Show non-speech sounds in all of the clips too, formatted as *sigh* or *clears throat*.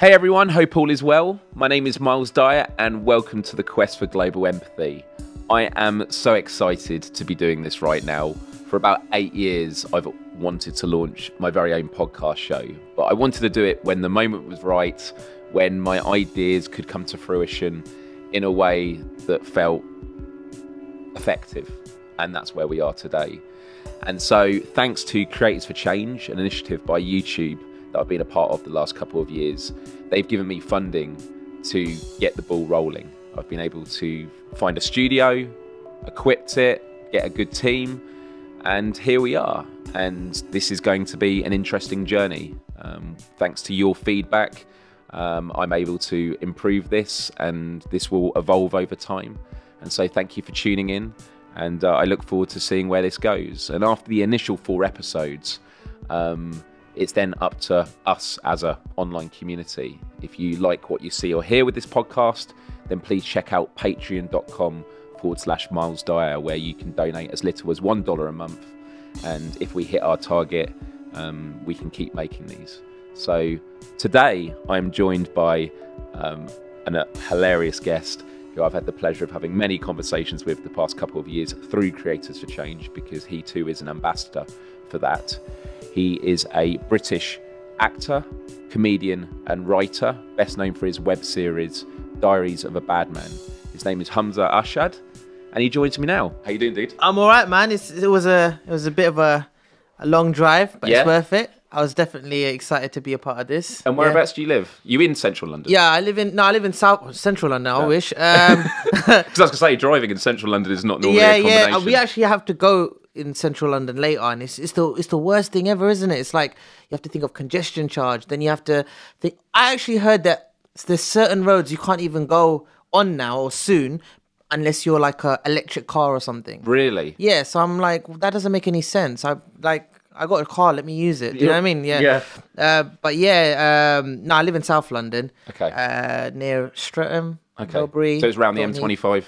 Hey everyone, hope all is well. My name is Myles Dyer and welcome to the Quest for Global Empathy. I am so excited to be doing this right now. For about eight years, I've wanted to launch my very own podcast show, but I wanted to do it when the moment was right, when my ideas could come to fruition in a way that felt effective. And that's where we are today. And so, thanks to Creators for Change, an initiative by YouTube that I've been a part of the last couple of years, they've given me funding to get the ball rolling. I've been able to find a studio, equipped it, get a good team, and here we are. And this is going to be an interesting journey. Um, thanks to your feedback, um, I'm able to improve this, and this will evolve over time. And so, thank you for tuning in, and uh, I look forward to seeing where this goes. And after the initial four episodes, um, it's then up to us as a online community. If you like what you see or hear with this podcast, then please check out patreon.com forward slash Myles Dyer, where you can donate as little as $1 a month. And if we hit our target, um, we can keep making these. So today I'm joined by um, an, a hilarious guest who I've had the pleasure of having many conversations with the past couple of years through Creators for Change because he too is an ambassador for that. He is a British actor, comedian, and writer, best known for his web series Diaries of a Badman. His name is Humza Arshad, and he joins me now. How you doing, dude? I'm all right, man. It's, it was a it was a bit of a, a long drive, but Yeah. it's worth it. I was definitely excited to be a part of this. And whereabouts do you live? You in central London? Yeah, I live in no, I live in South Central London. I wish. Um, *laughs* Because I was going to say, driving in central London is not normally yeah, a yeah. uh. We actually have to go in Central London later, and it's it's the it's the worst thing ever, isn't it? It's like you have to think of congestion charge. Then you have to think. I actually heard that there's certain roads you can't even go on now or soon unless you're like a electric car or something. Really? Yeah, so I'm like, that doesn't make any sense. I like, I got a car, let me use it. Do you know what I mean? Yeah. Yeah. Uh, but yeah, um, no, I live in South London. Okay. Uh, near Streatham, Okay. Tilbury. So it's around the M25.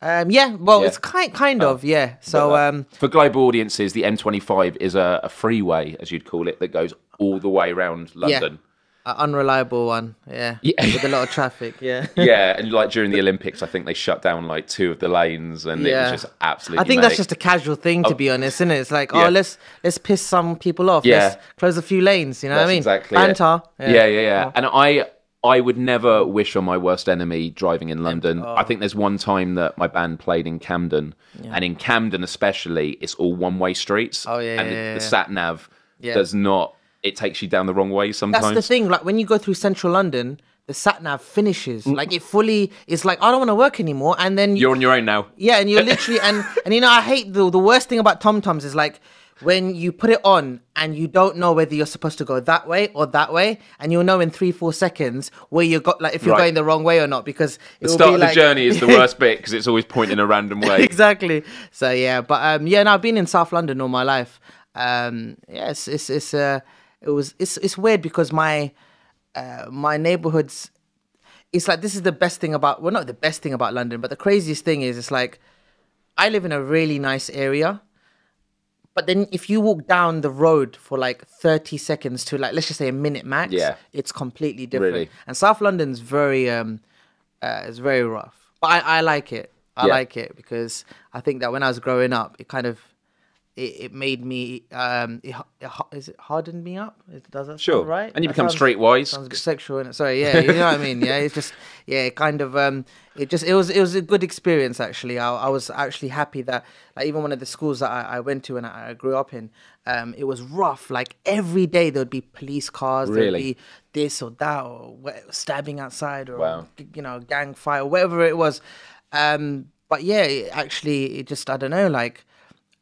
Um, yeah, well, Yeah. Oh. it's kind kind of yeah. So uh, um, for global audiences, the M25 is a, a freeway, as you'd call it, that goes all the way around London. an unreliable one. Yeah. Yeah. *laughs* With a lot of traffic. Yeah. *laughs* Yeah, and like during the Olympics, I think they shut down like two of the lanes, and it was just absolutely. I think that's just a casual thing to be honest, isn't it? It's like, Yeah. oh, let's let's piss some people off. Yeah. Let's close a few lanes. You know That's what I mean? exactly. Banter. Yeah, yeah, yeah. And I, I would never wish on my worst enemy driving in London. Oh. I think there's one time that my band played in Camden, and in Camden especially, it's all one-way streets. Oh, yeah, and yeah, the, yeah, the yeah. sat nav Yeah. does not. It takes you down the wrong way sometimes. That's the thing. Like when you go through central London, the sat nav finishes. Mm. Like it fully. It's like I don't want to work anymore, and then You're on your own now. yeah, and you're *laughs* literally and and you know I hate the the worst thing about Tom Toms is like when you put it on and you don't know whether you're supposed to go that way or that way, and you'll know in three four seconds where you got like if you're Right. going the wrong way or not because it The will start be of the journey is the *laughs* worst bit because it's always pointing a random way. *laughs* exactly. So yeah, but um, yeah, no, I've been in South London all my life. Um, yeah, it's it's, it's uh, it was it's it's weird because my uh, my neighborhoods. It's like this is the best thing about well, not the best thing about London, but the craziest thing is it's like I live in a really nice area. But then if you walk down the road for like 30 seconds to like let's just say a minute max, Yeah. it's completely different. Really? And South London's very um uh, it's very rough. But I, I like it. I Yeah. like it because I think that when I was growing up, it kind of it, it made me um it, it, is it hardened me up? Is- Does that Sure. right? And you That become sounds- streetwise. Sounds sexual, innit? Sorry, yeah, you know what I mean. Yeah, it's just yeah, it kind of um, it just it was it was a good experience actually. I, I was actually happy that like even one of the schools that I, I went to and I, I grew up in, um, it was rough. Like every day there would be police cars, there would Really? be this or that or stabbing outside or Wow. you know gang fight or whatever it was. Um, but yeah, it actually, it just I don't know, like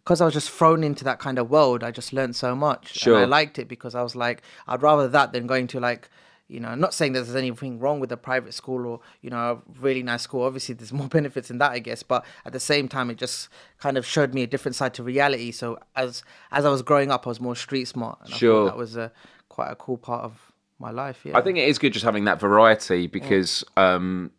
because I was just thrown into that kind of world, I just learned so much. Sure. And I liked it because I was like, I'd rather that than going to like, you know, not saying that there's anything wrong with a private school or, you know, a really nice school. Obviously, there's more *laughs* benefits in that, I guess. But at the same time, it just kind of showed me a different side to reality. So as as I was growing up, I was more street smart. And Sure. that was a quite a cool part of my life. Yeah. I think it is good just having that variety because um,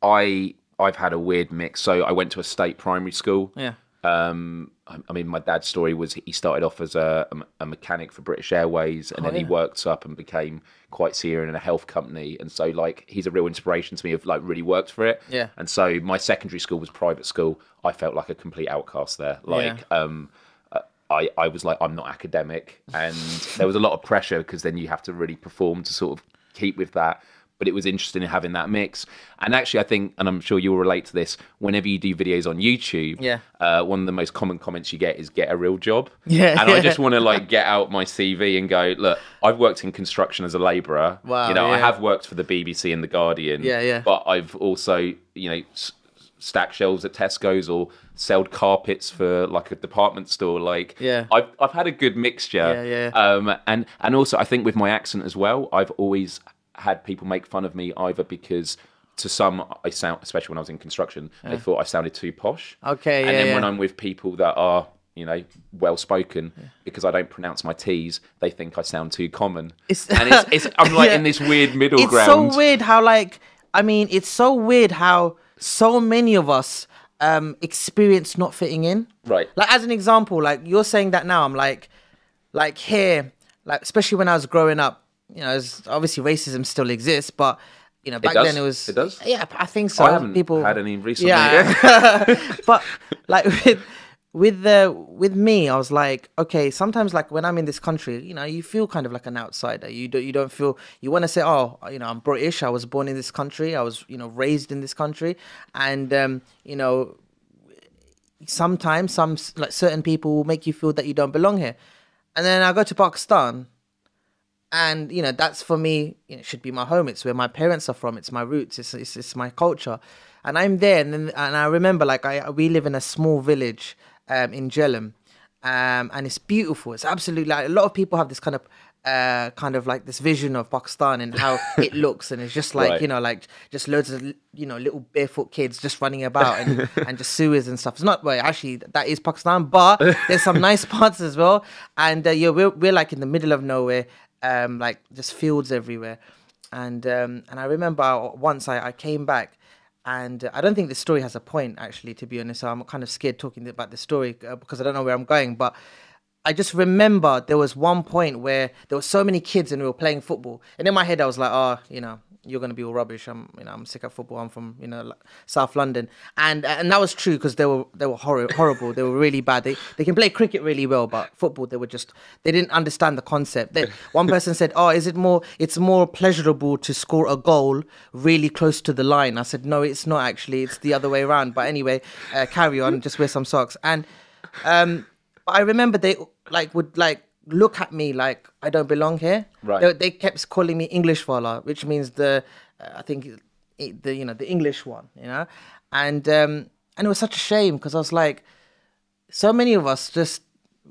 I I've had a weird mix. So I went to a state primary school. Yeah. Um, I, mean, my dad's story was he started off as a, a mechanic for British Airways, and then he worked up and became quite senior in a health company. And so, like, he's a real inspiration to me. Of like, really worked for it. Yeah. And so, my secondary school was private school. I felt like a complete outcast there. Like, um, uh, I I was like, I'm not academic, and there was a lot of pressure because then you have to really perform to sort of keep with that. But it was interesting in having that mix. And actually, I think, and I'm sure you'll relate to this, whenever you do videos on YouTube, Yeah. uh, one of the most common comments you get is get a real job. Yeah, And I just want to like *laughs* get out my CV and go, look, I've worked in construction as a labourer. Wow, You know, I have worked for the BBC and the Guardian. Yeah, yeah. But I've also, you know, s- stacked shelves at Tesco's or sold carpets for like a department store. Like, Yeah. I've I've had a good mixture. Yeah, yeah. Um, and and also I think with my accent as well, I've always had people make fun of me either because to some I sound, especially when I was in construction, they thought I sounded too posh. Okay, And yeah, then when. I'm with people that are you know well spoken because I don't pronounce my T's, they think I sound too common. It's- and it's, it's I'm like *laughs* Yeah. in this weird middle it's ground. It's so weird how like I mean it's so weird how so many of us um experience not fitting in. Right. Like as an example, like you're saying that now, I'm like like here, like especially when I was growing up, you know, obviously racism still exists, but you know, back then it was It does? Yeah, I think so. I haven't People had any recently. Yeah. *laughs* *laughs* but like with with the with me, I was like, okay, sometimes like when I'm in this country, you know, you feel kind of like an outsider. You don't you don't feel you want to say, oh, you know, I'm British. I was born in this country. I was you know raised in this country, and um, you know, sometimes some like certain people will make you feel that you don't belong here, and then I go to Pakistan. And you know that's for me. You know, should be my home. It's where my parents are from. It's my roots. It's it's, it's my culture. And I'm there. And then, and I remember like I we live in a small village um, in Jhelum, um, and it's beautiful. It's absolutely like a lot of people have this kind of uh, kind of like this vision of Pakistan and how *laughs* it looks, and it's just like Right. you know like just loads of you know little barefoot kids just running about and, *laughs* and just sewers and stuff. It's not well actually that is Pakistan, but there's some *laughs* nice parts as well. And uh, yeah, we're we're like in the middle of nowhere, um, like just fields everywhere. And um, and I remember once I, I came back. And I don't think the story has a point, actually, to be honest. So I'm kind of scared talking about the story uh, because I don't know where I'm going. But I just remember there was one point where there were so many kids and we were playing football, and in my head I was like, "Oh, you know, you're gonna be all rubbish. I'm, you know, I'm sick of football. I'm from, you know, South London," and and that was true because they were they were horrible. horrible. They were really bad. They they can play cricket really well, but football they were just they didn't understand the concept. They, one person said, "Oh, is it more? It's more pleasurable to score a goal really close to the line." I said, "No, it's not actually. It's the other way around." But anyway, uh, carry on. Just wear some socks and. Um, I remember they like would like look at me like I don't belong here. Right. They, they kept calling me English fella, which means the uh, I think it, the you know the English one, you know, and um and it was such a shame because I was like, so many of us just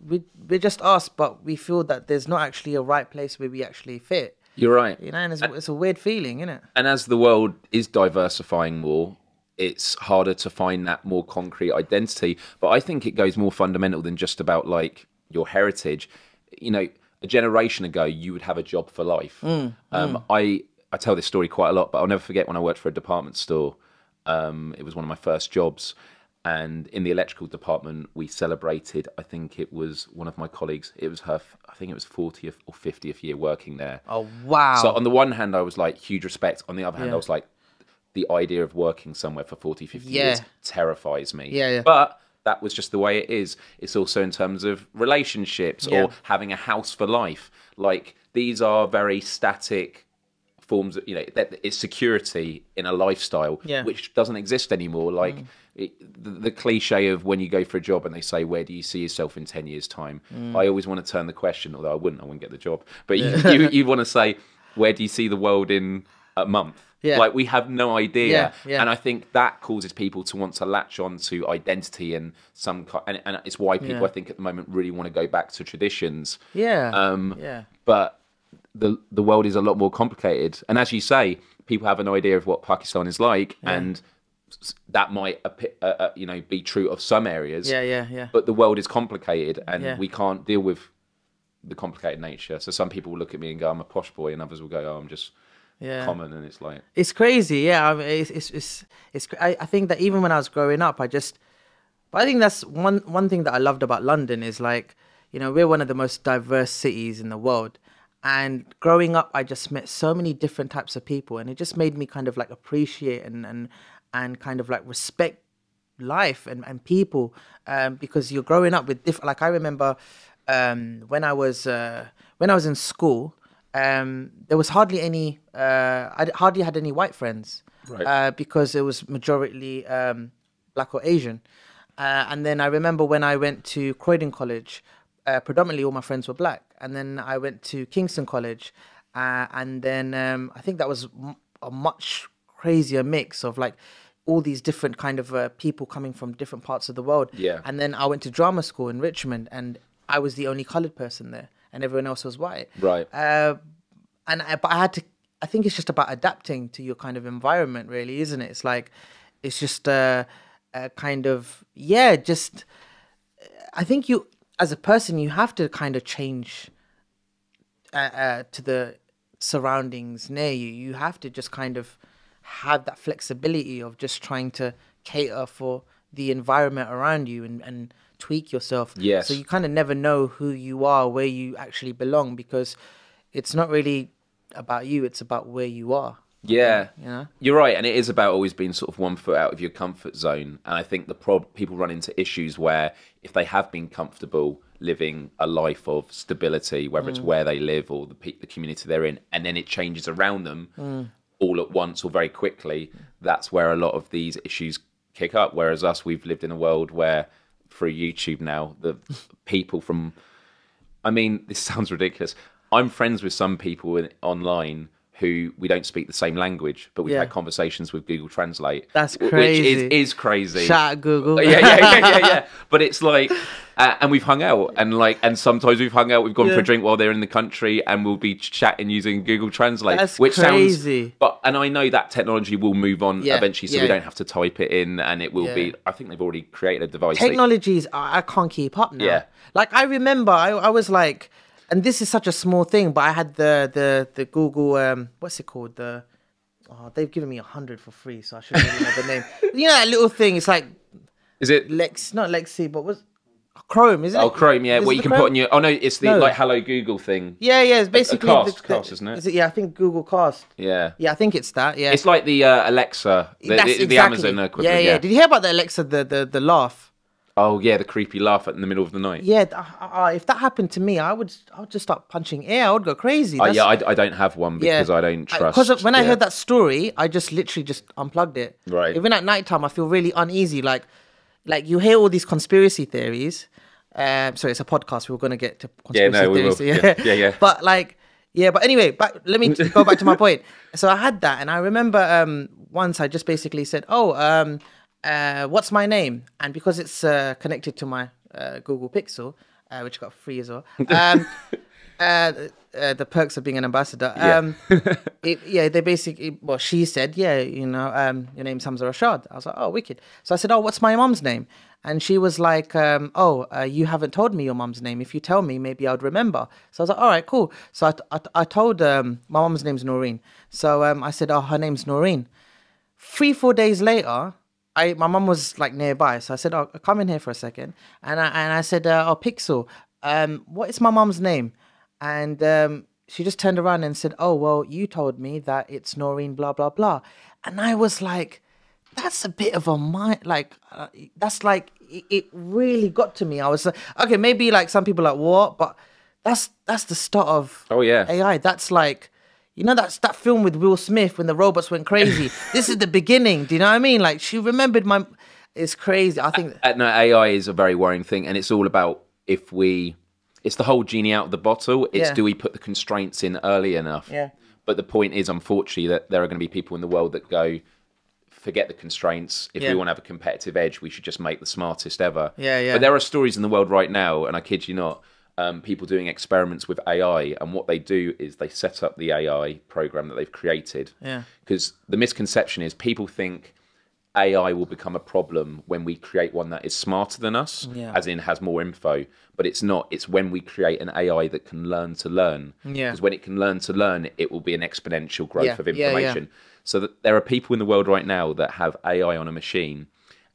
we we're just us, but we feel that there's not actually a right place where we actually fit. You're right. You know, and it's, it's a weird feeling, isn't it? And as the world is diversifying more, it's harder to find that more concrete identity. But I think it goes more fundamental than just about like your heritage. You know, a generation ago, you would have a job for life. um, I I tell this story quite a lot, but I'll never forget when I worked for a department store. Um, it was one of my first jobs. And in the electrical department, we celebrated. I think it was one of my colleagues. It was her. I think it was 40th or 50th year working there. Oh wow! So on the one hand, I was like huge respect. On the other hand, Yeah. I was like, the idea of working somewhere for 40, 50 years Yeah. terrifies me. Yeah, yeah. But that was just the way it is. It's also in terms of relationships Yeah. or having a house for life. Like these are very static forms of, you know, that it's security in a lifestyle, Yeah. which doesn't exist anymore. Like mm. it, the, the cliche of when you go for a job and they say, where do you see yourself in 10 years time? Mm. I always want to turn the question, although I wouldn't, I wouldn't get the job. But *laughs* you, you, you want to say, where do you see the world in a month? Yeah. Like we have no idea, Yeah, yeah. and I think that causes people to want to latch on to identity and some, ki- and, and it's why people. I think at the moment really want to go back to traditions. yeah, Um, yeah, But the the world is a lot more complicated, and as you say, people have an idea of what Pakistan is like, and that might uh, uh, you know be true of some areas. yeah, yeah, yeah. But the world is complicated, and we can't deal with the complicated nature. So some people will look at me and go, "I'm a posh boy," and others will go, "Oh, I'm just Yeah. common." And it's like, It's crazy, yeah. I mean, it's it's it's, it's I, I think that even when I was growing up, I just But I think that's one one thing that I loved about London is like, you know, we're one of the most diverse cities in the world. And growing up, I just met so many different types of people, and it just made me kind of like appreciate and and and kind of like respect life and, and people um, because you're growing up with different. Like I remember um, when I was uh, when I was in school, um, there was hardly any. Uh, I hardly had any white friends Right. uh, because it was majority um, black or Asian. Uh, and then I remember when I went to Croydon College, uh, predominantly all my friends were black. And then I went to Kingston College, uh, and then um, I think that was m- a much crazier mix of like all these different kind of uh, people coming from different parts of the world. Yeah. And then I went to drama school in Richmond, and I was the only colored person there, and everyone else was white. Right. Uh, and I, but I had to. I think it's just about adapting to your kind of environment, really, isn't it? It's like, it's just a, a kind of yeah, just. I think you, as a person, you have to kind of change uh, uh, to the surroundings near you. You have to just kind of have that flexibility of just trying to cater for the environment around you and, and tweak yourself. Yes. So you kind of never know who you are, where you actually belong, because it's not really about you, it's about where you are. Yeah, You know? you're right, and it is about always being sort of one foot out of your comfort zone. And I think the prob- people run into issues where if they have been comfortable living a life of stability, whether Mm. it's where they live or the pe- the community they're in, and then it changes around them Mm. all at once or very quickly, that's where a lot of these issues kick up. Whereas us, we've lived in a world where through YouTube now, the people from I mean, this sounds ridiculous. I'm friends with some people in, online who we don't speak the same language, but we've Yeah. had conversations with Google Translate. That's crazy. Which is, is crazy. Shout out Google. yeah, yeah, yeah, yeah, yeah. *laughs* But it's like, uh, and we've hung out, and like, and sometimes we've hung out. We've gone for a drink while they're in the country, and we'll be chatting using Google Translate. That's which crazy. sounds, but and I know that technology will move on Yeah, eventually, so yeah. we don't have to type it in, and it will Yeah. be. I think they've already created a device. technologies I, I can't keep up now. Yeah. Like I remember I, I was like and this is such a small thing, but I had the the the Google um what's it called? The oh they've given me a hundred for free, so I should really know the name. *laughs* You know that little thing, it's like Is it? Lex not Lexi, but was Chrome, is it? Oh. Chrome, yeah. Is What you can put Chrome? on your. Oh no, it's the No. like Hello Google thing. Yeah, yeah, it's basically Cast, the, the- Cast, isn't it? Is it? Yeah, I think Google Cast. Yeah. Yeah, I think it's that. Yeah, It's like the uh, Alexa, the, the, the Amazon equivalent. Yeah, Yeah, yeah, Did you hear about the Alexa, the the, the laugh? Oh yeah, the creepy laugh in the middle of the night. Yeah, uh, uh, if that happened to me, I would I would just start punching air. I would go crazy. Oh That's- yeah, I, I don't have one because I don't trust. Because when I heard that story, I just literally just unplugged it. Right. Even at nighttime, I feel really uneasy. Like, like you hear all these conspiracy theories. Um, sorry, it's a podcast. We are going to get to Yeah, conspiracy no, we will. theories. Yeah, yeah, yeah. *laughs* But like, yeah. But anyway, back. Let me go back to my point. *laughs* So I had that, and I remember um, once I just basically said, "Oh, um, uh, what's my name?" And because it's uh, connected to my uh, Google Pixel, uh, which got free as well. *laughs* Um, uh, uh, the perks of being an ambassador. Um, *laughs* it, yeah, they basically, well, she said, yeah, you know, um, your name's Humza Arshad. I was like, oh, wicked. So I said, oh, what's my mom's name? And she was like, um, oh, uh, you haven't told me your mom's name. If you tell me, maybe I'd remember. So I was like, all right, cool. So I, I, I told um, my mum's name's Noreen. So um, I said, oh, her name's Noreen. Three, four days later, I my mum was like nearby, so I said, "Oh, come in here for a second. And I and I said, uh, "Oh, Pixel, um, what is my mum's name?" And um, she just turned around and said, "Oh, well, you told me that it's Noreen, blah blah blah." And I was like, "That's a bit of a mind, like uh, that's like it, it really got to me." I was like, "Okay, maybe like some people like what, but that's that's the start of Oh, yeah. AI. That's like." You know that's that film with Will Smith when the robots went crazy. *laughs* this is the beginning. Do you know what I mean? Like she remembered my. It's crazy. I think. Uh, no, AI is a very worrying thing, and it's all about if we. It's the whole genie out of the bottle. It's Yeah. do we put the constraints in early enough? Yeah. But the point is, unfortunately, that there are going to be people in the world that go, forget the constraints. If Yeah. we want to have a competitive edge, we should just make the smartest ever. Yeah, yeah. But there are stories in the world right now, and I kid you not, um, people doing experiments with AI, and what they do is they set up the AI program that they've created. Yeah. Because the misconception is people think AI will become a problem when we create one that is smarter than us, Yeah. as in has more info. But it's not. It's when we create an AI that can learn to learn. Yeah. Because when it can learn to learn, it will be an exponential growth Yeah, of yeah, yeah. information. So that there are people in the world right now that have AI on a machine,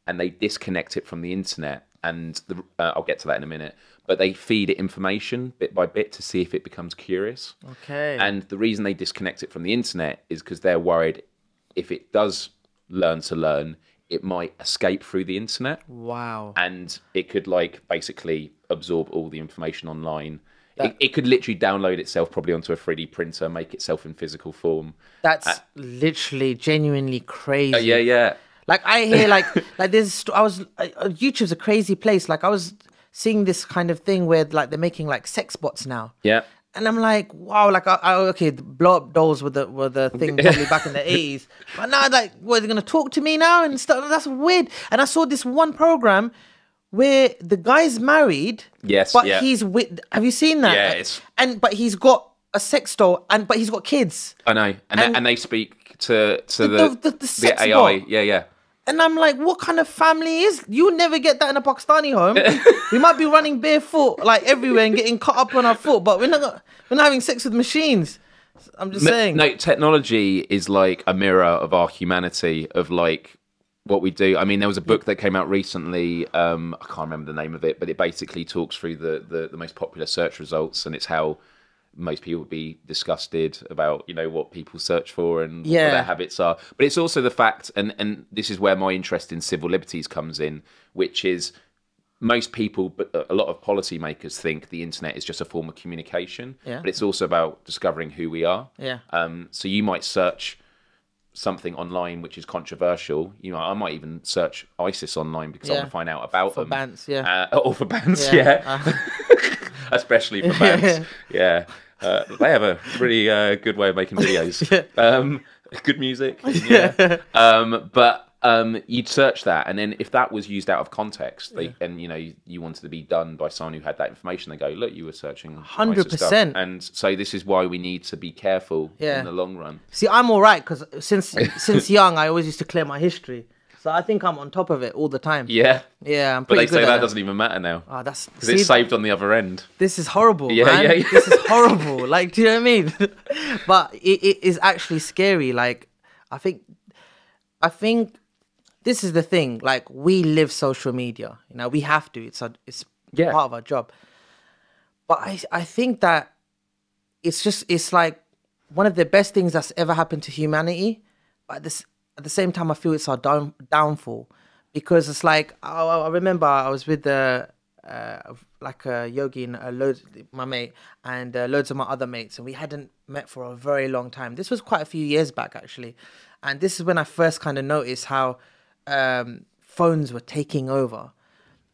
and they disconnect it from the internet. And the, uh, I'll get to that in a minute. But they feed it information bit by bit to see if it becomes curious. Okay. And the reason they disconnect it from the internet is because they're worried if it does learn to learn, it might escape through the internet wow. and it could like basically absorb all the information online. it, it could literally download itself probably onto a 3D printer, make itself in physical form. That's literally genuinely crazy. Uh, yeah, yeah. Like I hear like *laughs* like there's I was uh, YouTube's a crazy place. Like I was seeing this kind of thing where like they're making like sex bots now. Yeah. And I'm like, wow, like, I, I, okay, the blow up dolls were the were the thing probably back in the *laughs* 80s, but now like, what, they're gonna talk to me now and stuff. That's weird. And I saw this one program where the guy's married, Yes, but yeah. he's with. Have you seen that? Yeah, it's- and but he's got a sex doll, and but he's got kids. I know. And, And- they, and they speak to, to the, the- the- the the AI. bot. Yeah, yeah. And I'm like, what kind of family is? You never get that in a Pakistani home. *laughs* we might be running barefoot like everywhere and getting cut up on our foot, but we're not. We're not having sex with machines. I'm just No- saying. No, technology is like a mirror of our humanity, of like what we do. I mean, there was a book that came out recently. Um, I can't remember the name of it, but it basically talks through the, the, the most popular search results, and it's how most people would be disgusted about you know what people search for and Yeah. what their habits are. But it's also the fact, and and this is where my interest in civil liberties comes in, which is most people, but a lot of policymakers think the internet is just a form of communication. Yeah. But it's also about discovering who we are. Yeah. Um, so you might search something online which is controversial. You know, I might even search ISIS online because I want to find out about For them. bans, yeah. Uh, *laughs* or for bans, Yeah. yeah. *laughs* *laughs* Especially for bans, *laughs* yeah. Uh, they have a really uh, good way of making *laughs* videos. um, good music, yeah. Um, but um, you'd search that, and then if that was used out of context, they, and you know you, you wanted to be done by someone who had that information, they go, "Look, you were searching." 100%. And so this is why we need to be careful Yeah. in the long run. See, I'm all right because since since young, I always used to clear my history. So I think I'm on top of it all the time. Yeah, Yeah, I'm but pretty they good say at that it. doesn't even matter now Oh, that's because see, it's saved on the other end. This is horrible, Yeah, man. yeah, yeah. This is horrible. Like, do you know what I mean? *laughs* but it, it is actually scary. Like, I think, I think this is the thing. Like, we live social media. You know, we have to. It's a, it's Yeah. part of our job. But I, I think that it's just, it's like one of the best things that's ever happened to humanity. But this, at the same time, I feel it's our down, downfall because it's like I, I remember I was with the uh, like uh, Yogi and uh, loads my mate and uh, loads of my other mates, and we hadn't met for a very long time. This was quite a few years back actually, and this is when I first kind of noticed how um, phones were taking over.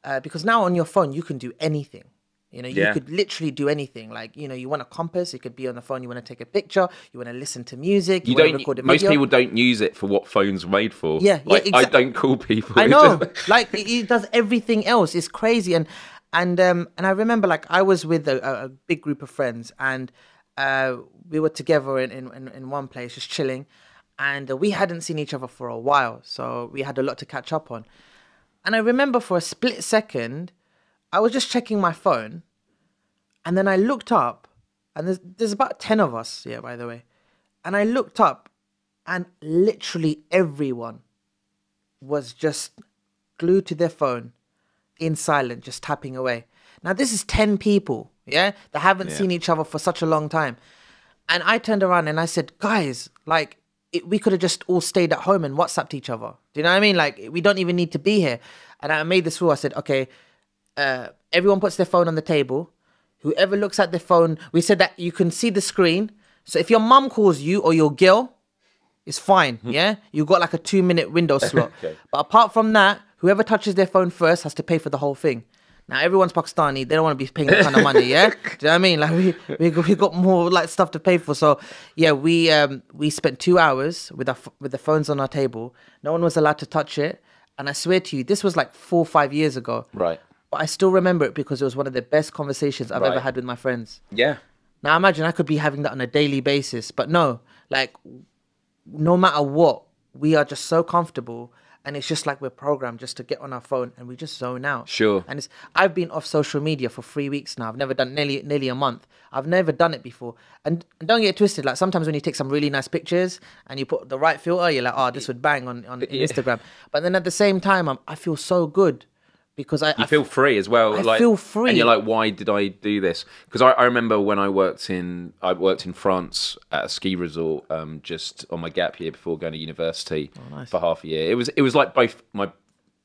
Uh, because now on your phone you can do anything. You know, you Yeah. could literally do anything. Like, you know, you want a compass, it could be on the phone. You want to take a picture, you want to listen to music, you, You want to don't. record a Most video. people don't use it for what phones are made for. Yeah, yeah, like, I don't call people. I know, like it, it does everything else. It's crazy, and and um and I remember like I was with a, a- big group of friends, and uh we were together in in, in, in one place just chilling, and uh, we hadn't seen each other for a while, so we had a lot to catch up on. And I remember for a split second, I was just checking my phone, and then I looked up, and there's there's about ten of us, yeah, by the way, and I looked up, and literally everyone was just glued to their phone in silence, just tapping away. Now, this is 10 people, yeah, that haven't seen each other for such a long time. And I turned around and I said, guys, like, it, we could have just all stayed at home and WhatsApped each other. Do you know what I mean? Like, we don't even need to be here. And I made this rule. I said, okay, uh, everyone puts their phone on the table. Whoever looks at their phone, we said that you can see the screen. So if your mum calls you or your girl, it's fine. Yeah, you got like a two minute window *laughs* slot. Okay. But apart from that, whoever touches their phone first has to pay for the whole thing. Now everyone's Pakistani; they don't want to be paying that kind of money. Yeah, *laughs* do you know what I mean? Like we we got, we got more like stuff to pay for. So yeah, we um we spent two hours with our with the phones on our table. No one was allowed to touch it, and I swear to you, this was like four or five years ago. right. But I still remember it because it was one of the best conversations I've ever had with my friends. Yeah. Now imagine I could be having that on a daily basis, but no, like no matter what, we are just so comfortable and it's just like we're programmed just to get on our phone and we just zone out. Sure. And it's I've been off social media for three weeks now. I've never done nearly nearly a month. I've never done it before. And, and don't get twisted. Like sometimes when you take some really nice pictures and you put the right filter, you're like, oh, this would bang on on *laughs* Instagram. But then at the same time, I'm, I feel so good because I, You I feel free as well. I like, feel free. and you're like, why did I do this? Because I, I remember when I worked in I worked in France at a ski resort um, just on my gap year before going to university Oh, for half a year. It was it was like both my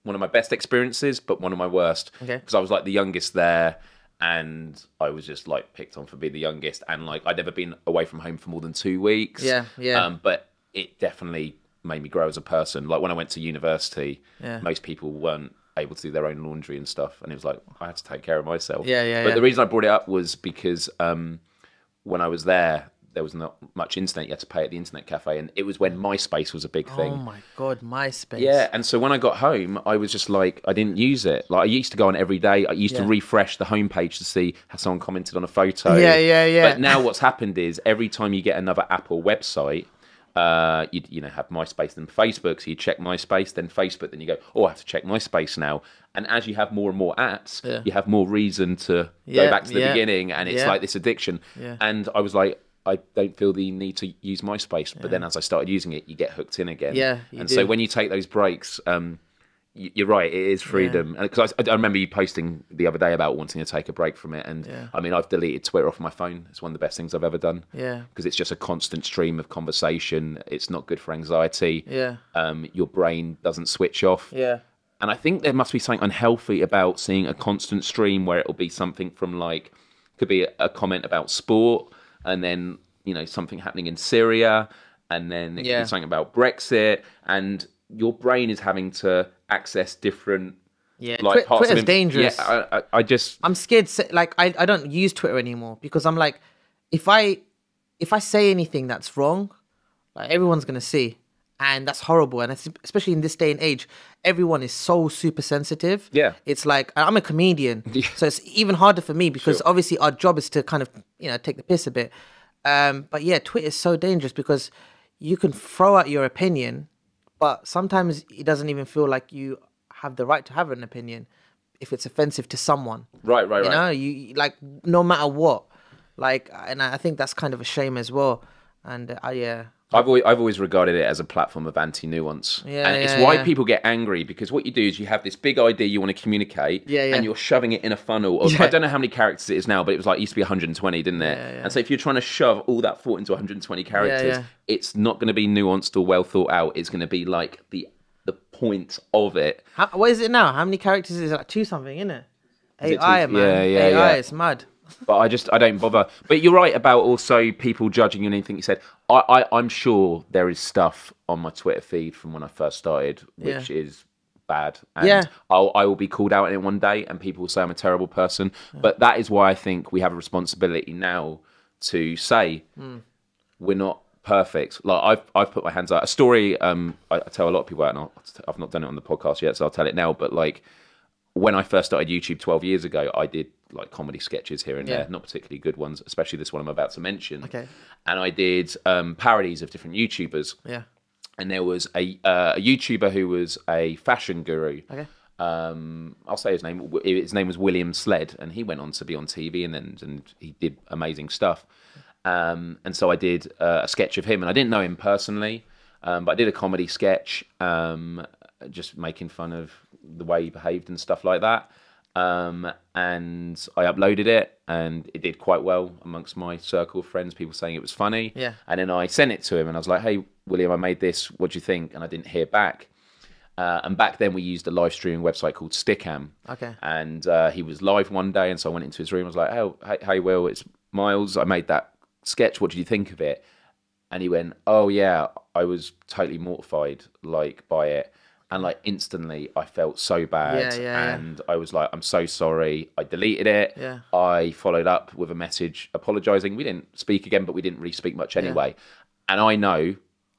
one of my best experiences, but one of my worst. Okay. Because I was like the youngest there. And I was just like picked on for being the youngest, and like I'd never been away from home for more than two weeks. Yeah, yeah. Um, but it definitely made me grow as a person. Like when I went to university, Yeah. most people weren't able to do their own laundry and stuff, and it was like I had to take care of myself. Yeah, yeah, But yeah. the reason I brought it up was because um, when I was there, there was not much internet. You had to pay at the internet cafe, and it was when MySpace was a big thing. Oh my god, MySpace. Yeah, and so when I got home, I was just like, I didn't use it. Like I used to go on every day. I used to refresh the homepage to see how someone commented on a photo. Yeah, yeah, yeah. But now what's happened is every time you get another Apple website, uh, you'd you know have MySpace then Facebook. So you check MySpace, then Facebook, then you go, oh, I have to check MySpace now. And as you have more and more apps, Yeah. you have more reason to Yeah, go back to the yeah, beginning, and it's like this addiction. Yeah. And I was like. I don't feel the need to use MySpace, but then as I started using it, you get hooked in again. Yeah, and do. so when you take those breaks, um, you're right. It is freedom. Because I, I remember you posting the other day about wanting to take a break from it, and Yeah. I mean, I've deleted Twitter off my phone. It's one of the best things I've ever done. Yeah. Because it's just a constant stream of conversation. It's not good for anxiety. Yeah. Um, your brain doesn't switch off. Yeah. And I think there must be something unhealthy about seeing a constant stream where it'll be something from like could be a, a comment about sport and then you know something happening in Syria and then it could Yeah. be something about Brexit and your brain is having to access different Yeah. like Twi- Twitter's dangerous. Yeah, I, I, I just I'm scared. Like I, I don't use Twitter anymore because I'm like, if I if I say anything that's wrong, like everyone's gonna see, and that's horrible. And it's, especially in this day and age, everyone is so super sensitive. Yeah. it's like I'm a comedian, *laughs* so it's even harder for me because Sure. obviously our job is to kind of you know take the piss a bit. Um, but yeah, Twitter is so dangerous because you can throw out your opinion, but sometimes it doesn't even feel like you have the right to have an opinion if it's offensive to someone. right, right, You right. know, you like no matter what, like, and I I think that's kind of a shame as well. And uh, I yeah, I've always, I've always regarded it as a platform of anti-nuance, Yeah, and it's why yeah. people get angry because what you do is you have this big idea you want to communicate, Yeah, yeah. and you're shoving it in a funnel. Of, Yeah. I don't know how many characters it is now, but it was like it used to be 120, didn't it? Yeah, yeah. And so if you're trying to shove all that thought into 120 characters, yeah. it's not going to be nuanced or well thought out. It's going to be like the the point of it. How, what is it now? How many characters is it? Like two something, isn't it? it AI, two- man. yeah, yeah, AI, yeah. it's mad. But I just I don't bother. But you're right about also people judging you and anything you said. I, I I'm sure there is stuff on my Twitter feed from when I first started which is bad. And Yeah. I'll, I will be called out in it one day, and people will say I'm a terrible person. But that is why I think we have a responsibility now to say Hmm. we're not perfect. Like I've I've put my hands out. A story um I, I tell a lot of people, and I'll, I've not done it on the podcast yet, so I'll tell it now. But like when I first started YouTube 12 years ago, I did like comedy sketches here and Yeah. there, not particularly good ones, especially this one I'm about to mention. Okay. And I did um, parodies of different YouTubers, Yeah. and there was a uh, a YouTuber who was a fashion guru. Okay. Um, I'll say his name. His name was William Sledd, and he went on to be on TV, and then and he did amazing stuff. Um, and so I did uh, a sketch of him, and I didn't know him personally, um, but I did a comedy sketch, um, just making fun of the way he behaved and stuff like that. Um, and I uploaded it, and it did quite well amongst my circle of friends. People saying it was funny. Yeah. And then I sent it to him, and I was like, "Hey, William, I made this. What do you think?" And I didn't hear back. Uh, and back then, we used a live streaming website called Stickam. Okay. And uh, he was live one day, and so I went into his room. I was like, "Oh, hey, hey, Will, it's Myles. I made that sketch. What did you think of it?" And he went, "Oh yeah, I was totally mortified, like by it." And like instantly, I felt so bad, Yeah, yeah, yeah. and I was like, "I'm so sorry." I deleted it. Yeah. I followed up with a message apologizing. We didn't speak again, but we didn't really speak much anyway. And I know,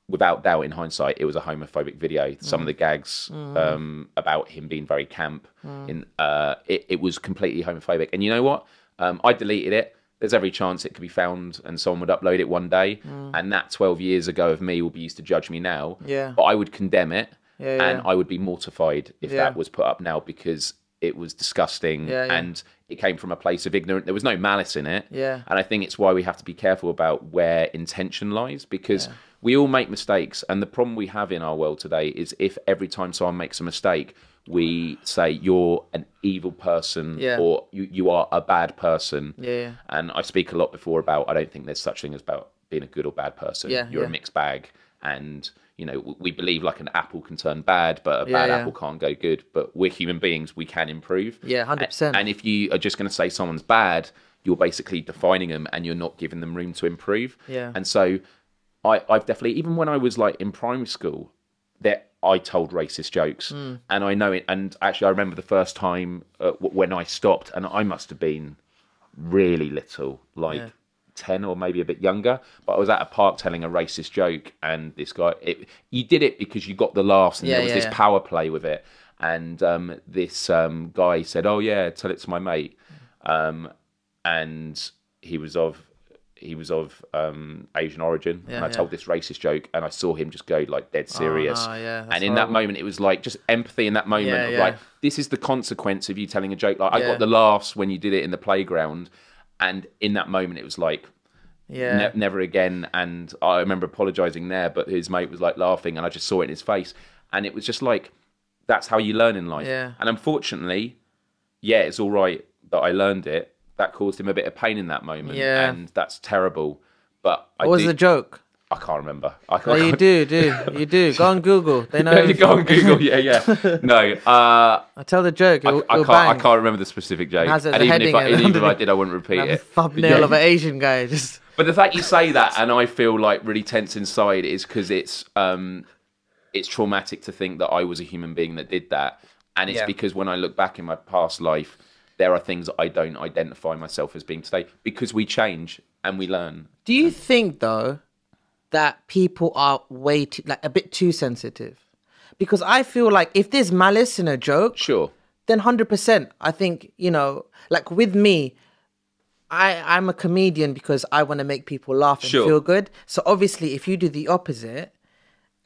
without doubt, in hindsight, it was a homophobic video. Some Mm. of the gags um, about him being very camp, Mm. in uh, it, it was completely homophobic. And you know what? Um, I deleted it. There's every chance it could be found, and someone would upload it one day, and that 12 years ago of me will be used to judge me now. Mm. Yeah. But I would condemn it. Yeah, and. I would be mortified if that was put up now because it was disgusting and it came from a place of ignorance. There was no malice in it. Yeah. And I think it's why we have to be careful about where intention lies because we all make mistakes. And the problem we have in our world today is if every time someone makes a mistake, we say you're an evil person Yeah. or you, you are a bad person. Yeah, yeah. And I speak a lot before about I don't think there's such thing as about being a good or bad person. Yeah, You're yeah. a mixed bag. And, you know, we believe like an apple can turn bad, but a Yeah, bad yeah. apple can't go good. But we're human beings, we can improve. Yeah, 100%. And if you are just going to say someone's bad, you're basically defining them and you're not giving them room to improve. Yeah. And so I, I've definitely, even when I was like in primary school, that I told racist jokes, Hmm. and I know it. And actually, I remember the first time uh, when I stopped, and I must have been really little, like Yeah. Ten or maybe a bit younger. But I was at a park telling a racist joke, and this guy, it, you did it because you got the laughs, and Yeah, there was yeah, this yeah. power play with it. And um, this um, guy said, "Oh yeah, tell it to my mate," um, and he was of he was of um, Asian origin. Yeah, and I yeah. told this racist joke, and I saw him just go like dead serious. no, yeah, and in that moment, it was like just empathy in that moment of like this is the consequence of you telling a joke. Like I got the laughs when you did it in the playground, and in that moment, it was like Yeah. ne- never again. And I remember apologizing there, but his mate was like laughing, and I just saw it in his face, and it was just like that's how you learn in life. Yeah. And unfortunately, yeah, it's all right that I learned it. That caused him a bit of pain in that moment, Yeah. and that's terrible. But I What was do- the joke? I can't remember. I Oh, can't. you do, *laughs* do you do? Go on Google. They *laughs* know. You go on Google. Yeah, yeah. *laughs* No, uh, I tell the joke. I, It'll, I it'll can't. I can't remember the specific joke. has And even if, I, and even if I did, I wouldn't repeat it. thumbnail Yeah. of an Asian guy. Just But the fact you say that and I feel like really tense inside is because it's um, it's traumatic to think that I was a human being that did that, and it's Yeah. because when I look back in my past life, there are things that I don't identify myself as being today because we change and we learn. Do you think though that people are way too like a bit too sensitive? Because I feel like if there's malice in a joke, Sure. then hundred percent. I think you know, like with me, I I'm a comedian because I want to make people laugh and Sure. feel good. So obviously, if you do the opposite,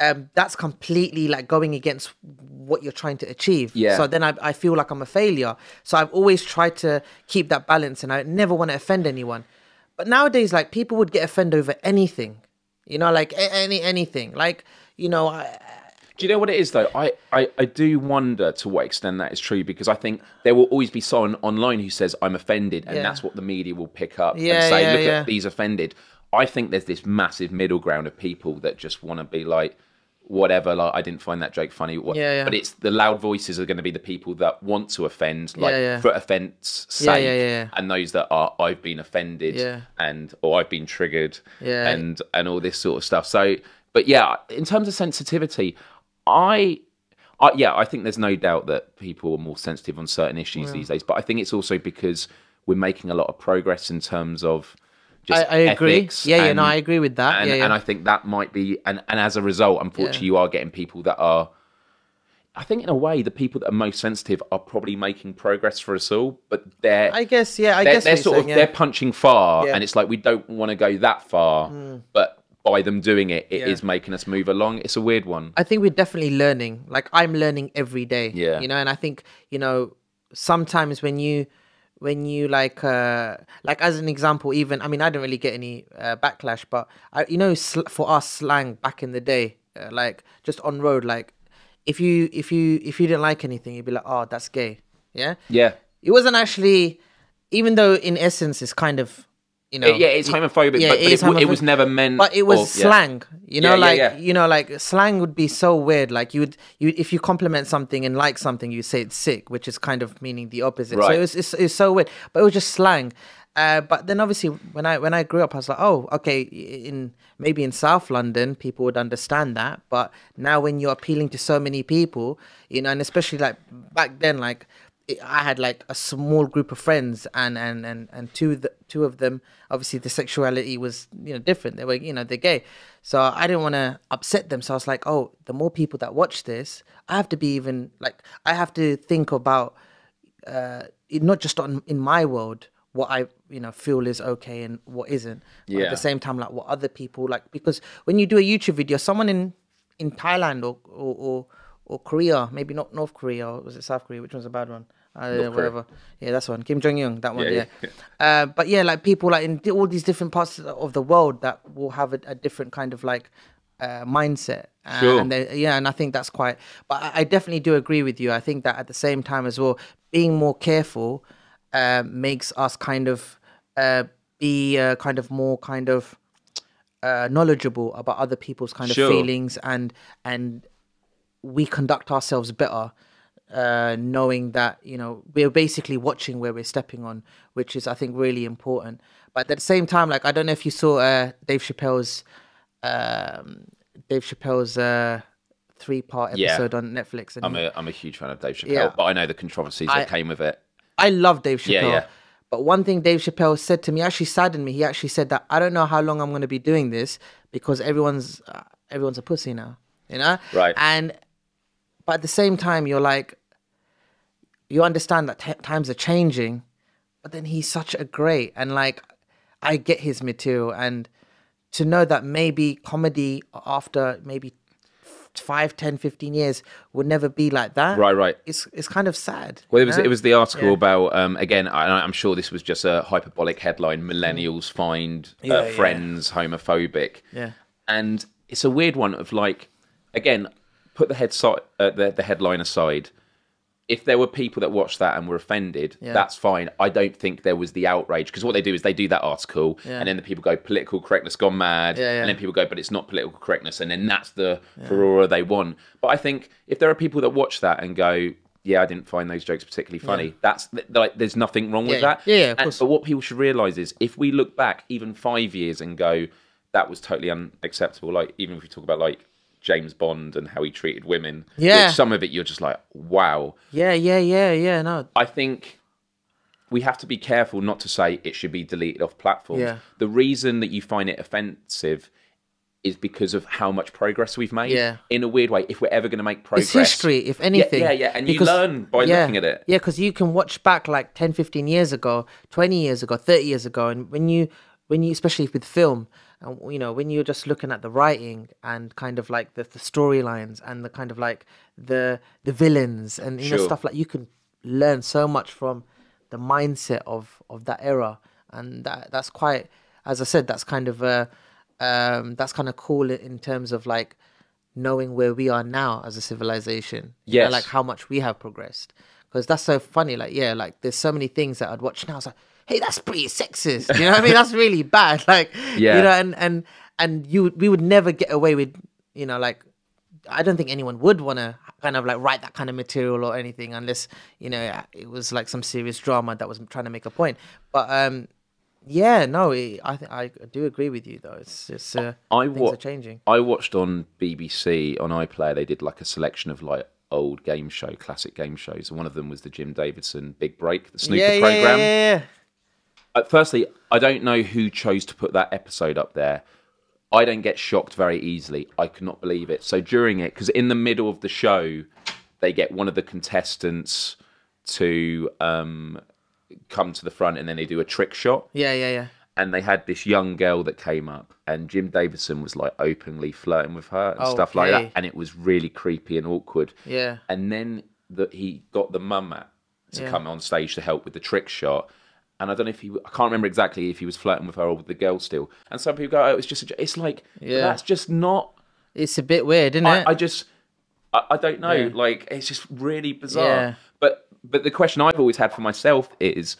um, that's completely like going against what you're trying to achieve. Yeah. So then I I feel like I'm a failure. So I've always tried to keep that balance, and I never want to offend anyone. But nowadays, like people would get offended over anything, you know, like any anything, like you know, I, Do you know what it is though? I, I, I do wonder to what extent that is true because I think there will always be someone online who says I'm offended and Yeah. that's what the media will pick up Yeah, and say, yeah, look at these offended. I think there's this massive middle ground of people that just want to be like, whatever, like I didn't find that joke funny. What, Yeah, yeah. But it's the loud voices are going to be the people that want to offend, like Yeah, yeah. for offence sake, Yeah, yeah, yeah. and those that are I've been offended Yeah. and or I've been triggered Yeah. and and all this sort of stuff. So, but yeah, in terms of sensitivity, I, I yeah, I think there's no doubt that people are more sensitive on certain issues these days. But I think it's also because we're making a lot of progress in terms of I, I agree. Yeah, yeah, and- no, I agree with that. and, yeah, yeah. and I think that might be, and, and as a result, unfortunately, you are getting people that are. I think in a way, the people that are most sensitive are probably making progress for us all, but they're I guess, yeah, I they're, guess they're sort of yeah. they're punching far, Yeah. Mm. and it's like we don't want to go that far, but by them doing it, it is Yeah. making us move along. It's a weird one. I think we're definitely learning. Like I'm learning every day. Yeah. You know, and I think, you know, sometimes when you when you like uh like as an example even I mean I didn't really get any uh, backlash but I you know sl- for us slang back in the day uh, like just on road like if you if you if you didn't like anything you'd be like oh that's gay. Yeah? Yeah, It wasn't actually even though in essence it's kind of you know It- yeah, it's homophobic, yeah, but, it but it, w- it was never meant. but it was or- yeah. slang you know Yeah, yeah, like yeah. you know like slang would be so weird like you would you if you compliment something and like something you say it's sick which is kind of meaning the opposite so it was it's, it's so weird but it was just slang uh, but then obviously when i when i grew up i was like oh okay in maybe in south london people would understand that but now when you're appealing to so many people you know and especially like back then like I had like a small group of friends, and and and and two of the, two of them, obviously the sexuality was you know different. They were you know they're gay, so I didn't want to upset them. So I was like, oh, the more people that watch this, I have to be even like I have to think about uh, not just on in my world what I you know feel is okay and what isn't. But at the same time, like what other people like because when you do a YouTube video, someone in in Thailand or or or, or Korea, maybe not North Korea, or was it South Korea? Which one's a bad one? Uh, whatever. Yeah, that's one. Kim Jong Un, that one. Yeah, Yeah. yeah, Uh, but yeah, like people like in all these different parts of the world that will have a, a different kind of like uh, mindset. Uh, Sure. And they, yeah, and I think that's quite. But I, I definitely do agree with you. I think that at the same time as well, being more careful uh, makes us kind of uh, be uh, kind of more kind of uh, knowledgeable about other people's kind Sure. of feelings and and we conduct ourselves better uh, knowing that you know we're basically watching where we're stepping on which is i think really important but at the same time like i don't know if you saw uh, dave chappelle's um, dave chappelle's uh, three part Yeah. episode on netflix and I'm a I'm a huge fan of Dave Chappelle, Yeah. but I know the controversies I- that came with it. I love Dave Chappelle. Yeah, yeah. But one thing Dave Chappelle said to me actually saddened me. He actually said that I don't know how long I'm going to be doing this because everyone's uh, everyone's a pussy now, you know. Right. And but at the same time, you're like, you understand that t- times are changing, but then he's such a great and like, I get his material and to know that maybe comedy after maybe five, 10, 15 years would never be like that. Right, right. It's it's kind of sad. Well, it was know? it was the article Yeah. about um, again. I, I'm sure this was just a hyperbolic headline. Millennials find Yeah, uh, yeah. friends homophobic. Yeah. and it's a weird one of like again, put the head so- uh, the the headline aside. If there were people that watched that and were offended, Yeah. that's fine. I don't think there was the outrage because what they do is they do that article Yeah. and then the people go political correctness gone mad, Yeah, and then people go, but it's not political correctness, and then that's the furore they want. But I think if there are people that watch that and go, yeah, I didn't find those jokes particularly funny. That's like, there's nothing wrong with that. yeah, yeah, And- but what people should realize is if we look back even five years and go, that was totally unacceptable. Like even if we talk about like James Bond and how he treated women, Yeah. which some of it you're just like, wow. Yeah, yeah, yeah, yeah. No, I think we have to be careful not to say it should be deleted off platforms. Yeah. The reason that you find it offensive is because of how much progress we've made. Yeah. In a weird way, if we're ever going to make progress, it's history, if anything. Yeah, yeah, and you learn by yeah, looking at it. Yeah, because you can watch back like 10, 15 years ago, 20 years ago, 30 years ago. And when you, when you, especially with film, and you know, when you're just looking at the writing and kind of like the, the storylines and the kind of like the, the villains and, you know, stuff like you can learn so much from the mindset of, of that era. And that, that's quite, as I said, that's kind of, uh, um, that's kind of cool in terms of like, knowing where we are now as a civilization. You know, Yes. like how much we have progressed. Because that's so funny. Like, yeah, like there's so many things that I'd watch now. I was like, hey, that's pretty sexist. You know what I mean? That's really bad. *laughs* Like, Yeah. you know, and and and you we would never get away with, you know, like I don't think anyone would want to kind of like write that kind of material or anything unless you know it was like some serious drama that was trying to make a point. But um, yeah, no, it, I th- I do agree with you though. It's it's uh, I things wa- are changing. I watched on BBC on iPlayer. They did like a selection of like old game show, classic game shows, and one of them was the Jim Davidson Big Break, the snooker yeah, yeah, program. yeah, yeah, yeah. Firstly, I don't know who chose to put that episode up there. I don't get shocked very easily. I cannot believe it. So during it, because in the middle of the show, they get one of the contestants to um, come to the front, and then they do a trick shot. Yeah, yeah, yeah. And they had this young girl that came up, and Jim Davidson was like openly flirting with her and stuff like Okay. that, and it was really creepy and awkward. Yeah. And then that he got the mum out to Yeah. come on stage to help with the trick shot. And I don't know if he, I can't remember exactly if he was flirting with her or with the girl still. And some people go, oh, it was just, a, j-" it's like, Yeah. that's just not, It's a bit weird, isn't I, it? I just, I, I don't know. Yeah. Like, it's just really bizarre. Yeah. But, but the question I've always had for myself is,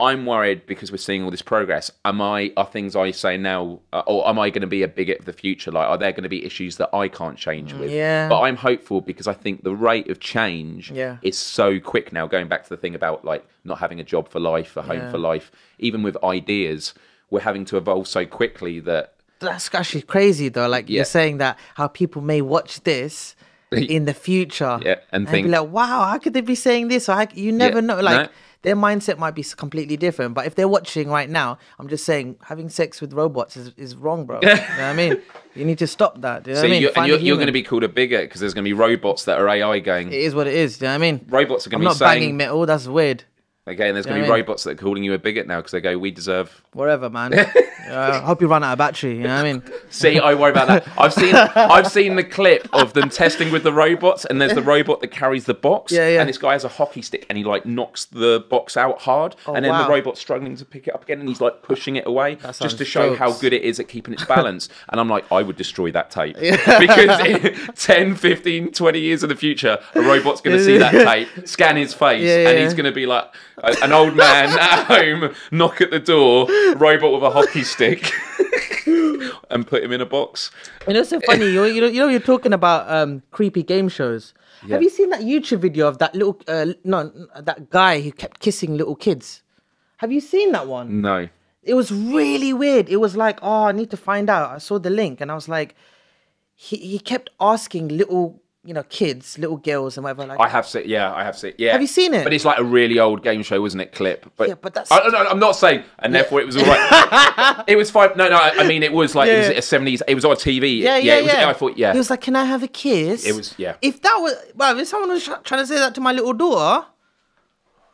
I'm worried because we're seeing all this progress. Am I are things I say now, uh, or am I going to be a bigot of the future? Like, are there going to be issues that I can't change with? Yeah. But I'm hopeful because I think the rate of change Yeah. is so quick now. Going back to the thing about like not having a job for life, a home Yeah. for life, even with ideas, we're having to evolve so quickly that That's actually crazy though. Like Yeah. you're saying that how people may watch this *laughs* in the future, Yeah, and be think- like, "Wow, how could they be saying this?" Or you never know. Like no. Their mindset might be completely different. But if they're watching right now, I'm just saying, having sex with robots is, is wrong, bro. you know what I mean? *laughs* You need to stop that. You know so what I mean? you're, and you're, you're going to be called a bigot because there's going to be robots that are AI going. It is what it is. Do you know what I mean? robots are going to be not saying banging metal. That's weird. Okay, and there's going to be I mean- robots that are calling you a bigot now because they go, "We deserve." *laughs* Whatever, man. *laughs* uh, hope you run out of battery. You know what I mean? See, I worry about that. I've seen, *laughs* I've seen the clip of them testing with the robots, and there's the robot that carries the box, Yeah, yeah. and this guy has a hockey stick, and he like knocks the box out hard, and then Oh, wow. the robot's struggling to pick it up again, and he's like pushing it away just to show how good it is at keeping its balance. and I'm like, I would destroy that tape because in 10, 15, 20 years in the future, a robot's going to see that tape, scan his face, Yeah, and yeah. he's going to be like an old man at home, knock at the door, robot with a hockey stick. *laughs* and put him in a box. You know, it's so funny. You, you know, you know, you're talking about um, creepy game shows. Have you seen that YouTube video of that little, uh, no, that guy who kept kissing little kids? Have you seen that one? No. It was really weird. It was like, oh, I need to find out. I saw the link and I was like, he, he kept asking little, you know, kids, little girls and whatever. Like, I have seen. Yeah, I have seen. Yeah. Have you seen it? But it's like a really old game show, wasn't it? Clip. But Yeah, but that's- I, I, I'm not saying, and therefore it was all right. *laughs* it was fine. No, no. I mean, it was like it was Yeah. a seventies. It was on TV. yeah, yeah, it was, yeah. I thought, yeah. He was like, "Can I have a kiss?" It was- yeah. If that was, well, if someone was trying to say that to my little daughter,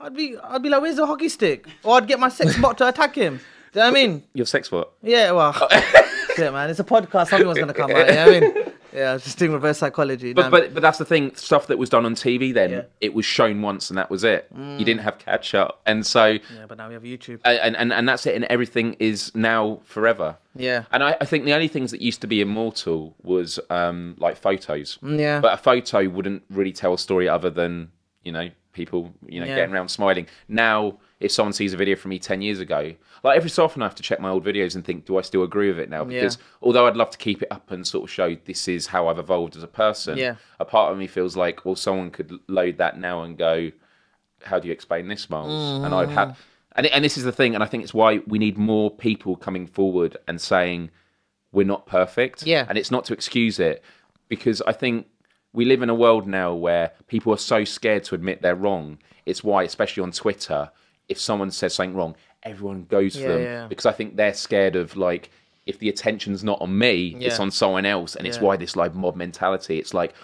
I'd be, I'd be like, "Where's the hockey stick?" Or I'd get my sex bot to attack him. Do you know what I mean? Your sex bot. Yeah, well, *laughs* shit, man. It's a podcast. Something's gonna come out. You know I mean? *laughs* Yeah, I was just doing reverse psychology. But Nah, but but that's the thing. Stuff that was done on TV then, Yeah. it was shown once and that was it. You didn't have catch up, and so yeah, but now we have YouTube. and and and that's it. And everything is now forever. Yeah. And I, I think the only things that used to be immortal was um, like photos. Yeah. But a photo wouldn't really tell a story other than, you know, people, you know, Yeah. getting around smiling. Now, if someone sees a video from me 10 years ago, like every so often I have to check my old videos and think, do I still agree with it now? Yeah. Because although I'd love to keep it up and sort of show this is how I've evolved as a person, Yeah. a part of me feels like, well, someone could load that now and go, how do you explain this, Myles? And I'd Mm. have, and, and this is the thing, and I think it's why we need more people coming forward and saying we're not perfect. Yeah. And it's not to excuse it, because I think we live in a world now where people are so scared to admit they're wrong. It's why, especially on Twitter, if someone says something wrong, everyone goes for Yeah, them yeah. because I think they're scared of like. If the attention's not on me, it's on someone else, and it's why this like mob mentality. It's like,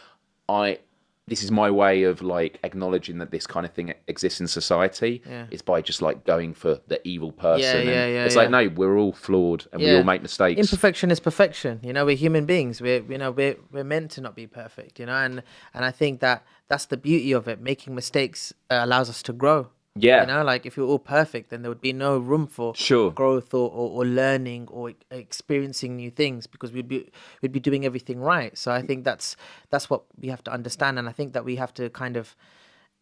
I, this is my way of like acknowledging that this kind of thing exists in society. Yeah. It's by just like going for the evil person. Yeah, and yeah, yeah, It's like no, we're all flawed and we all make mistakes. Imperfection is perfection. You know, we're human beings. We're you know we're we're meant to not be perfect. You know, and and I think that that's the beauty of it. Making mistakes uh, allows us to grow. Yeah. You know, like if you're all perfect, then there would be no room for Sure. growth or, or, or learning or experiencing new things because we'd be we'd be doing everything right. So I think that's that's what we have to understand, and I think that we have to kind of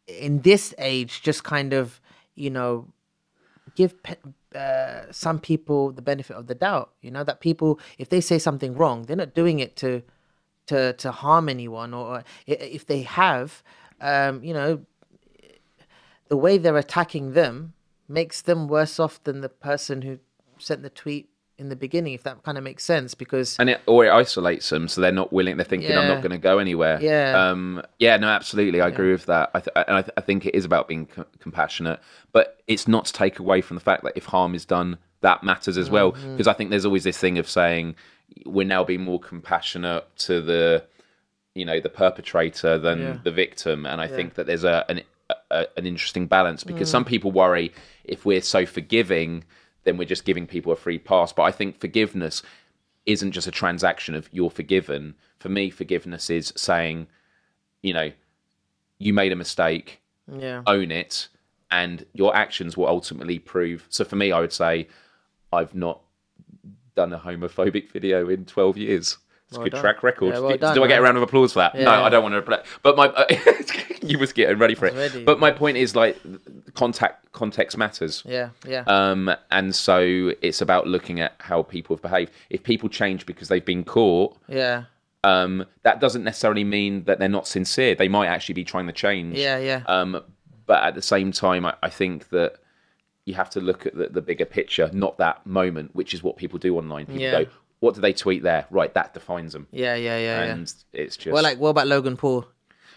in this age just kind of you know give uh, some people the benefit of the doubt. You know that people, if they say something wrong, they're not doing it to to to harm anyone, or, or if they have, um, you know, the way they're attacking them makes them worse off than the person who sent the tweet in the beginning. If that kind of makes sense, because and it or it isolates them, so they're not willing. They're thinking, "I'm not going to go anywhere." Yeah. um, yeah, no, absolutely, I agree with that. I th- and I, th- I think it is about being c- compassionate, but it's not to take away from the fact that if harm is done, that matters as well. Mm-hmm. Because I think there's always this thing of saying we're now being more compassionate to the, you know, the perpetrator than Yeah. the victim, and I think that there's a an a, an interesting balance because Mm. some people worry if we're so forgiving then we're just giving people a free pass. But i think forgiveness isn't just a transaction of you're forgiven. For me forgiveness is saying you know you made a mistake yeah, own it and your actions will ultimately prove so for me i would say i've not done a homophobic video in 12 years it's a good done. track record. Yeah, well Do done, I get a round of applause for that? no, Yeah. I don't want to. Play. But my, *laughs* you was getting ready for it. ready. But my point is like, contact context matters. yeah, yeah, Um, and so it's about looking at how people have behaved. If people change because they've been caught, yeah, um, that doesn't necessarily mean that they're not sincere. They might actually be trying to change. yeah, yeah. Um, but at the same time, I, I think that you have to look at the, the bigger picture, not that moment, which is what people do online. People Yeah. go, "What do they tweet there?" Right, that defines them. yeah, yeah, yeah, yeah. And it's just. Well, like, what about Logan Paul?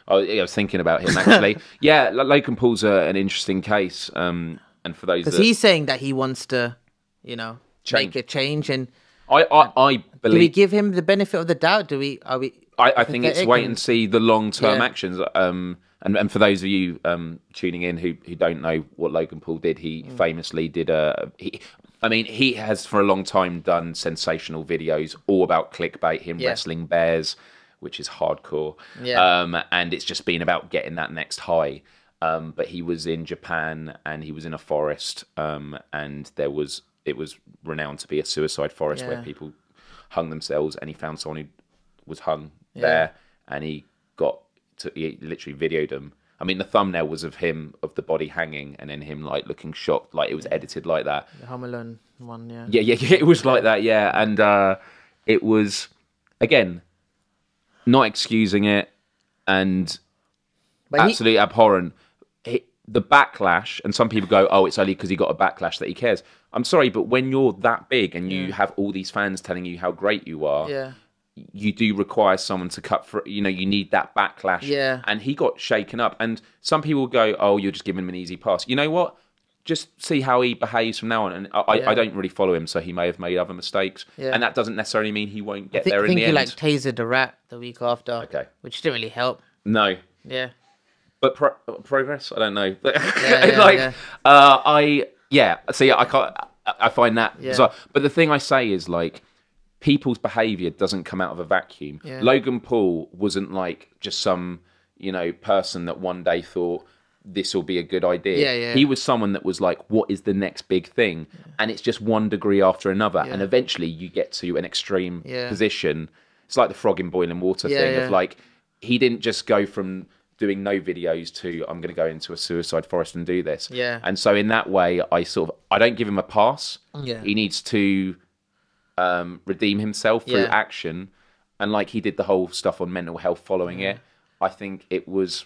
I, I was thinking about him actually. *laughs* yeah, Logan Paul's a, an interesting case. Um, and for those Because that he's saying that he wants to, you know, Change. make a change. And I, I, I do we give him the benefit of the doubt? Do we? Are we? I, I think it's wait and- and see the long term Yeah. actions. Um, and, and for those of you um, tuning in who, who don't know what Logan Paul did, he Mm. famously did a. He, I mean, he has for a long time done sensational videos all about clickbait, him Yeah. wrestling bears, which is hardcore. Yeah. Um, and it's just been about getting that next high. Um, but he was in Japan and he was in a forest, um, and there was it was renowned to be a suicide forest where people hung themselves, and he found someone who was hung Yeah. there, and he got to he literally videoed him. I mean, the thumbnail was of him of the body hanging, and then him like looking shocked, like it was edited like that. The Home Alone one, yeah. Yeah, yeah, *laughs* yeah. It was like that. Yeah, and uh, it was again not excusing it and But he, absolutely abhorrent. He, the backlash, and some people go, "Oh, it's only because he got a backlash that he cares." I'm sorry, but when you're that big and you have all these fans telling you how great you are, yeah, you do require someone to cut for. You know, you need that backlash. Yeah. And he got shaken up, and some people go, "Oh, you're just giving him an easy pass." You know what? Just see how he behaves from now on. And I, I- Yeah. I don't really follow him, so he may have made other mistakes, Yeah. and that doesn't necessarily mean he won't get I think, there I in think the he end. like tasered a rat the week after. Okay. which didn't really help. no, Yeah, but pro- progress i don't know *laughs* *laughs* yeah, like yeah. uh i yeah see i can't I- i find that Yeah. bizarre. but the thing i say is like people's behavior doesn't come out of a vacuum Yeah. logan paul wasn't like just some you know person that one day thought this will be a good idea Yeah, yeah. he was someone that was like what is the next big thing and it's just one degree after another and eventually you get to an extreme Yeah. position it's like the frog in boiling water Yeah, thing yeah. of like he didn't just go from doing no videos to I'm going to go into a suicide forest and do this. Yeah. And so in that way, I sort of I don't give him a pass. Yeah. He needs to um, redeem himself through Yeah. action, and like he did the whole stuff on mental health following it. I think it was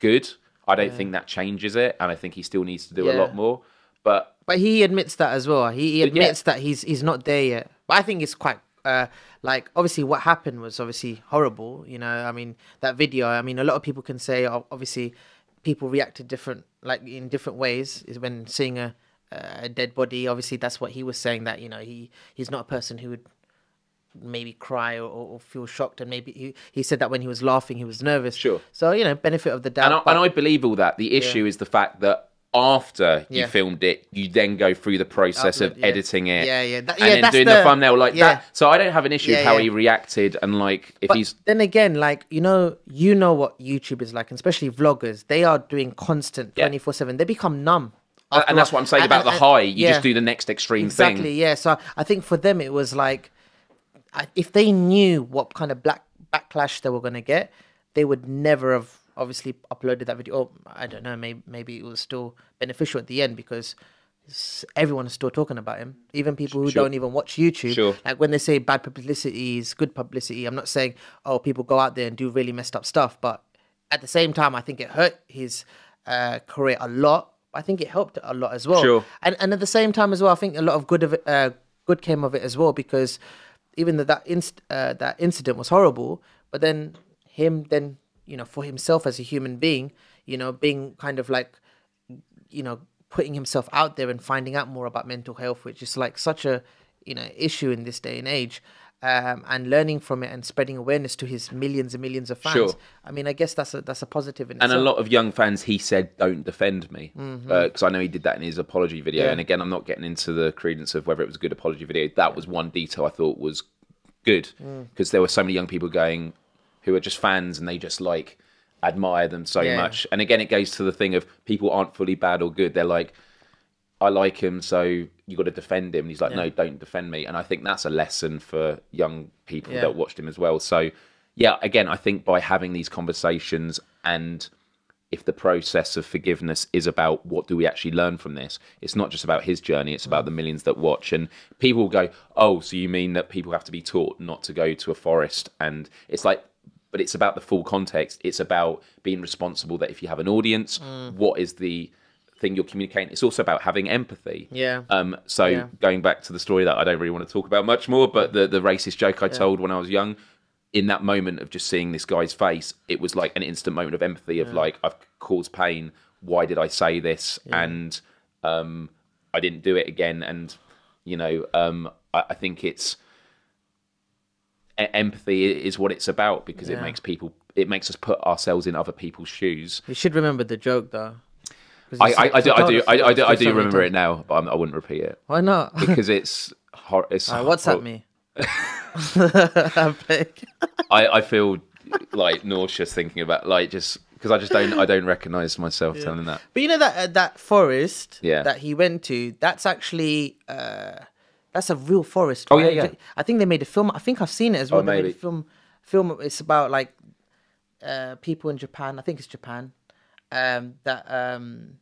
good. I don't think that changes it, and I think he still needs to do a lot more. But but he admits that as well. He, he yeah. admits that he's he's not there yet. But I think it's quite uh like obviously what happened was obviously horrible. You know, I mean that video. I mean a lot of people can say oh, obviously people reacted different like in different ways. Is when seeing a a dead body. Obviously that's what he was saying that you know he he's not a person who would maybe cry or, or feel shocked and maybe he, he said that when he was laughing he was nervous Sure. so you know benefit of the doubt and I, but- and I believe all that. The issue is the fact that after you Yeah. filmed it, you then go through the process of yeah. editing it, Yeah, yeah. That- and yeah, then doing the, the- thumbnail like yeah. that. So I don't have an issue Yeah, with how yeah. he reacted and like if But he's then again, like you know, you know what YouTube is like, and especially vloggers. They are doing constant Yeah. twenty four seven. They become numb. And that's what I'm saying and- about the high. You yeah, just do the next extreme exactly. thing. Exactly. Yeah. So I think for them it was like, if they knew what kind of black backlash they were going to get, they would never have obviously uploaded that video. Or I don't know. Maybe maybe it was still beneficial at the end because. Everyone is still talking about him, even people who Sure. don't even watch YouTube. Sure. Like when they say bad publicity is good publicity, I'm not saying oh people go out there and do really messed up stuff, but at the same time, I think it hurt his uh, career a lot. I think it helped a lot as well. Sure. And and at the same time as well, I think a lot of good of it, uh, good came of it as well because even though that inst- uh, that incident was horrible, but then him then you know for himself as a human being, you know, being kind of like you know putting himself out there and finding out more about mental health which is like such a you know issue in this day and age um, and learning from it and spreading awareness to his millions and millions of fans Sure. i mean i guess that's a that's a positive in And a lot of young fans, he said, "Don't defend me," because I know he did that in his apology video. Mm-hmm. Yeah. And again, I'm not getting into the credence of whether it was a good apology video. That was one detail I thought was good Mm. because there were so many young people going who are just fans and they just like admire them so Yeah. much. And again, it goes to the thing of people aren't fully bad or good. They're like, I like him, so you got to defend him. And he's like, no, don't defend me. And I think that's a lesson for young people Yeah. that watched him as well. So, yeah, again, I think by having these conversations and if the process of forgiveness is about what do we actually learn from this, it's not just about his journey, it's about the millions that watch. And people go, oh, so you mean that people have to be taught not to go to a forest? And it's like, but it's about the full context. It's about being responsible that if you have an audience, mm. what is the thing you're communicating? It's also about having empathy. Yeah. Um, so Yeah. going back to the story that I don't really want to talk about much more, but the, the racist joke I told when I was young, in that moment of just seeing this guy's face, it was like an instant moment of empathy of like, I've caused pain. Why did I say this? And um, I didn't do it again. And, you know, um, I, I think it's e- empathy is what it's about because it makes people it makes us put ourselves in other people's shoes. You should remember the joke though. I, I, I do, I do, I, I do, I do remember it now, but I'm, I wouldn't repeat it Why not? *laughs* because it's hor- it's. Alright, what's that at me? *laughs* *laughs* I, I feel like nauseous thinking about like just because I just don't I don't recognize myself telling that. But you know that uh, that forest Yeah. that he went to, that's actually uh, that's a real forest. Oh, yeah, yeah. I think they made a film. I think I've seen it as well. Oh, they made a film. Film. It's about like uh, people in Japan. I think it's Japan um, that um,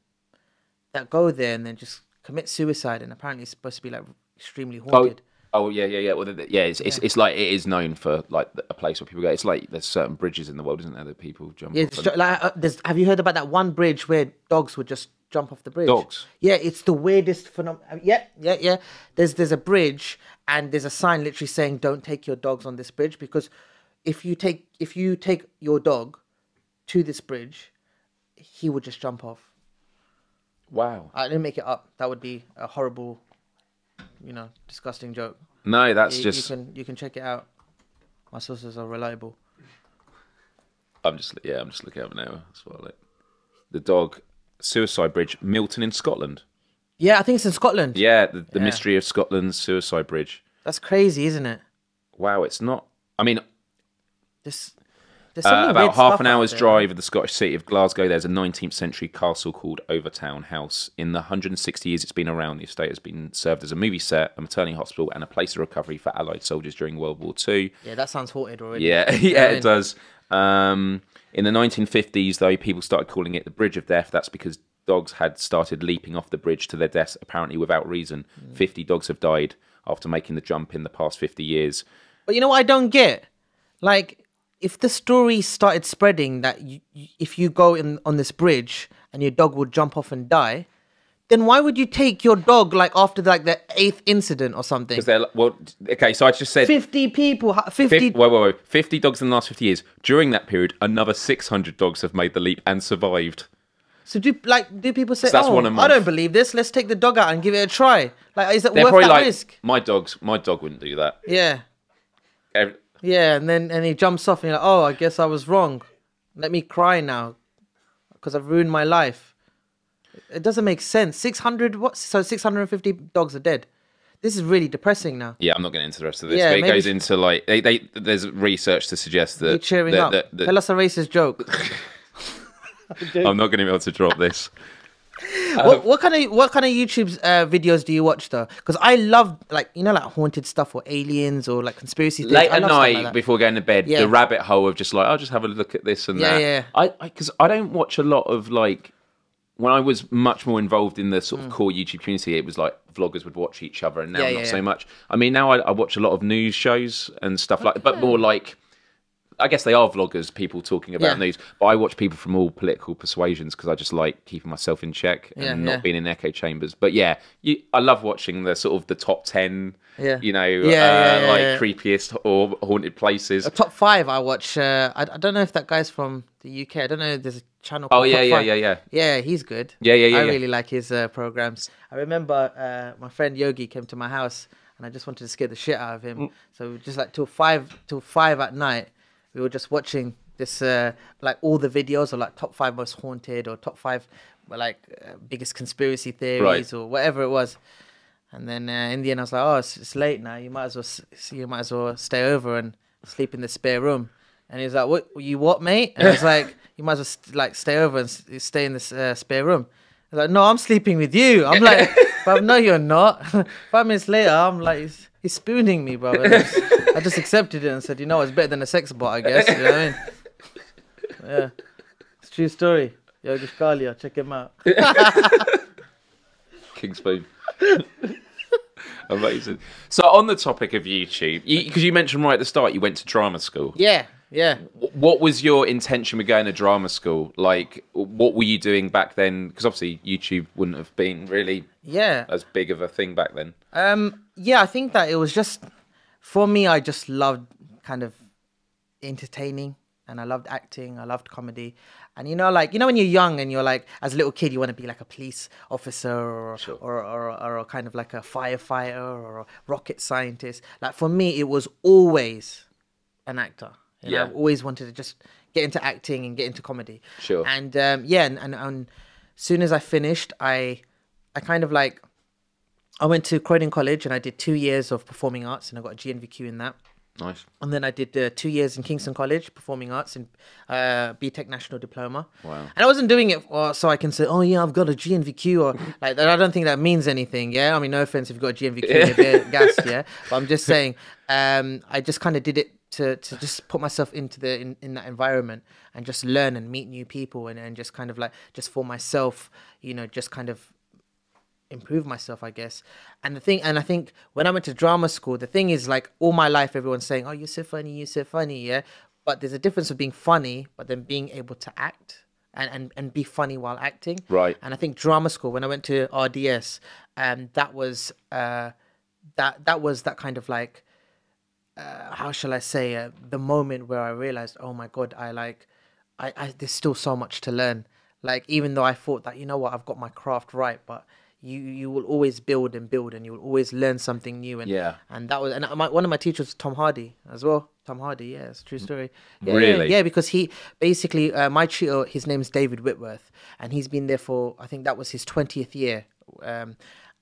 that go there and then just commit suicide. And apparently, it's supposed to be like extremely Oh, haunted. oh yeah, yeah, yeah. Well, th- th- yeah, it's, it's it's like it is known for like a place where people go. It's like there's certain bridges in the world, isn't there, that people jump Yeah, off. it's and- ju- like uh, there's, have you heard about that one bridge where dogs would just jump off the bridge? Dogs? Yeah, it's the weirdest phenomenon. Yeah, yeah, yeah. There's there's a bridge and there's a sign literally saying don't take your dogs on this bridge because if you take if you take your dog to this bridge, he would just jump off. Wow. I didn't make it up. That would be a horrible, you know, disgusting joke. No, that's You, just. you can you can check it out. My sources are reliable. I'm just yeah, I'm just looking up now. That's what I like. The dog suicide bridge, Milton in Scotland. Yeah, I think it's in Scotland. Yeah, the, the Yeah. mystery of Scotland's suicide bridge. That's crazy, isn't it? Wow, it's not. I mean, This Uh, about half an hour's drive of the Scottish city of Glasgow, there's a 19th century castle called Overtoun House. In the 160 years it's been around, the estate has been served as a movie set, a maternity hospital, and a place of recovery for Allied soldiers during World War II. Yeah, that sounds haunted already. Yeah, *laughs* yeah, it does. Um, in the 1950s, though, people started calling it the Bridge of Death. That's because dogs had started leaping off the bridge to their deaths, apparently without reason. Mm. 50 dogs have died after making the jump in the past 50 years. But you know what I don't get? Like, if the story started spreading that you, if you go in on this bridge and your dog would jump off and die, then why would you take your dog like after like the eighth incident or something? Because they're, well, okay, so I just said. Fifty people, fifty. Fif- wait, wait, wait. 50 dogs in the last 50 years. During that period, another 600 dogs have made the leap and survived. So do like do people say, So that's "Oh, I don't believe this. Let's take the dog out and give it a try." Like, is it They're worth probably that like, risk? my dogs, my dog wouldn't do that. Yeah, Ev- yeah. And then and he jumps off and you're like, "Oh, I guess I was wrong. Let me cry now because I've ruined my life." It doesn't make sense. Six hundred what? So six hundred and fifty dogs are dead. This is really depressing now. Yeah, I'm not getting into the rest of this. Yeah, but it maybe goes into like they, they there's research to suggest that You're cheering that- up. that- that- Tell us a racist joke. *laughs* I'm not going to be able to drop this. *laughs* *laughs* what, what kind of what kind of YouTube uh, videos do you watch though? Because I love like you know like haunted stuff or aliens or like conspiracy theories. Late I at stuff like night before going to bed, Yeah. the rabbit hole of just like I'll just have a look at this and Yeah, that. yeah. I because I, don't watch a lot of like when I was much more involved in the sort of core YouTube community, it was like vloggers would watch each other, and now Mm. Yeah, not so much. I mean, now I, I watch a lot of news shows and stuff like, but more like. I guess they are vloggers, people talking about Yeah. news. But I watch people from all political persuasions because I just like keeping myself in check and Yeah, not yeah. being in echo chambers. But yeah, you, I love watching the sort of the top ten, Yeah. you know, Yeah, uh, like creepiest or haunted places. The top five I watch. Uh, I, I don't know if that guy's from the UK. I don't know. if There's a channel. Oh yeah, Top yeah, Five. yeah, yeah. Yeah, he's good. Yeah, yeah, yeah, I really like his uh, programs. I remember uh, my friend Yogi came to my house, and I just wanted to scare the shit out of him. Mm. So just like till five, till five at night, we were just watching this, uh, like all the videos of like top five most haunted or top five, like uh, biggest conspiracy theories Right. or whatever it was. And then uh, in the end, I was like, "Oh, it's, it's late now. You might as well, s- you might as well stay over and sleep in the spare room." And he was like, "What? You what, mate?" And I was *laughs* like, "You might as well st- like stay over and s- stay in this uh, spare room." I was like, "No, I'm sleeping with you." I'm like, *laughs* "But no, you're not." *laughs* Five minutes later, I'm like, "He's, he's spooning me, bro." I, just, I just accepted it and said, "You know, it's better than a sex bot, I guess." You know what I mean? Yeah, it's a true story. Yogesh Kalia, check him out. *laughs* King Spoon. *laughs* Amazing. So on the topic of YouTube, because you, mentioned right at the start, you went to drama school. Yeah, yeah. What was your intention with going to drama school? Like, what were you doing back then? Because obviously YouTube wouldn't have been really Yeah. as big of a thing back then. Um, yeah, I think that it was just for me. I just loved kind of entertaining, and I loved acting. I loved comedy, and you know, like you know, when you're young and you're like, as a little kid, you want to be like a police officer or Sure. or, or or a kind of like a firefighter or a rocket scientist. Like for me, it was always an actor. You know, Yeah. I've always wanted to just get into acting and get into comedy. Sure. And um, yeah, and, and, and soon as I finished, I I kind of like I went to Croydon College and I did two years of performing arts and I got a GNVQ in that. Nice. And then I did uh, two years in Kingston College, performing arts and uh, BTEC National Diploma. Wow. And I wasn't doing it for, so I can say, oh yeah, I've got a GNVQ or *laughs* like that. I don't think that means anything. Yeah, I mean, no offense if you've got a GNVQ, you're a bit *laughs* gassed. Yeah, but I'm just saying, um, I just kind of did it to to just put myself into the in, in that environment and just learn and meet new people and, and just kind of like just for myself, you know, just kind of improve myself, I guess. And the thing, and I think when I went to drama school, the thing is like all my life, everyone's saying, "Oh, you're so funny, you're so funny," yeah. But there's a difference of being funny, but then being able to act and and, and be funny while acting. Right. And I think drama school, when I went to RDS, um, that was uh, that that was that kind of like uh, how shall I say uh, the moment where I realized, oh my god, I like, I, I there's still so much to learn. Like even though I thought that you know what I've got my craft right, but you you will always build and build and you will always learn something new. And Yeah. and that was and my, one of my teachers Tom Hardy as well. Tom Hardy, yeah, it's true story. Yeah, yeah, Really? Yeah, because he basically uh, my tutor, his name's David Whitworth, and he's been there for I think that was his twentieth year. Um,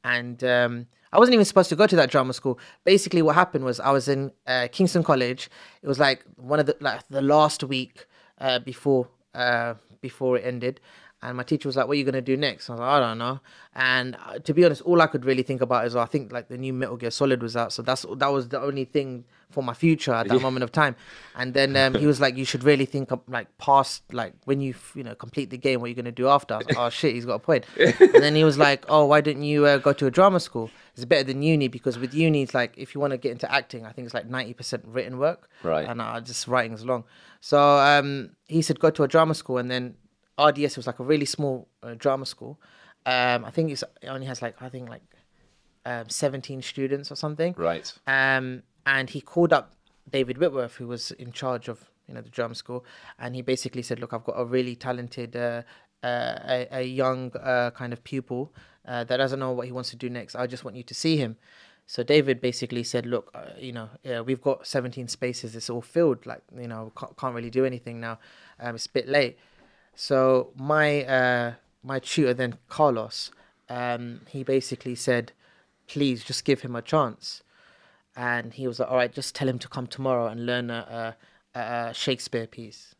and um, I wasn't even supposed to go to that drama school. Basically, what happened was I was in uh, Kingston College. It was like one of the like the last week uh, before uh, before it ended, and my teacher was like, "What are you gonna do next?" I was like, "I don't know." And uh, to be honest, all I could really think about is I think like the new Metal Gear Solid was out, so that's that was the only thing for my future at that moment of time. And then um, he was like, "You should really think of like past like when you you know complete the game, what you're gonna do after." I was like, "Oh shit, he's got a point." *laughs* and then he was like, "Oh, why didn't you uh, go to a drama school? It's better than uni because with uni, it's like if you want to get into acting, I think it's like ninety percent written work, Right. And uh, just writing's long." So um, he said, "Go to a drama school," and then RDS was like a really small uh, drama school. Um, I think it's, it only has like I think like um, 17 students or something. Right. Um, and he called up David Whitworth, who was in charge of you know the drama school, and he basically said, "Look, I've got a really talented, uh, uh, a, a young uh, kind of pupil uh, that doesn't know what he wants to do next. I just want you to see him." So David basically said, "Look, uh, you know, yeah, we've got 17 spaces. It's all filled. Like, you know, can't, can't really do anything now. Um, it's a bit late." So my uh, my tutor then Carlos, um, he basically said, "Please just give him a chance." And he was like, "All right, just tell him to come tomorrow and learn a, a, a Shakespeare piece."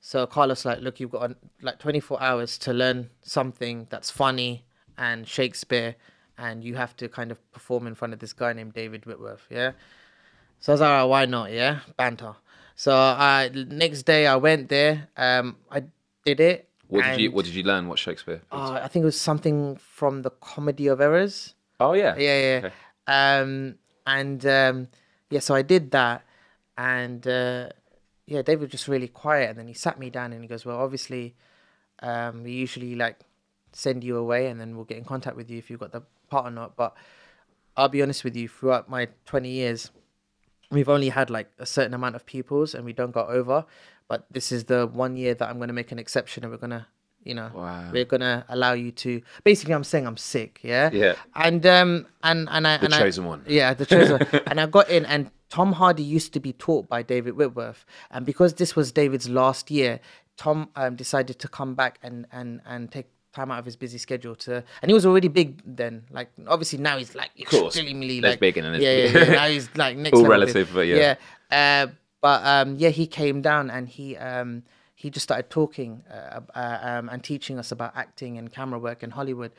So Carlos like, "Look, you've got like 24 hours to learn something that's funny and Shakespeare, and you have to kind of perform in front of this guy named David Whitworth." Yeah. So I was like, "All right, why not? Yeah, banter." So I next day I went there. Um, I did it. What did you What did you learn? What Shakespeare? uh, I think it was something from the Comedy of Errors. oh yeah. Yeah, yeah. Okay. Um, and um, yeah, so I did that, and uh, yeah, David was just really quiet, and then he sat me down and he goes, "Well, obviously, um, we usually like send you away, and then we'll get in contact with you if you've got the part or not. But I'll be honest with you, throughout my twenty years, we've only had like a certain amount of pupils, and we don't go over. But this is the one year that I'm going to make an exception, and we're gonna." You know, Wow. we're gonna allow you to. Basically, I'm saying I'm sick, yeah. Yeah. And um and and I The and I- chosen one. yeah, the chosen. *laughs* and I got in, and Tom Hardy used to be taught by David Whitworth, and because this was David's last year, Tom um, decided to come back and and and take time out of his busy schedule to, and he was already big then. Like obviously now he's like extremely like big and yeah, yeah, yeah. Now he's like *laughs* next All big. relative, but yeah. Yeah. Uh, but um, yeah, he came down and he um, he just started talking uh, uh, um, and teaching us about acting and camera work in Hollywood.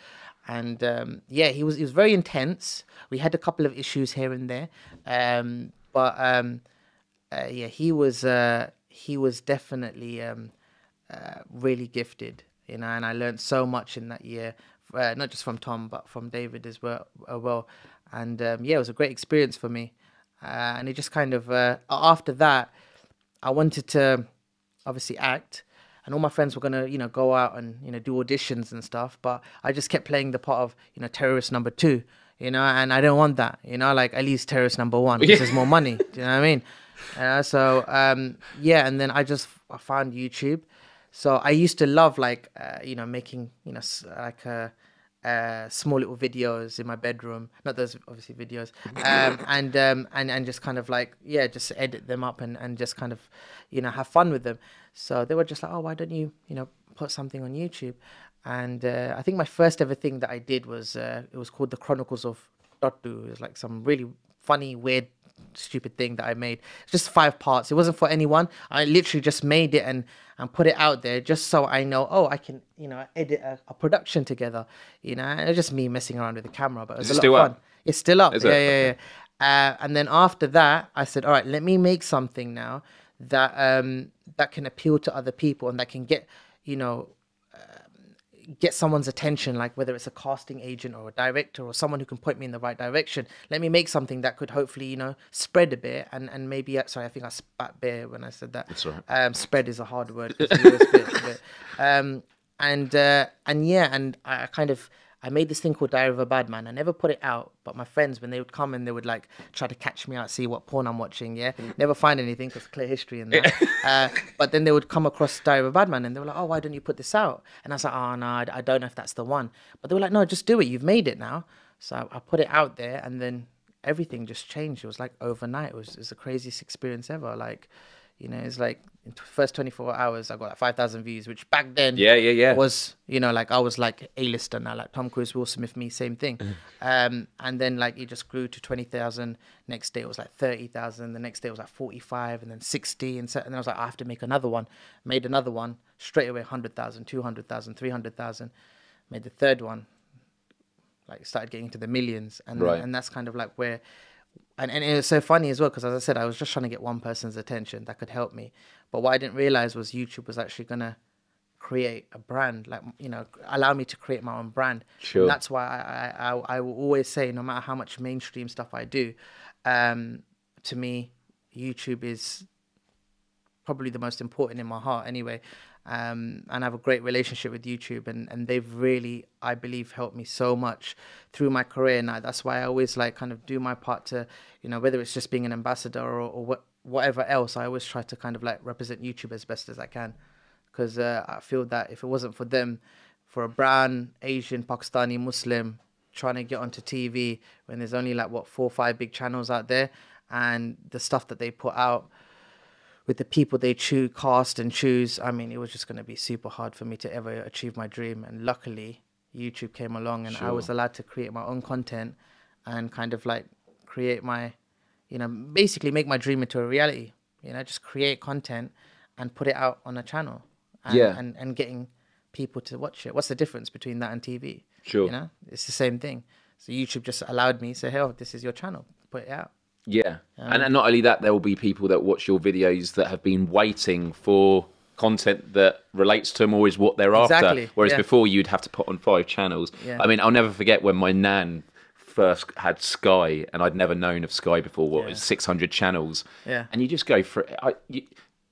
And um, yeah, he was he was very intense. We had a couple of issues here and there, um, but um, uh, yeah, he was uh, he was definitely uh, really gifted, you know. And I learned so much in that year, uh, not just from Tom, but from David as well. Well, and yeah, it was a great experience for me. Uh, and it just kind of uh, after that, I wanted to obviously act, and all my friends were gonna you know go out and you know do auditions and stuff. But I just kept playing the part of you know terrorist number two, you know, and I don't want that, you know, like at least terrorist number one because there's more *laughs* money. Do you know what I mean? Uh, so um, yeah, and then I just I found YouTube. So I used to love like uh, you know making you know like uh, small little videos in my bedroom. Not those obviously videos, um, *laughs* and um, and and just kind of like yeah, just edit them up and and just kind of you know have fun with them. So they were just like, oh, why don't you you know put something on YouTube? And uh, I think my first ever thing that I did was uh, it was called the Chronicles of Dottu. It was like some really funny, weird stupid thing that I made. It's just five parts. It wasn't for anyone. I literally just made it and and put it out there just so I know. Oh, I can you know edit a, a production together. You know, and it was just me messing around with the camera, but it was Is a it lot still of up? fun. It's still up. Is yeah, it? yeah, yeah. Uh, and then after that, I said, all right, let me make something now that um that can appeal to other people and that can get you know get someone's attention, like whether it's a casting agent or a director or someone who can point me in the right direction. Let me make something that could hopefully, you know, spread a bit and and maybe uh, sorry, I think I spat beer when I said that. That's right. Um, spread is a hard word. you always a bit. *laughs* Um, and uh, and yeah, and I kind of I made this thing called Diary of a Badman. I never put it out, but my friends when they would come and they would like try to catch me out, see what porn I'm watching. Yeah, never find anything because clear history in that. *laughs* uh, but then they would come across Diary of a Badman and they were like, "Oh, why don't you put this out?" And I was like, "Oh no, I, I don't know if that's the one." But they were like, "No, just do it. You've made it now." So I, I put it out there, and then everything just changed. It was like overnight. It was, it was the craziest experience ever. Like, you know, it's like first 24 hours, I got like 5,000 views, which back then Yeah, yeah, yeah. was, you know, like I was like A-lister now, like Tom Cruise, Will Smith, me, same thing. Mm. um, and then like it just grew to 20,000. Next day it was like 30,000. The next day it was like 45 and then 60. And, so, and I was like, I have to make another one. Made another one straight away 100,000, 200,000, 300,000. Made the third one, like started getting to the millions. And, Right. and that's kind of like where and, and it was so funny as well because as I said, I was just trying to get one person's attention that could help me. But what I didn't realize was YouTube was actually gonna create a brand, like you know, allow me to create my own brand. Sure. And that's why I, I I I will always say, no matter how much mainstream stuff I do, um, to me, YouTube is probably the most important in my heart anyway. Um, and I have a great relationship with YouTube, and, and they've really, I believe, helped me so much through my career. Now that's why I always like kind of do my part to, you know, whether it's just being an ambassador or, or what, whatever else. I always try to kind of like represent YouTube as best as I can, because uh, I feel that if it wasn't for them, for a brown, Asian, Pakistani, Muslim trying to get onto TV when there's only like what four or five big channels out there, and the stuff that they put out with the people they choose, cast and choose, I mean, it was just going to be super hard for me to ever achieve my dream. And luckily, YouTube came along and I was allowed to create my own content and kind of like create my, you know, basically make my dream into a reality. You know, just create content and put it out on a channel. And, Yeah. And, and getting people to watch it. What's the difference between that and TV? Sure. You know, it's the same thing. So YouTube just allowed me, say, hell, oh, this is your channel, put it out. Yeah. and, and not only that, there will be people that watch your videos that have been waiting for content that relates to them or is what they're Exactly, after. Whereas yeah. before you'd have to put on five channels. Yeah. I mean, I'll never forget when my nan first had Sky and I'd never known of Sky before. What Yeah. was 600 channels? Yeah. And you just go for it. I, you,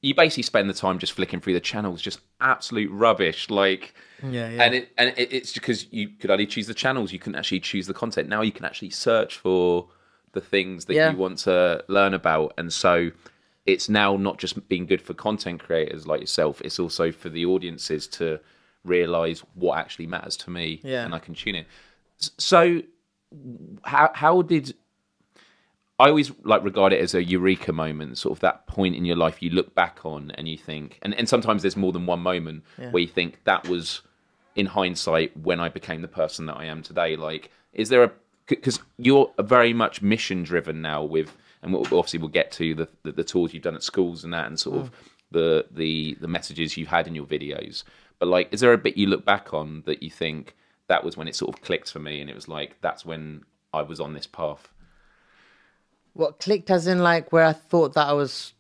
you basically spend the time just flicking through the channels, just absolute rubbish. Like, Yeah, yeah. and it and it, it's because you could only choose the channels. You couldn't actually choose the content. Now you can actually search for the things that Yeah. you want to learn about, and so it's now not just being good for content creators like yourself. It's also for the audiences to realize what actually matters to me, Yeah. and I can tune in. So, how how did I always like regard it as a eureka moment, sort of that point in your life you look back on and you think, and, and sometimes there's more than one moment where you think that was in hindsight when I became the person that I am today. Like, is there a because you're very much mission driven now with, and we'll, obviously we'll get to the, the the tours you've done at schools and that, and sort of mm. the the the messages you've had in your videos. But like, is there a bit you look back on that you think that was when it sort of clicked for me, and it was like that's when I was on this path. What clicked as in like where I thought that I was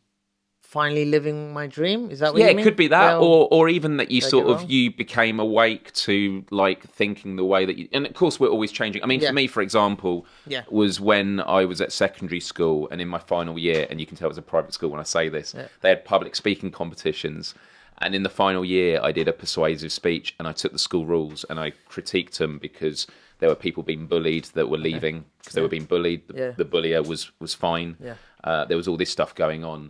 finally living my dream? Is that what you mean? yeah, it could be that, Well, or or even that you sort of you became awake to like thinking the way that you. And of course, we're always changing. I mean, Yeah. for me, for example, Yeah. was when I was at secondary school and in my final year, and you can tell it was a private school when I say this. Yeah. They had public speaking competitions. And in the final year, I did a persuasive speech, and I took the school rules and I critiqued them because there were people being bullied that were leaving because they were being bullied. The, the bullier was was fine. Yeah. Uh, there was all this stuff going on,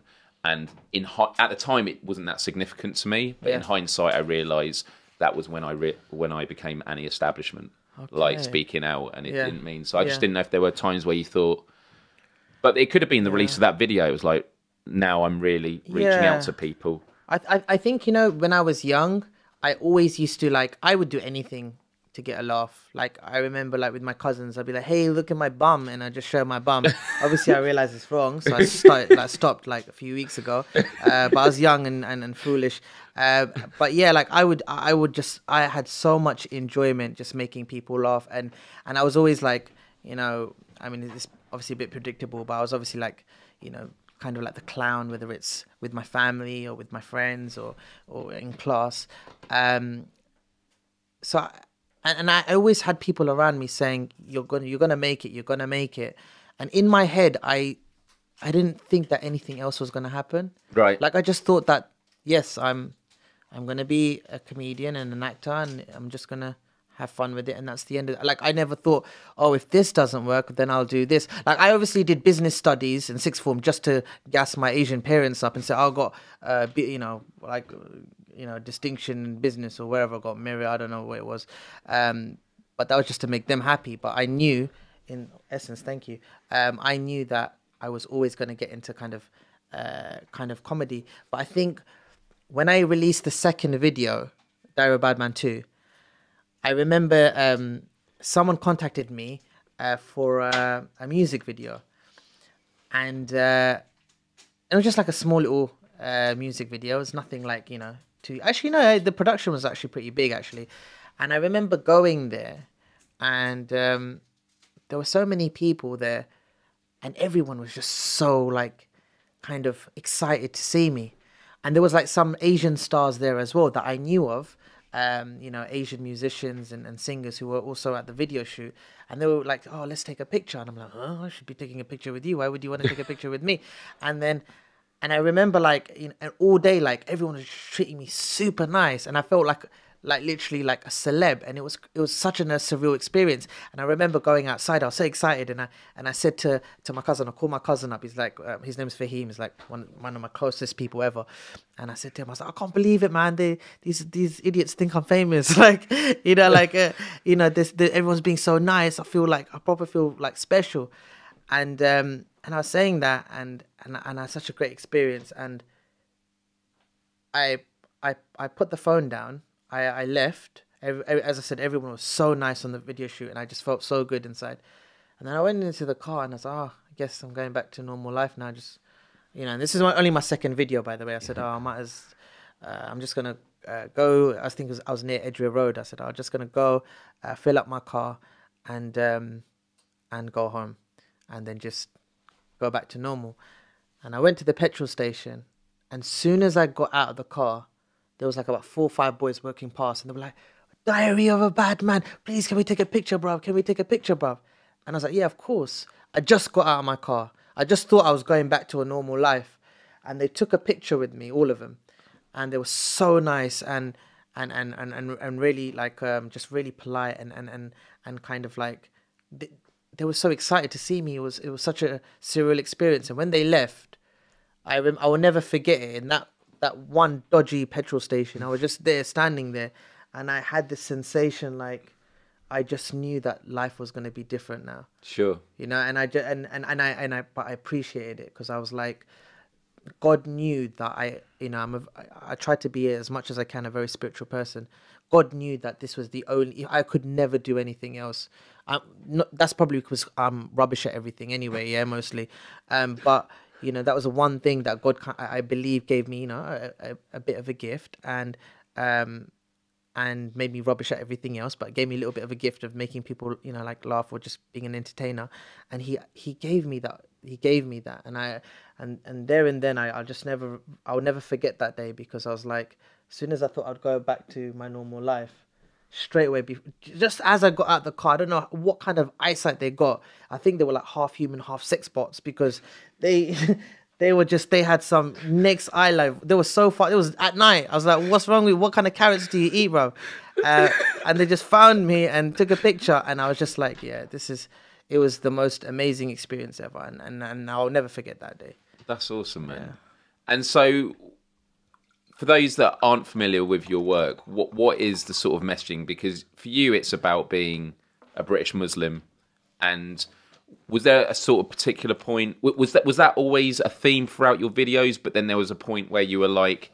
and in hi- at the time it wasn't that significant to me. But in hindsight, I realised that was when I re- when I became anti-establishment. like speaking out, and it Yeah. didn't mean. So I just didn't know if there were times where you thought, but it could have been the release of that video. It was like now I'm really reaching Yeah. out to people. I, I I think you know when I was young, I always used to like I would do anything to get a laugh. Like I remember like with my cousins, I'd be like, "Hey, look at my bum," and I just show my bum. *laughs* Obviously, I realized it's wrong, so I started like stopped like a few weeks ago. Uh, but I was young and and, and foolish. Uh, but yeah, like I would I would just I had so much enjoyment just making people laugh, and and I was always like, you know, I mean, it's obviously a bit predictable, but I was obviously like, you know, kind of like the clown, whether it's with my family or with my friends or or in class. Um, so, I, and, and I always had people around me saying, "You're gonna, you're gonna make it. You're gonna make it." And in my head, I, I didn't think that anything else was gonna happen. Right. Like I just thought that yes, I'm, I'm gonna be a comedian and an actor, and I'm just gonna have fun with it, and that's the end of it. Like I never thought, oh, if this doesn't work, then I'll do this. Like I obviously did business studies in sixth form just to gas my Asian parents up and say, I got, uh, you know, like, you know, distinction in business or wherever I got married. I don't know what it was, um, but that was just to make them happy. But I knew, in essence, thank you. Um, I knew that I was always going to get into kind of, uh, kind of comedy. But I think when I released the second video, Diary of a Badman Two, I remember um, someone contacted me uh, for uh, a music video, and uh, it was just like a small little uh, music video. It was nothing like you know. To actually, no, the production was actually pretty big actually, and I remember going there, and um, there were so many people there, and everyone was just so like kind of excited to see me. And there was like some Asian stars there as well that I knew of, um, you know, Asian musicians and, and singers who were also at the video shoot. And they were like, oh, let's take a picture. And I'm like, oh, I should be taking a picture with you. Why would you want to take a picture with me? *laughs* And then, and I remember like, you know, all day, like everyone was treating me super nice. And I felt like, like literally like a celeb. And it was it was such an, a surreal experience. And i remember going outside i was so excited. And i and i said to to my cousin i called my cousin up. He's like um, his name's fahim. He's like one, one of my closest people ever. And i said to him i was like i can't believe it man. They these these idiots think i'm famous. *laughs* Like you know like uh, you know this the, everyone's being so nice. I feel like i probably feel like special and um and i was saying that and and, and i had such a great experience and I I I put the phone down. I I left. As I said, everyone was so nice on the video shoot, and I just felt so good inside. And then I went into the car, and I was like, oh, I guess I'm going back to normal life now. Just you know, this is my, only my second video, by the way. I said, oh, I might as uh, I'm just gonna uh, go. I think was, I was near Edgware Road. I said, I'm just gonna go, uh, fill up my car, and um, and go home, and then just go back to normal. And I went to the petrol station, and as soon as I got out of the car, there was like about four or five boys working past, and they were like, "Diary of a Badman, please, can we take a picture, bruv? Can we take a picture, bruv?" And I was like, "Yeah, of course." I just got out of my car. I just thought I was going back to a normal life, and they took a picture with me, all of them, and they were so nice and and and and and, and really like um, just really polite and and and and kind of like. They, were so excited to see me. It was it was such a surreal experience. And when they left, I rem- I will never forget it. In that that one dodgy petrol station, I was just there, standing there, and I had this sensation like I just knew that life was going to be different now. Sure. You know, and I ju- and and and I and I but I appreciated it because I was like, God knew that I, you know, I'm a, I, I tried to be as much as I can a very spiritual person. God knew that this was the only I could never do anything else. Um, not, that's probably because I'm rubbish at everything anyway. Yeah, mostly. Um, but you know, that was the one thing that God, I I believe, gave me, you know, a, a, a bit of a gift and um, and made me rubbish at everything else, but gave me a little bit of a gift of making people, you know, like laugh or just being an entertainer. And he he gave me that. He gave me that, and I and and there and then I I'll just never I'll never forget that day because I was like, as soon as I thought I'd go back to my normal life, straight away, just as I got out the car, I don't know what kind of eyesight they got. I think they were like half human, half sex bots because they. *laughs* They were just, they had some next eye life. They were so far, it was at night. I was like, what's wrong with you? What kind of carrots do you eat, bro? Uh, and they just found me and took a picture. And I was just like, yeah, this is, it was the most amazing experience ever. And, and, and I'll never forget that day. That's awesome, man. And so, for those that aren't familiar with your work, what what is the sort of messaging? Because for you, it's about being a British Muslim, and was there a sort of particular point? Was that was that always a theme throughout your videos? But then there was a point where you were like,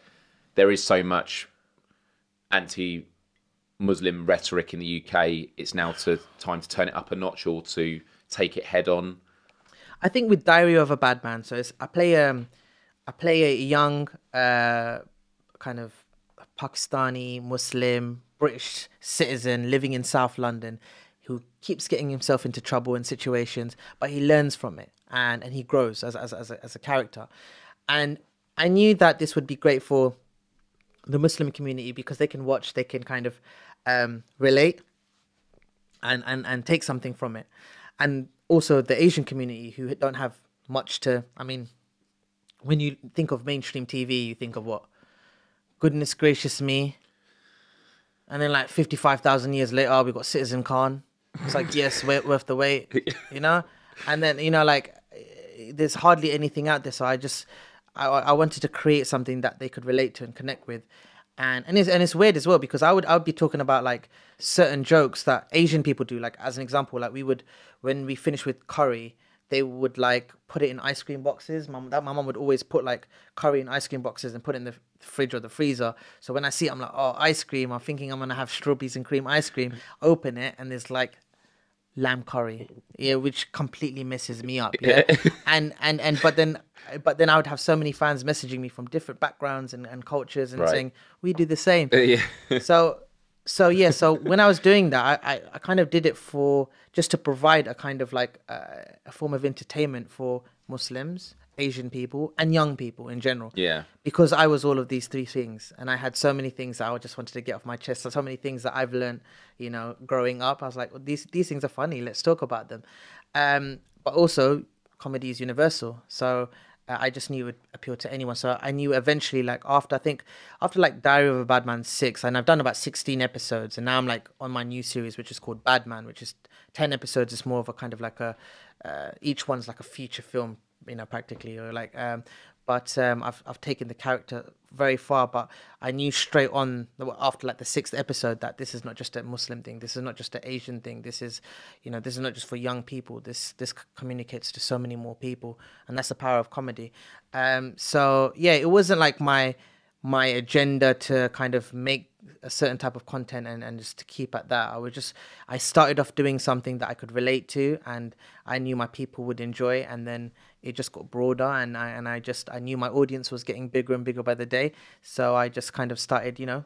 there is so much anti-Muslim rhetoric in the UK. It's now to time to turn it up a notch or to take it head on. I think with Diary of a Bad Man, so I play um, I play a young uh, kind of Pakistani Muslim British citizen living in South London who keeps getting himself into trouble in situations, but he learns from it and, and he grows as, as, as, a, as a character. And I knew that this would be great for the Muslim community because they can watch, they can kind of um, relate and, and, and take something from it. And also the Asian community who don't have much to, I mean, when you think of mainstream TV, you think of what? Goodness gracious me. And then like 55,000 years later, we got Citizen Khan. It's like, yes, worth the wait, *laughs* you know? And then, you know, like, there's hardly anything out there. So I just, I, I wanted to create something that they could relate to and connect with. And, and it's and it's weird as well because I would I would be talking about like certain jokes that Asian people do like as an example like we would when we finish with curry they would like put it in ice cream boxes. Mom, that my mom would always put like curry in ice cream boxes and put it in the fridge or the freezer. So when I see it, I'm like, oh, ice cream. I'm thinking I'm gonna have strawberries and cream ice cream. Open it and there's like lamb curry, yeah, which completely messes me up. Yeah, *laughs* and and and but then but then I would have so many fans messaging me from different backgrounds and, and cultures and Right. saying we do the same. *laughs* yeah. so so yeah so when i was doing that i i, I kind of did it for just to provide a kind of like uh, a form of entertainment for muslims asian people and young people in general. Yeah. because i was all of these three things and i had so many things that i just wanted to get off my chest so, so many things that i've learned you know growing up. I was like well, these these things are funny let's talk about them. Um but also comedy is universal. So I just knew it would appeal to anyone. So I knew eventually, like after I think after like Diary of a Badman six, and I've done about sixteen episodes, and now I'm like on my new series, which is called Badman, which is ten episodes. It's more of a kind of like a uh, each one's like a feature film, you know, practically, or like. Um, but um, I've I've taken the character very far. But I knew straight on after like the sixth episode that this is not just a Muslim thing. This is not just an Asian thing. This is, you know, this is not just for young people. This this communicates to so many more people, and that's the power of comedy. Um, so yeah, it wasn't like my my agenda to kind of make a certain type of content and, and just to keep at that. I was just I started off doing something that I could relate to and I knew my people would enjoy and then it just got broader and I and I just I knew my audience was getting bigger and bigger by the day. So I just kind of started, you know,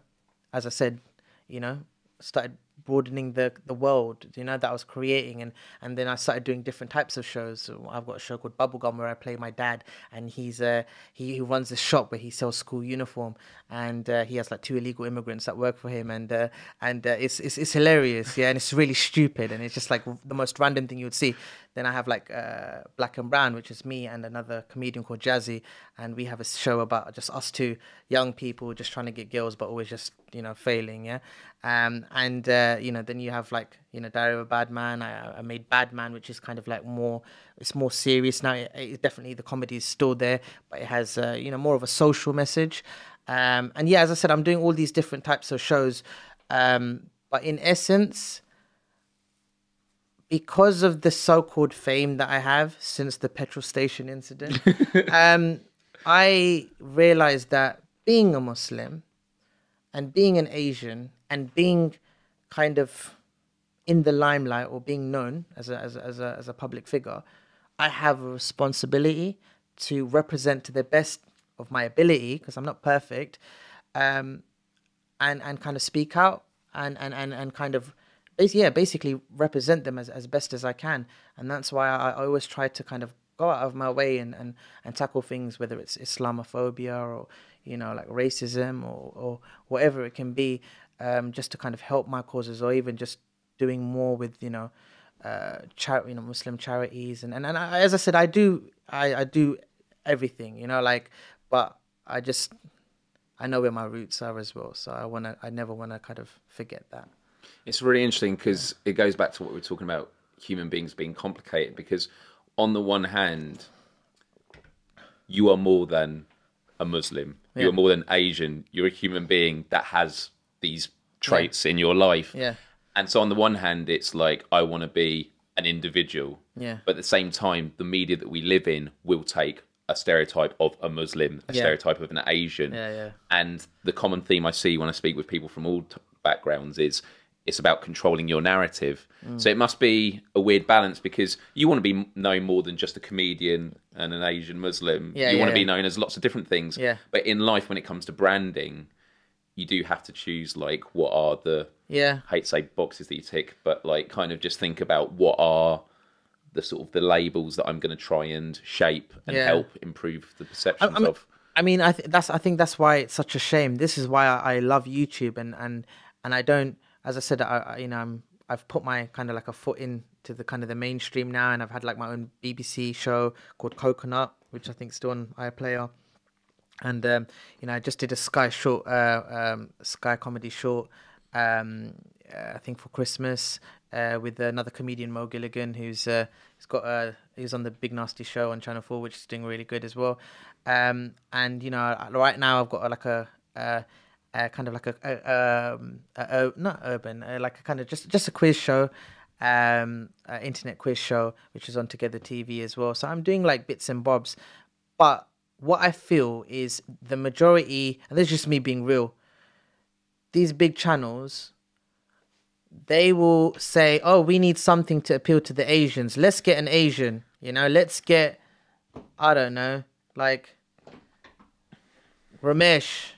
as I said, you know, started broadening the the world you know that I was creating. And and then I started doing different types of shows. I've got a show called Bubblegum where I play my dad and he's uh he, he runs this shop where he sells school uniform. And uh, he has like two illegal immigrants that work for him. And uh, and uh, it's, it's it's hilarious. Yeah. And it's really stupid. And it's just like the most random thing you would see then I have like uh, Black and Brown, which is me and another comedian called Jazzy, and we have a show about just us two young people just trying to get girls, but always just you know failing, yeah. Um, and uh, you know then you have like you know Diary of a Badman. I, I made Badman, which is kind of like more it's more serious now. It, it definitely the comedy is still there, but it has uh, you know more of a social message. Um, and yeah, as I said, I'm doing all these different types of shows, um, but in essence because of the so-called fame that I have since the petrol station incident, *laughs* um, I realized that being a Muslim and being an Asian and being kind of in the limelight or being known as a, as a, as a, as a public figure, I have a responsibility to represent to the best of my ability, because I'm not perfect, um, and, and kind of speak out and, and, and, and kind of bas- yeah, basically represent them as, as best as I can. And that's why I, I always try to kind of go out of my way and, and, and tackle things, whether it's Islamophobia or, you know, like racism or, or whatever it can be, um, just to kind of help my causes or even just doing more with, you know, uh, char- you know, Muslim charities. And, and, and I, as I said, I do, I, I do everything, you know, like, but I just, I know where my roots are as well. So I want to, I never want to kind of forget that. It's really interesting because it goes back to what we were talking about human beings being complicated. Because on the one hand, you are more than a Muslim. Yeah. You're more than Asian. You're a human being that has these traits in your life. Yeah. And so on the one hand, it's like I want to be an individual, Yeah. But at the same time, the media that we live in will take a stereotype of a Muslim, a Yeah. stereotype of an Asian, Yeah, yeah. And the common theme I see when I speak with people from all t- backgrounds is it's about controlling your narrative. Mm. So it must be a weird balance because you want to be known more than just a comedian and an Asian Muslim. Yeah, you want yeah, to be known as lots of different things. Yeah. But in life, when it comes to branding, you do have to choose like what are the Yeah. I hate to say boxes that you tick, but like kind of just think about what are the sort of the labels that I'm going to try and shape and Yeah. help improve the perceptions I mean, of. I mean, I th- that's I think that's why it's such a shame. This is why I, I love YouTube and and and I don't, as I said, I, I you know I'm I've put my kind of like a foot into the kind of the mainstream now, and I've had like my own BBC show called Coconut, which I think is still on iPlayer. And um, you know, I just did a Sky short, uh, um, Sky comedy short. Um, uh, I think for Christmas uh, with another comedian, Mo Gilligan, who's uh, he's got he's on the Big Narstie Show on Channel Four, which is doing really good as well. Um, and you know, right now I've got like a, kind of like a, a, um, a, a not urban, like a kind of just just a quiz show, um, internet quiz show, which is on Together TV as well. So I'm doing like bits and bobs, but what I feel is the majority, and this is just me being real. These big channels, they will say, "Oh, we need something to appeal to the Asians. Let's get an Asian. You know, let's get, I don't know, like Romesh.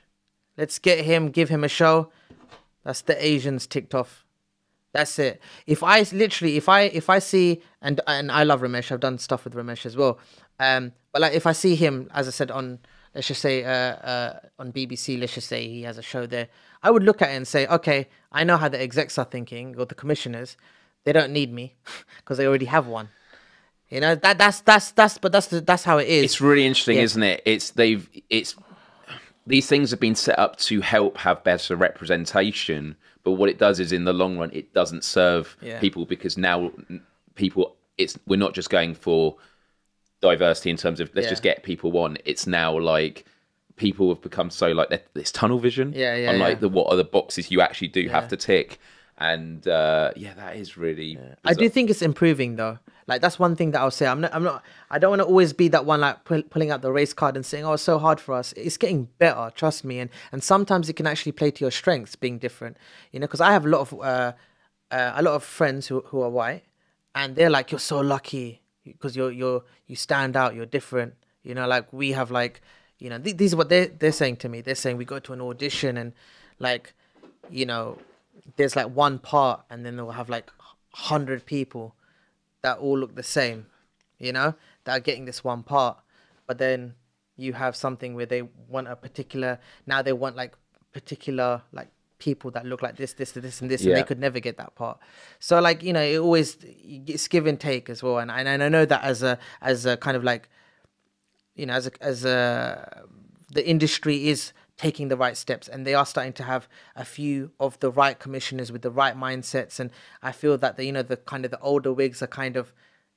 Let's get him, give him a show. That's the Asians ticked off. That's it. If I literally, if I if I see and and I love Romesh, I've done stuff with Romesh as well. Um, but like if I see him, as I said on, let's just say uh, uh on BBC, let's just say he has a show there, I would look at it and say, okay, I know how the execs are thinking or the commissioners. They don't need me *laughs* because they already have one. You know that that's that's that's but that's the, that's how it is. It's really interesting, Yeah. isn't it? It's they've it's these things have been set up to help have better representation, but what it does is in the long run it doesn't serve Yeah. people because now people it's we're not just going for diversity in terms of let's Yeah. just get people on. It's now like people have become so like this tunnel vision. Yeah, yeah, On like yeah. the what are the boxes you actually do have to tick, and uh, yeah, that is really. I do think it's improving though. Like that's one thing that I'll say. I'm not. I'm not. I don't want to always be that one like pull, pulling out the race card and saying, "Oh, it's so hard for us." It's getting better. Trust me. And and sometimes it can actually play to your strengths, being different. You know, because I have a lot of uh, uh, a lot of friends who who are white, and they're like, "You're so lucky because you're you're you stand out. You're different." You know, like we have like, you know, th- these are what they they're saying to me. They're saying we go to an audition and like, you know, there's like one part, and then they'll have like hundred people that all look the same, you know, that are getting this one part. But then you have something where they want a particular now they want like particular like people that look like this, this, this, and this, and they could never get that part. So like you know, it always it's give and take as well. And and, and I know that as a as a kind of like you know as a as a the industry is taking the right steps and they are starting to have a few of the right commissioners with the right mindsets and i feel that the you know the kind of the older wigs are kind of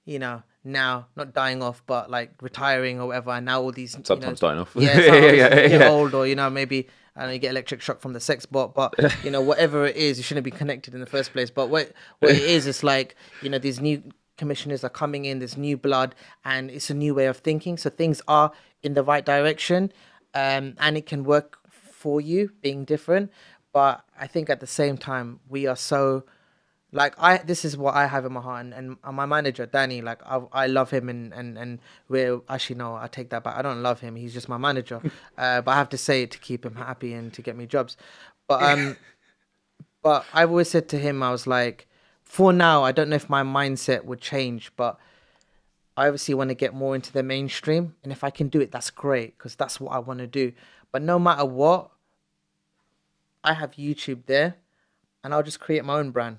you know now not dying off but like retiring or whatever and now all these you Sometimes know, dying off. yeah, *laughs* Yeah, oh, sometimes yeah, you yeah. old or you know maybe I don't know, you get electric shock from the sex bot, but you know whatever it is, you shouldn't be connected in the first place. But what what it is, it's like you know these new commissioners are coming in, there's new blood, and it's a new way of thinking. So things are in the right direction, um, and it can work for you being different. But I think at the same time, we are so like I this is what I have in my heart and, and my manager Danny like I, I love him and and and we're actually no I take that back. I don't love him. He's just my manager. *laughs* Uh, but I have to say it to keep him happy and to get me jobs. But um but I've always said to him I was like for now I don't know if my mindset would change but I obviously want to get more into the mainstream and if I can do it that's great because that's what I want to do. But no matter what I have YouTube there and I'll just create my own brand.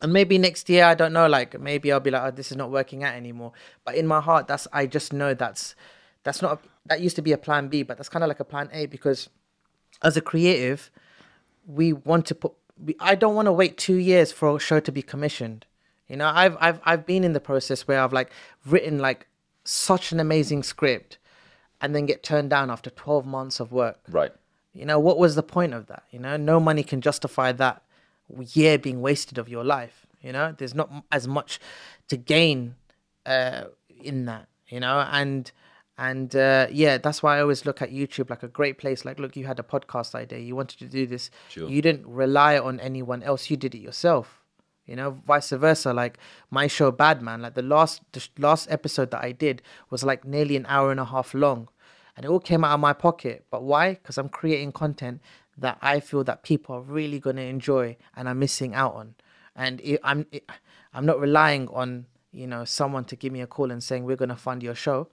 And maybe next year i don't know like maybe i'll be like oh, this is not working out anymore. But in my heart that's i just know that's that's not a, that used to be a plan b but that's kind of like a plan a because as a creative we want to put we, i don't want to wait two years for a show to be commissioned you know i've i've i've been in the process where i've like written like such an amazing script and then get turned down after 12 months of work Right. you know, what was the point of that? You know, no money can justify that year being wasted of your life. You know, there's not as much to gain uh, in that. You know, and and uh, yeah, that's why I always look at YouTube like a great place. Like, look, you had a podcast idea, you wanted to do this, Sure. you didn't rely on anyone else, you did it yourself. You know, vice versa. Like my show, Badman, like the last the last episode that I did was like nearly an hour and a half long, and it all came out of my pocket. But why? Because I'm creating content that I feel that people are really gonna enjoy and are missing out on, and it, I'm it, I'm not relying on you know someone to give me a call and saying we're gonna fund your show.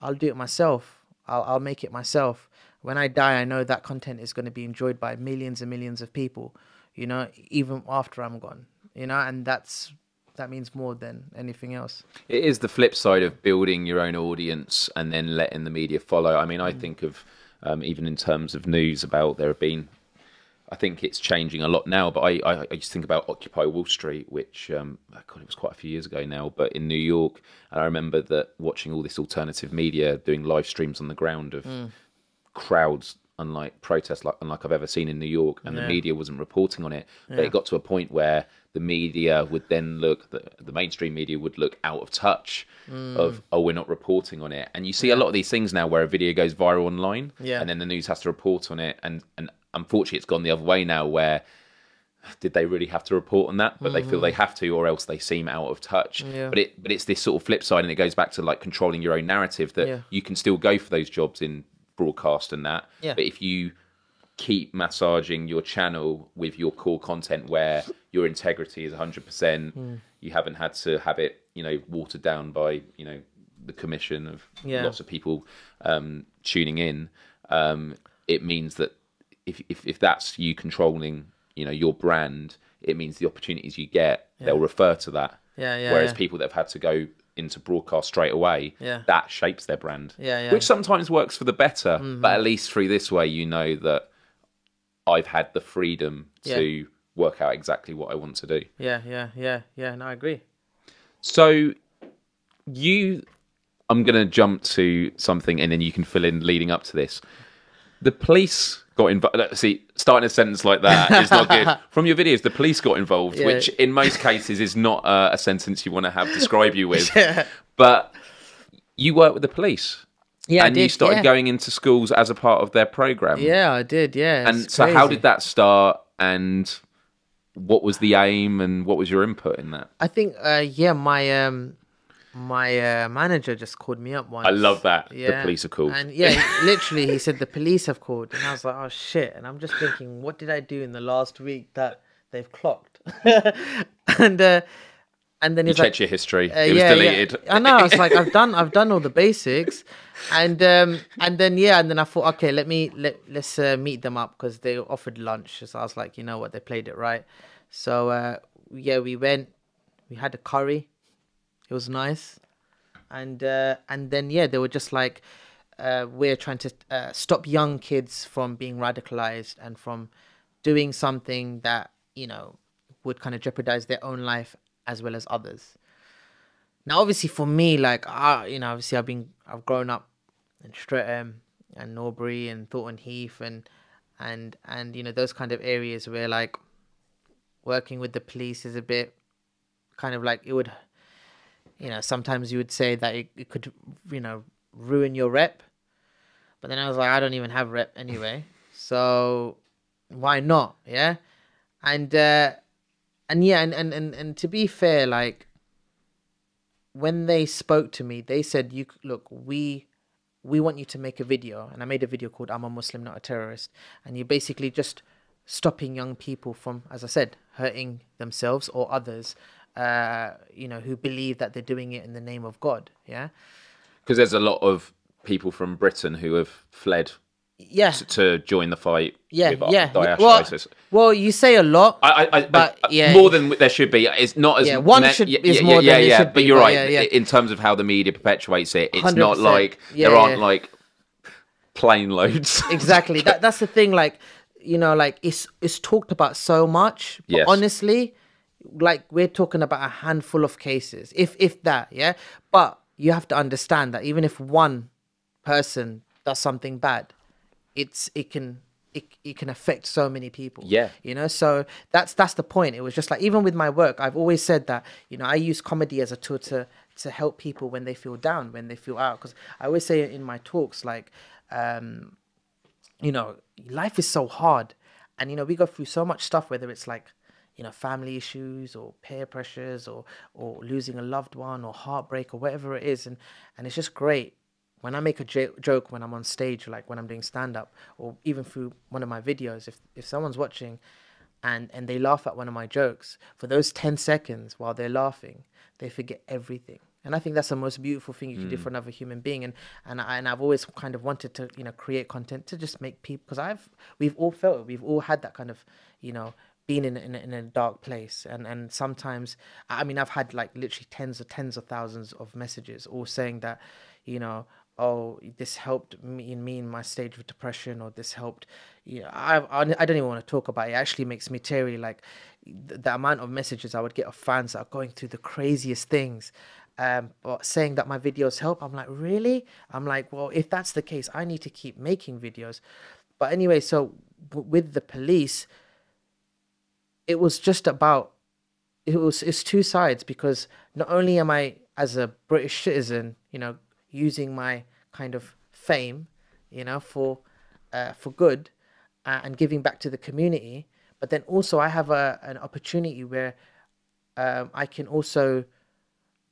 I'll do it myself. I'll I'll make it myself. When I die, I know that content is going to be enjoyed by millions and millions of people. You know, even after I'm gone. You know, and that's that means more than anything else. It is the flip side of building your own audience and then letting the media follow. I mean, I think of um, even in terms of news about there have been. I think it's changing a lot now, but I, I, I to think about Occupy Wall Street, which um, God, it was quite a few years ago now, but in New York, and I remember that watching all this alternative media doing live streams on the ground of crowds, unlike protests, like unlike I've ever seen in New York, and the media wasn't reporting on it. But it got to a point where the media would then look, the, the mainstream media would look out of touch Mm. of, oh, we're not reporting on it. And you see a lot of these things now where a video goes viral online, Yeah. and then the news has to report on it. And and unfortunately, it's gone the other way now, where did they really have to report on that? But they feel they have to, or else they seem out of touch. Mm-hmm. Yeah. But it but it's this sort of flip side, and it goes back to like controlling your own narrative that Yeah. you can still go for those jobs in broadcast and that. Yeah. But if you keep massaging your channel with your core content where your integrity is 100%, Hmm. you haven't had to have it, you know, watered down by, you know, the commission of Yeah. lots of people um, tuning in. Um, it means that if, if, if that's you controlling, you know, your brand, it means the opportunities you get, they'll refer to that. Yeah, yeah. Whereas yeah. people that have had to go into broadcast straight away, Yeah. that shapes their brand. Yeah, yeah. Mm-hmm. Which sometimes works for the better, but at least through this way, you know that I've had the freedom to work out exactly what I want to do. yeah, yeah, yeah, yeah. No, I agree. So, you, I'm going to jump to something and then you can fill in leading up to this. The police got involved. See, starting a sentence like that is not good. *laughs* From your videos, the police got involved, Yeah. which in most cases is not uh, a sentence you want to have describe you with. *laughs* Yeah. But you work with the police. Yeah, and you started yeah. going into schools as a part of their program. Yeah, I did. Yeah. And so, how did that start? And what was the aim? And what was your input in that? I think, uh, yeah, my um, my uh, manager just called me up once. I love that. The police are called. And yeah, literally, he said the police have called, and I was like, oh shit. And I'm just thinking, what did I do in the last week that they've clocked? *laughs* and uh, and then you like, checked your history. uh, it was yeah, deleted. Yeah. I know. I was like, I've *laughs* done, I've done all the basics, and um, and then yeah, and then I thought, okay, let me let let's uh, meet them up because they offered lunch. So I was like, you know what, they played it right. So uh, yeah, we went, we had a curry. It was nice, and uh, and then yeah, they were just like, uh, we're trying to uh, stop young kids from being radicalized and from doing something that you know would kind of jeopardize their own life as well as others. Now, obviously, for me, like, uh, you know, obviously, I've been, I've grown up in Streatham and Norbury and Thornton Heath and, and, and, you know, those kind of areas where, like, working with the police is a bit kind of like it would, you know, sometimes you would say that it, it could, you know, ruin your rep. But then I was like, I don't even have rep anyway. So why not? Yeah. And, uh, and yeah, and, and, and, and to be fair, like, when they spoke to me, they said, "You look, we we want you to make a video." And I made a video called "I'm a Muslim, not a terrorist," and you're basically just stopping young people from, as I said, hurting themselves or others. Uh, you know, who believe that they're doing it in the name of God. Yeah, Because there's a lot of people from Britain who have fled yeah, to join the fight. yeah, with uh, yeah. Daesh, well, well, you say a lot. I, I, I, But, I- yeah, more than there should be. It's not as Yeah, one ma- should- yeah, is yeah, more yeah, than yeah, should But be, you're right. yeah, yeah. In terms of how the media perpetuates it, it's not 100%. like Yeah, there aren't yeah. like plane loads. *laughs* exactly that that's the thing like you know like it's it's talked about so much but Yes. honestly like we're talking about a handful of cases if if that yeah but you have to understand that even if one person does something bad it's it can it, it can affect so many people Yeah. you know? So that's that's the point. It was just like even with my work i've always said that you know i use comedy as a tool to to help people when they feel down when they feel out. Because i always say in my talks like um you know life is so hard and you know we go through so much stuff whether it's like you know family issues or peer pressures or or losing a loved one or heartbreak or whatever it is. And and it's just great when I make a joke when I'm on stage, like when I'm doing stand up, or even through one of my videos, if if someone's watching, and and they laugh at one of my jokes for those ten seconds while they're laughing, they forget everything. And I think that's the most beautiful thing you can do hmm. for another human being. And and I, and I've always kind of wanted to you know create content to just make people because I've we've all felt it. We've all had that kind of you know being in in, a- in a dark place and and sometimes I mean I've had like literally tens of tens of thousands of messages all saying that you know oh this helped me in me in my stage of depression or this helped you know I I, don't even want to talk about it. it actually makes me teary like the, the amount of messages I would get of fans that are going through the craziest things. Um but saying that my videos help. I'm like really? I'm like well if that's the case I need to keep making videos. But anyway so with the police it was just about it was it's two sides because not only am I as a British citizen, you know, using my kind of fame, you know, for uh, for good uh, and giving back to the community, but then also I have a an opportunity where um, I can also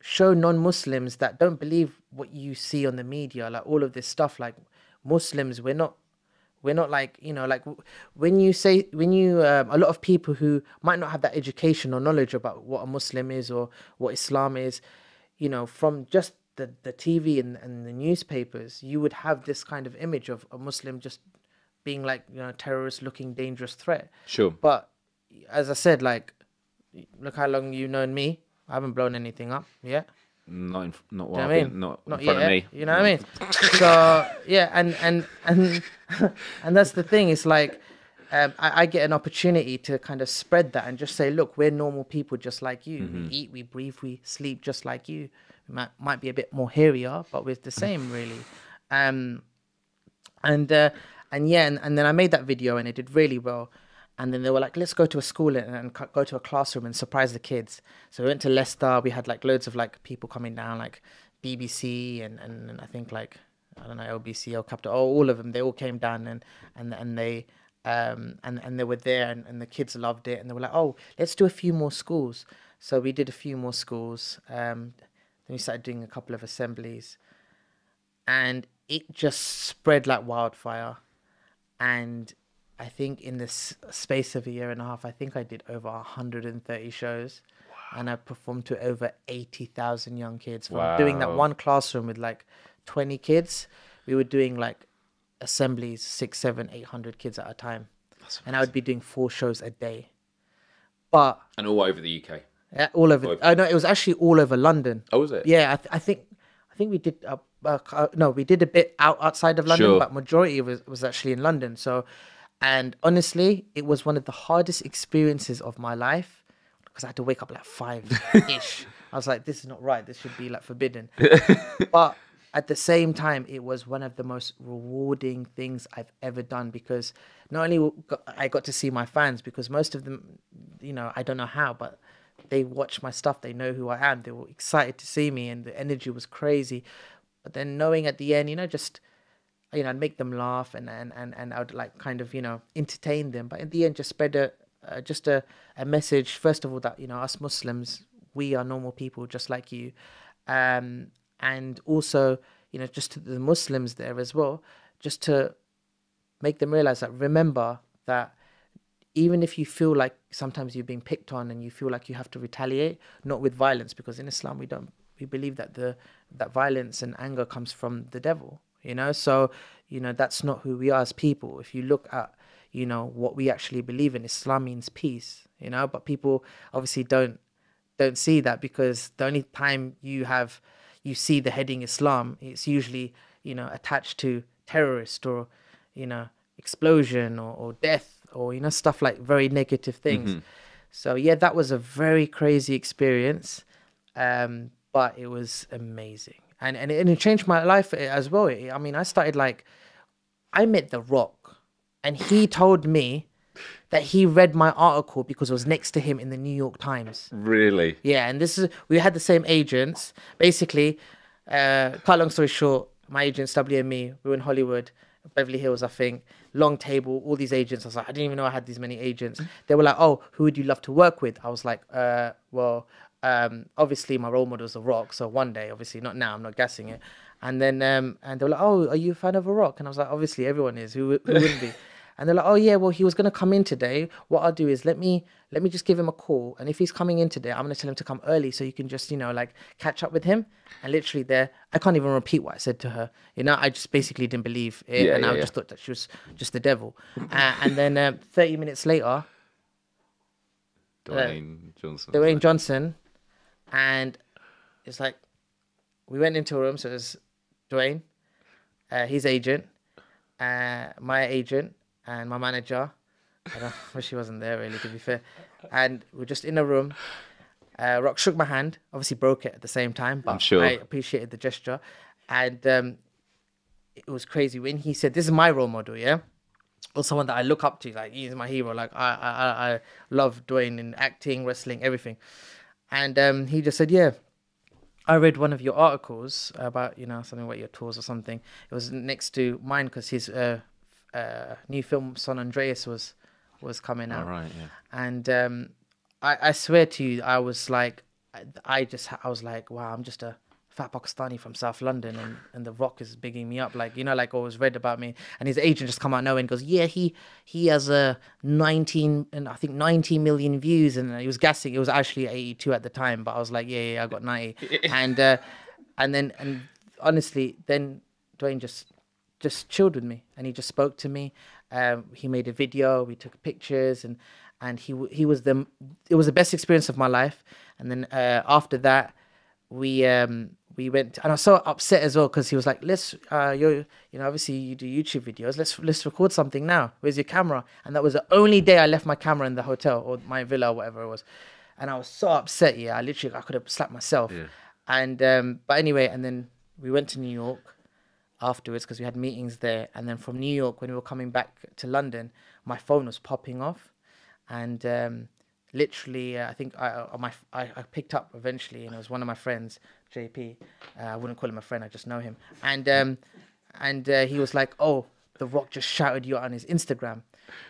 show non-Muslims that don't believe what you see on the media, like all of this stuff. Like Muslims, we're not we're not like you know like when you say when you um, a lot of people who might not have that education or knowledge about what a muslim is or what islam is you know from just the, the tv and, and the newspapers you would have this kind of image of a muslim just being like you know terrorist looking dangerous threat Sure. but as i said like look how long you've known me i haven't blown anything up yet Not in, not what you know I've been- mean? not, Not in front yet, of me. You know what I mean? So yeah, and and and *laughs* and that's the thing. It's like um, I, I get an opportunity to kind of spread that and just say, look, we're normal people just like you. Mm-hmm. We eat, we breathe, we sleep just like you. We might might be a bit more hairier, but we're the same *laughs* really. Um, and uh, and yeah, and, and then I made that video and it did really well. And then they were like, let's go to a school and, and go to a classroom and surprise the kids. So we went to Leicester. We had like loads of like people coming down, like BBC and, and, and I think like I don't know LBC or Capital. Oh, all of them. They all came down and and and they um and and they were there and, and the kids loved it and they were like, oh, let's do a few more schools. So we did a few more schools. Um, then we started doing a couple of assemblies and it just spread like wildfire. And I think in this space of a year and a half, I think I did over 130 shows. And I performed to over 80,000 young kids. From doing that one classroom with like 20 kids, we were doing like assemblies, six, seven, 800 kids at a time. And I would be doing four shows a day. But And all over the UK. Yeah, all over. Oh no, it was actually all over London. Oh, was it? Yeah, I, th- I think I think we did. Uh, uh, uh, no, we did a bit out outside of London, Sure. but majority was was actually in London. So, and honestly, it was one of the hardest experiences of my life because I had to wake up like five ish. *laughs* I was like, this is not right. This should be like forbidden. *laughs* but at the same time, it was one of the most rewarding things I've ever done because not only I got to see my fans because most of them, you know, I don't know how, but they watch my stuff. They know who I am. They were excited to see me, and the energy was crazy. But then knowing at the end, you know, just you know, I'd make them laugh and and and, and I would like kind of you know entertain them. But in the end, just spread a uh, just a, a message. First of all, that you know, us Muslims, we are normal people just like you, um, and also you know, just to the Muslims there as well, just to make them realize that remember that even if you feel like sometimes you're being picked on and you feel like you have to retaliate, not with violence, because in Islam we don't we believe that the that violence and anger comes from the devil. You know, so you know that's not who we are as people. If you look at you know what we actually believe in, Islam means peace. You know, but people obviously don't don't see that because the only time you have you see the heading Islam, it's usually you know attached to terrorist or you know explosion or, or death or you know stuff like very negative things. So yeah, that was a very crazy experience, um, but it was amazing, and and it, and it changed my life as well. I mean, I started like I met The Rock and he told me that he read my article because it was next to him in the New York Times. Really? Yeah, and this is we had the same agents. Basically, uh, cut long story short, my agents WME, we were in Hollywood, Beverly Hills, I think. Long table, all these agents. I was like, I didn't even know I had these many agents. They were like, Oh, who would you love to work with? I was like, uh, well, um, obviously my role model is The Rock. So one day, obviously not now, I'm not guessing it. And then um, and they were like, Oh, are you a fan of The Rock? And I was like, Obviously everyone is. Who, who wouldn't be? *laughs* And they're like, oh yeah, well he was gonna come in today. What I'll do is let me let me just give him a call, and if he's coming in today, I'm gonna tell him to come early so you can just you know like catch up with him. And literally there, I can't even repeat what I said to her. You know, I just basically didn't believe it, Yeah, and yeah, I yeah. just thought that she was just the devil. uh, and then um, 30 minutes later, Dwayne Johnson. Dwayne Johnson, and it's like we went into a room. So it's Dwayne, uh, his agent, uh, my agent, and my manager. I don't *laughs* wish he wasn't there really, to be fair. And we're just in a room. Uh, Rock shook my hand, obviously broke it at the same time, but sure. I appreciated the gesture. And um, it was crazy when he said, "This is my role model," yeah, or someone that I look up to, like he's my hero. Like I, I, I- I love Dwayne in acting, wrestling, everything. And um, he just said, "Yeah, I read one of your articles about you know something about your tours or something. It was next to mine because his uh, uh, new film San Andreas was was coming out, All right, yeah. and um, I, I swear to you, I was like, I, I just I was like, wow, I'm just a fat Pakistani from South London, and, and The Rock is bigging me up, like you know, like always read about me, and his agent just come out nowhere and goes, yeah, he he has a 19 and I think 90 million views, and he was guessing it was actually 82 at the time, but I was like, yeah, yeah, I got 90, *laughs* and uh, and then and honestly, then Dwayne just just chilled with me and he just spoke to me. Um, he made a video, we took pictures, and and he he was the it was the best experience of my life. And then uh, after that, we um we went and I was so upset as well because he was like, let's uh you you know obviously you do YouTube videos, let's let's record something now. Where's your camera? And that was the only day I left my camera in the hotel or my villa or whatever it was. And I was so upset. Yeah, I literally I could have slapped myself. Yeah. And um but anyway, and then we went to New York afterwards because we had meetings there. And then from New York, when we were coming back to London, my phone was popping off, and um, literally, uh, I think I, uh, my I, I picked up eventually, and it was one of my friends, JP. Uh, I wouldn't call him a friend; I just know him. And um, and uh, he was like, "Oh, The Rock just shouted you out on his Instagram,"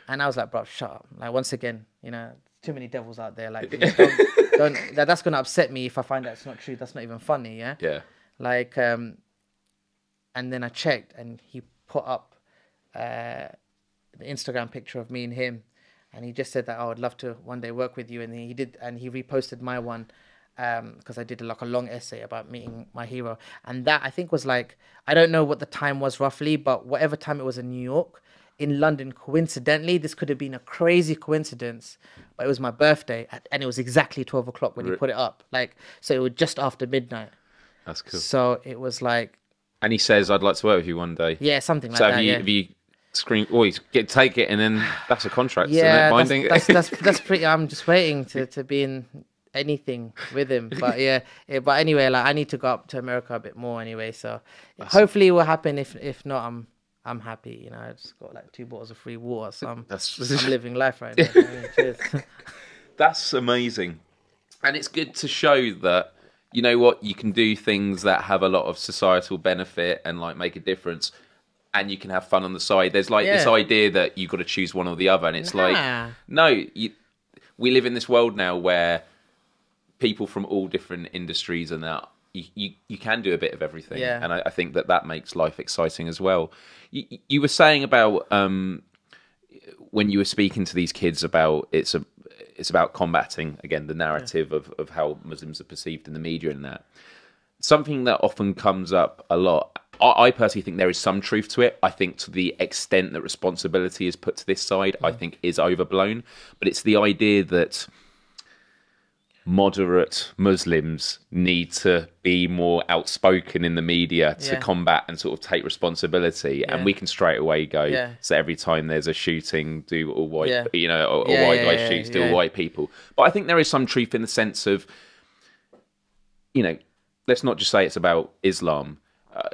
and I was like, "Bro, shut up!" Like once again, you know, too many devils out there. Like, don't, *laughs* don't, that, that's gonna upset me if I find it's not true. That's not even funny. Yeah Yeah. like um and then i checked and he put up uh the instagram picture of me and him. And he just said that "Oh, i would love to one day work with you. And he did and he reposted my one um because i did like a long essay about meeting my hero. And that i think was like i don't know what the time was roughly but whatever time it was in new york in london coincidentally this could have been a crazy coincidence but it was my birthday at- and it was exactly 12 o'clock when he put it up. Like so it was just after midnight. That's cool. so it was like, And he says, "I'd like to work with you one day." yeah, something like that. so you, yeah, have you screen? Or you get take it, and then that's a contract, yeah isn't it? that's, Binding. that's, that's *laughs* that's pretty. I'm just waiting to, to be in anything with him. But *laughs* yeah, yeah, but anyway, like I need to go up to America a bit more anyway. So hopefully it will happen. If if not, I'm I'm happy. You know, I just got like two bottles of free water, so I'm That's- I'm *laughs* living life right now. Yeah, Cheers. That's amazing. And it's good to show that, you know what, you can do things that have a lot of societal benefit and like make a difference and you can have fun on the side. There's like this idea that you've got to choose one or the other. And it's Nah. like, no, you, we live in this world now where people from all different industries and that you, you, you can do a bit of everything. Yeah. And I, I think that that makes life exciting as well. You, you were saying about, um, when you were speaking to these kids about it's a it's about combating again the narrative of, of how Muslims are perceived in the media and that something that often comes up a lot. I, I personally think there is some truth to it. I think to the extent that responsibility is put to this side, I think is overblown. But it's the idea that moderate Muslims need to be more outspoken in the media to Yeah. combat and sort of take responsibility. And we can straight away go, Yeah. so every time there's a shooting, do all white, Yeah. you know, or, or white yeah, guy yeah, shoots, do all white people. But I think there is some truth in the sense of, you know, let's not just say it's about Islam. Uh,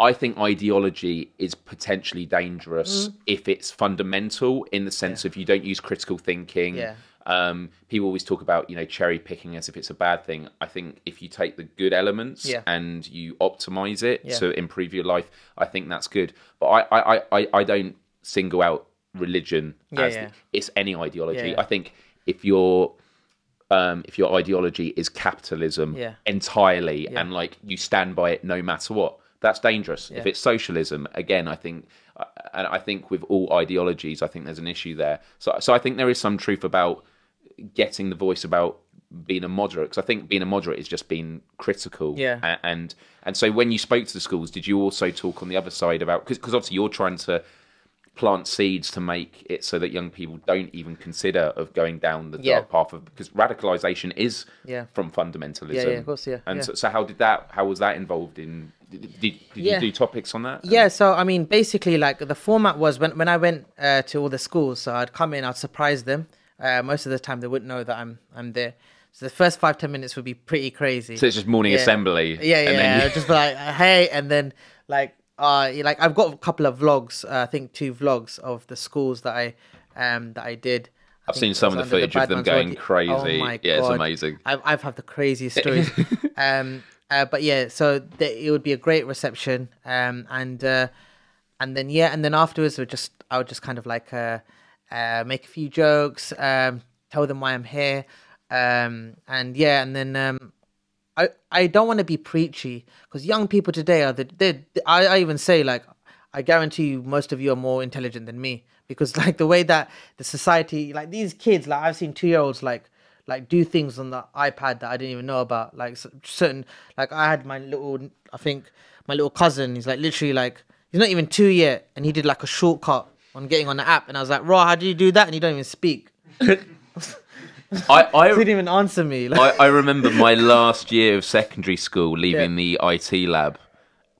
I- think ideology is potentially dangerous Mm. if it's fundamental in the sense of you don't use critical thinking. Yeah. Um, people always talk about you know cherry picking as if it's a bad thing. I think if you take the good elements Yeah. and you optimize it Yeah. to improve your life, I think that's good. But I I, I, I- don't single out religion as yeah. The, it's any ideology. I think if you're um, if your ideology is capitalism entirely and like you stand by it no matter what, that's dangerous. If it's socialism, again, I think, uh, and I think with all ideologies, I think there's an issue there. So, so I think there is some truth about getting the voice about being a moderate because I think being a moderate is just being critical. Yeah. And and so when you spoke to the schools, did you also talk on the other side about because obviously you're trying to plant seeds to make it so that young people don't even consider of going down the Yeah. dark path of because radicalization is Yeah. from fundamentalism. Yeah, yeah, of course, yeah, And yeah. So, so how did that? How was that involved in? Did, did, you do topics on that? Yeah, so I mean, basically, like the format was when when I went uh, to all the schools, so I'd come in, I'd surprise them. Uh, most of the time, they wouldn't know that I'm I'm there. So the first five ten minutes would be pretty crazy. So it's just morning Yeah. assembly. Yeah, and yeah. then you- Just like, hey, and then like, uh, like I've got a couple of vlogs. Uh, I think two vlogs of the schools that I, um, that I did. I I've seen some of the footage of them going crazy. Oh Yeah, it's amazing. I've I've had the craziest stories. *laughs* um, uh, but yeah, so th- it would be a great reception. Um, and uh, and then yeah, and then afterwards, we just I would just kind of like uh, uh, make a few jokes, um, tell them why I'm here, um, and yeah, and then um, I I don't want to be preachy because young people today are the they I, I even say like I guarantee you most of you are more intelligent than me because *laughs* like the way that the society like these kids like I've seen two year olds like like do things on the iPad that I didn't even know about like certain like I had my little I think my little cousin he's like literally like he's not even two yet and he did like a shortcut on getting on the app and I was like raw how do you do that and you don't even speak *laughs* I, I, *laughs* didn't even answer me like I, I *laughs* remember my last year of secondary school leaving the IT lab,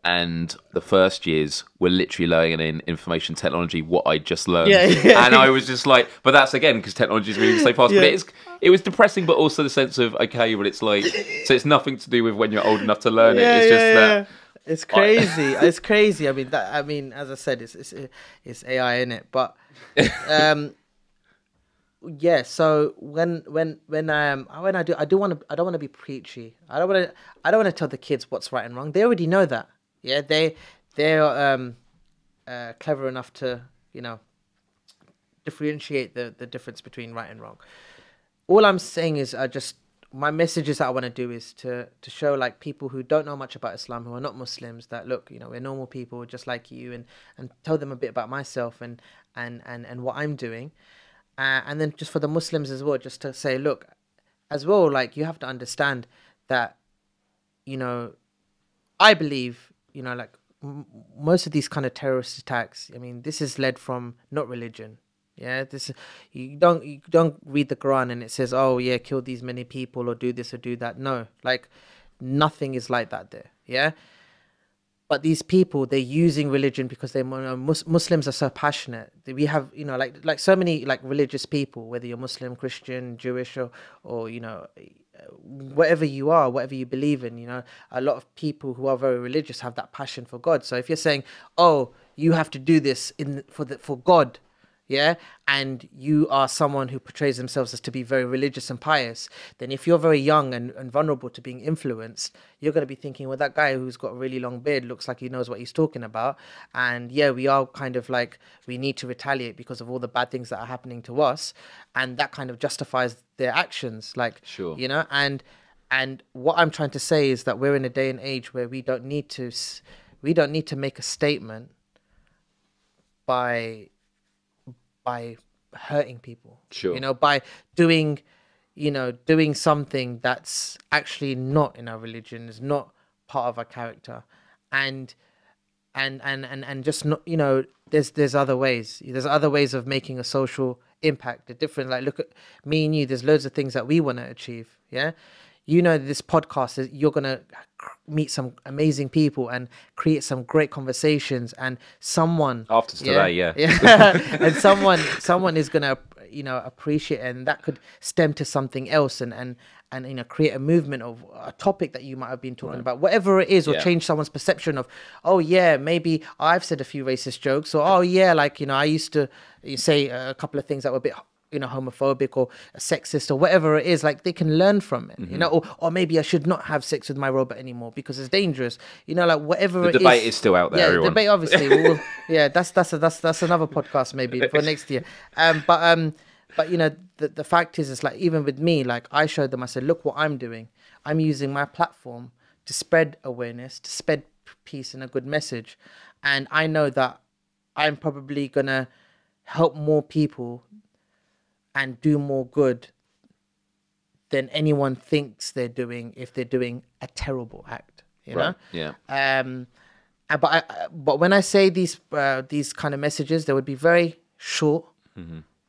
and the first years were literally learning in information technology what I just learned. Yeah, yeah. And I was just like, but that's again because technology is moving so fast. But it, is, it was depressing, but also the sense of okay, well, it's like so it's nothing to do with when you're old enough to learn it. It's just that. It's *laughs* crazy. it's crazy. I mean, that. I mean, as I said, it's it's it's AI in it, but um, yeah. So when when when um when I do I do want to I don't want to be preachy. I don't want to I don't want to tell the kids what's right and wrong. They already know that. Yeah, they they're um uh, clever enough to you know differentiate the the difference between right and wrong all I'm saying is I just my messages that I want to do is to to show like people who don't know much about Islam who are not Muslims that look you know we're normal people just like you and and tell them a bit about myself and and and and what I'm doing. Uh, and then just for the Muslims as well just to say look as well like you have to understand that you know I believe you know like most of these kind of terrorist attacks I mean this is led from not religion yeah, this you don't you don't read the Quran and it says, "Oh yeah, kill these many people or do this or do that." No, like nothing is like that there. Yeah, but these people they're using religion because they Mus- Muslims are so passionate. We have you know like like so many like religious people, whether you're Muslim, Christian, Jewish, or or you know whatever you are, whatever you believe in, you know, a lot of people who are very religious have that passion for God. So if you're saying, "Oh, you have to do this in for the for God," yeah, and you are someone who portrays themselves as to be very religious and pious, then if you're very young and, and vulnerable to being influenced, you're going to be thinking, well, that guy who's got a really long beard looks like he knows what he's talking about. And yeah, we are kind of like, we need to retaliate because of all the bad things that are happening to us. And that kind of justifies their actions. Like, Sure. you know, and, and what I'm trying to say is that we're in a day and age where we don't need to, we don't need to make a statement by by hurting people. Sure. You know, by doing, you know, doing something that's actually not in our religion, is not part of our character. And and and and, and just not you know, there's there's other ways. There's other ways of making a social impact, a different like look at me and you, there's loads of things that we want to achieve. Yeah. You know this podcast is you're gonna meet some amazing people and create some great conversations and someone After today, yeah. yeah *laughs* and someone someone is gonna you know appreciate and that could stem to something else and and and you know create a movement of a topic that you might have been talking about whatever it is or Yeah. change someone's perception of oh yeah maybe i've said a few racist jokes or oh yeah like you know i used to say a couple of things that were a bit you know homophobic or sexist or whatever it is like they can learn from it Mm-hmm. you know? Or, or maybe i should not have sex with my robot anymore because it's dangerous. You know like whatever The debate is still out there, yeah everyone. debate obviously. *laughs* We'll, yeah that's that's a, that's that's another podcast maybe for next year. Um but um but you know the, the fact is it's like even with me like i showed them i said look what i'm doing. I'm using my platform to spread awareness to spread peace and a good message. And i know that i'm probably gonna help more people and do more good than anyone thinks they're doing if they're doing a terrible act you know Yeah. um uh, but I, but when I say these uh, these kind of messages, they would be very short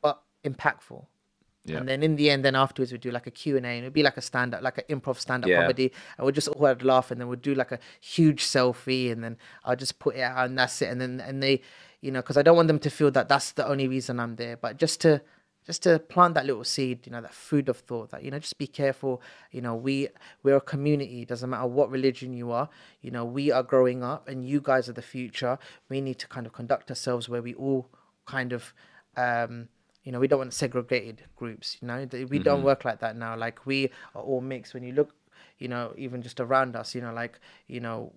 but impactful. Mm-hmm. Yeah. And then in the end, then afterwards we'd do like a Q and A, and it'd be like a stand up, like an improv stand up Yeah. comedy, and we'd just all have laugh, and then we'd do like a huge selfie, and then I'll just put it out, and that's it. And then and they, you know, because I don't want them to feel that that's the only reason I'm there, but just to just to plant that little seed, you know, that food of thought that, you know, just be careful. You know, we we're a community, it doesn't matter what religion you are, you know, we are growing up and you guys are the future. We need to kind of conduct ourselves where we all kind of um you know, we don't want segregated groups, you know. We don't work like that now. Like we are all mixed. When you look, you know, even just around us, you know, like, you know,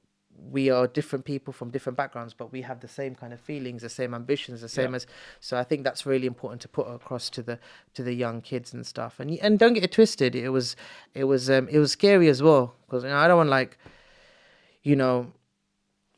we are different people from different backgrounds, but we have the same kind of feelings, the same ambitions, the same Yeah. as. So I think that's really important to put across to the to the young kids and stuff. And and don't get it twisted. It was it was um it was scary as well because you know I don't want like, you know,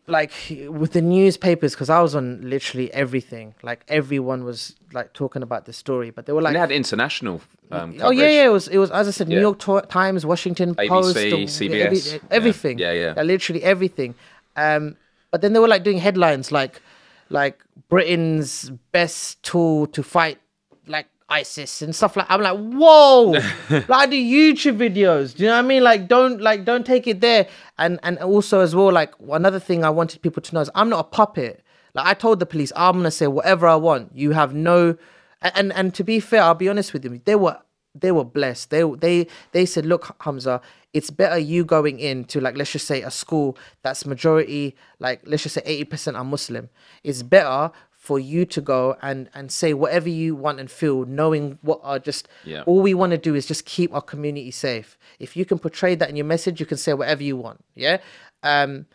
like with the newspapers because I was on literally everything. Like everyone was like talking about the story, but they were And like they had international. Um, Oh yeah, yeah. It was it was as I said, New York To- Times, Washington ABC, Post, CBS. every- everything. Yeah, yeah. Like, literally everything. Um, but then they were like doing headlines like like Britain's best tool to fight like ISIS and stuff like. I'm like, whoa! *laughs* like I do YouTube videos. Do you know what I mean? Like don't like don't take it there. And and also as well, like another thing I wanted people to know is I'm not a puppet. Like I told the police, I'm gonna say whatever I want. You have no and, and and to be fair, I'll be honest with you, they were they were blessed. They they they said, look, Humza, it's better you going into like let's just say a school that's majority like let's just say eighty percent are Muslim. It's better for you to go and and say whatever you want and feel, knowing what are just Yeah. all we want to do is just keep our community safe. If you can portray that in your message, you can say whatever you want. Yeah. Um,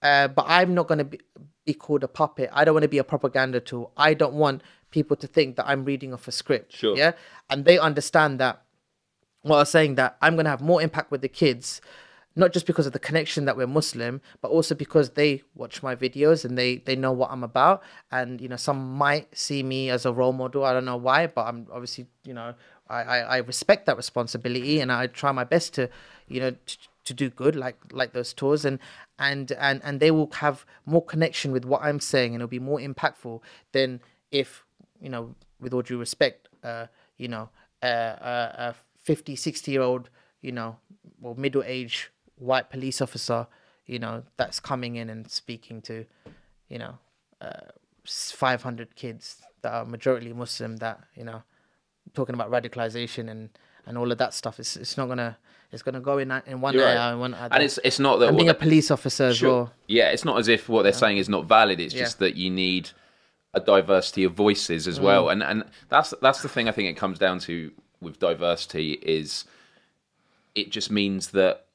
uh, but I'm not going to be, be called a puppet. I don't want to be a propaganda tool. I don't want people to think that I'm reading off a script. Sure. Yeah. And they understand that what I was saying that I'm going to have more impact with the kids, not just because of the connection that we're Muslim, but also because they watch my videos and they they know what I'm about. And you know, some might see me as a role model. I don't know why, but I'm obviously you know I I, I respect that responsibility and I try my best to you know. T- to do good like like those tours and and and and they will have more connection with what i'm saying and it'll be more impactful than if you know with all due respect uh you know uh, a, a 50 60 year old you know or middle age white police officer you know that's coming in and speaking to you know uh, 500 kids that are majority muslim that you know talking about radicalization and and all of that stuff it's it's not gonna it's gonna go in in one You're area right. and one other And it's it's not that and being a police officer as Sure. well Yeah, it's not as if what they're saying is not valid. It's just that you need a diversity of voices as Mm. well, and and that's that's the thing I think it comes down to with diversity is it just means that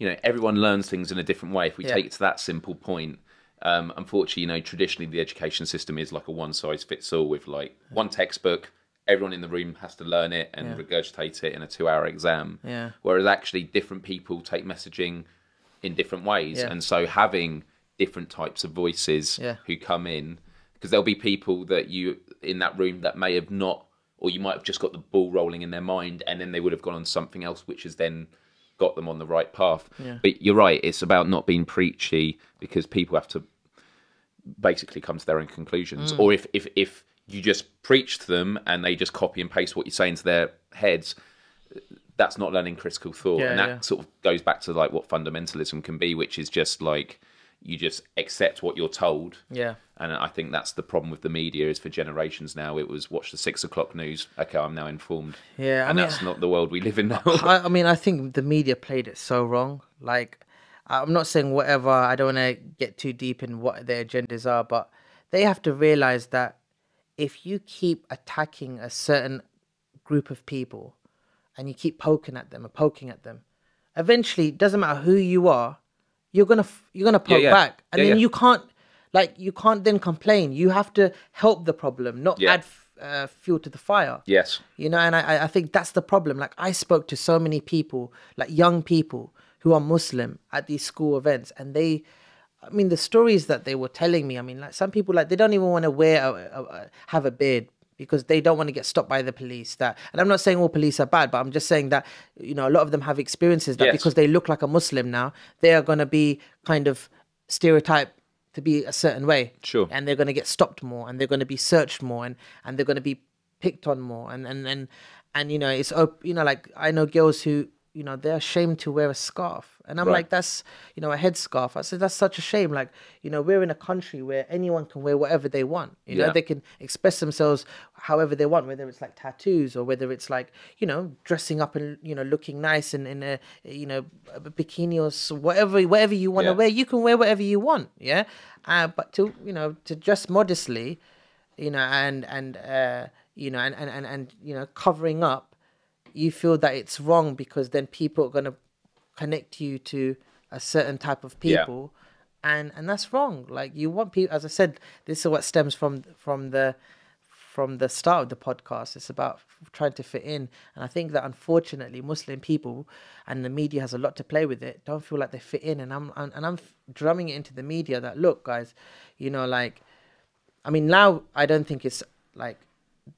you know everyone learns things in a different way. If we Yeah. take it to that simple point, um, unfortunately, you know, traditionally the education system is like a one size fits all with like one textbook. Everyone in the room has to learn it and regurgitate it in a two-hour exam. Yeah. Whereas actually, different people take messaging in different ways, Yeah. and so having different types of voices Yeah. who come in because there'll be people that you in that room that may have not or you might have just got the ball rolling in their mind and then they would have gone on something else which has then got them on the right path. But you're right it's about not being preachy because people have to basically come to their own conclusions. Mm. Or if if if you just preach to them and they just copy and paste what you say into their heads that's not learning critical thought. Yeah, and that yeah. sort of goes back to like what fundamentalism can be which is just like you just accept what you're told. Yeah. And I think that's the problem with the media is for generations now. It was watch the six o'clock news. Okay, I'm now informed. Yeah, I and mean- that's not the world we live in now. I, I *laughs* mean, I think the media played it so wrong. Like, I'm not saying whatever. I don't want to get too deep in what their agendas are, but they have to realize that if you keep attacking a certain group of people and you keep poking at them and poking at them, eventually, it doesn't matter who you are, you're gonna you're gonna poke yeah. back, and Yeah, then yeah. you can't like you can't then complain. You have to help the problem, not Yeah. add f- uh, fuel to the fire yes. you know and I, I think that's the problem like i spoke to so many people like young people who are muslim at these school events and they i mean the stories that they were telling me i mean like some people like they don't even want to wear a, a, a, have a beard because they don't want to get stopped by the police that and i'm not saying all police are bad but i'm just saying that you know a lot of them have experiences that Yes. because they look like a muslim now they are going to be kind of stereotyped to be a certain way Sure. and they're going to get stopped more and they're going to be searched more and and they're going to be picked on more and and and, and you know it's op- you know like i know girls who you know they're ashamed to wear a scarf and i'm Right. like that's you know a headscarf i said that's such a shame like you know we're in a country where anyone can wear whatever they want you know they can express themselves however they want whether it's like tattoos or whether it's like you know dressing up and you know looking nice and in a you know a bikini or whatever whatever you want to Yeah. wear you can wear whatever you want yeah uh, but to you know to dress modestly you know and and uh you know and and and, and you know covering up you feel that it's wrong because then people are going to connect you to a certain type of Yeah. people. And and that's wrong. Like you want people as i said this is what stems from from the from the start of the podcast. It's about trying to fit in. And i think that unfortunately muslim people and the media has a lot to play with it. Don't feel like they fit in. And i'm and i'm drumming it into the media that look guys you know like I mean, now I don't think it's like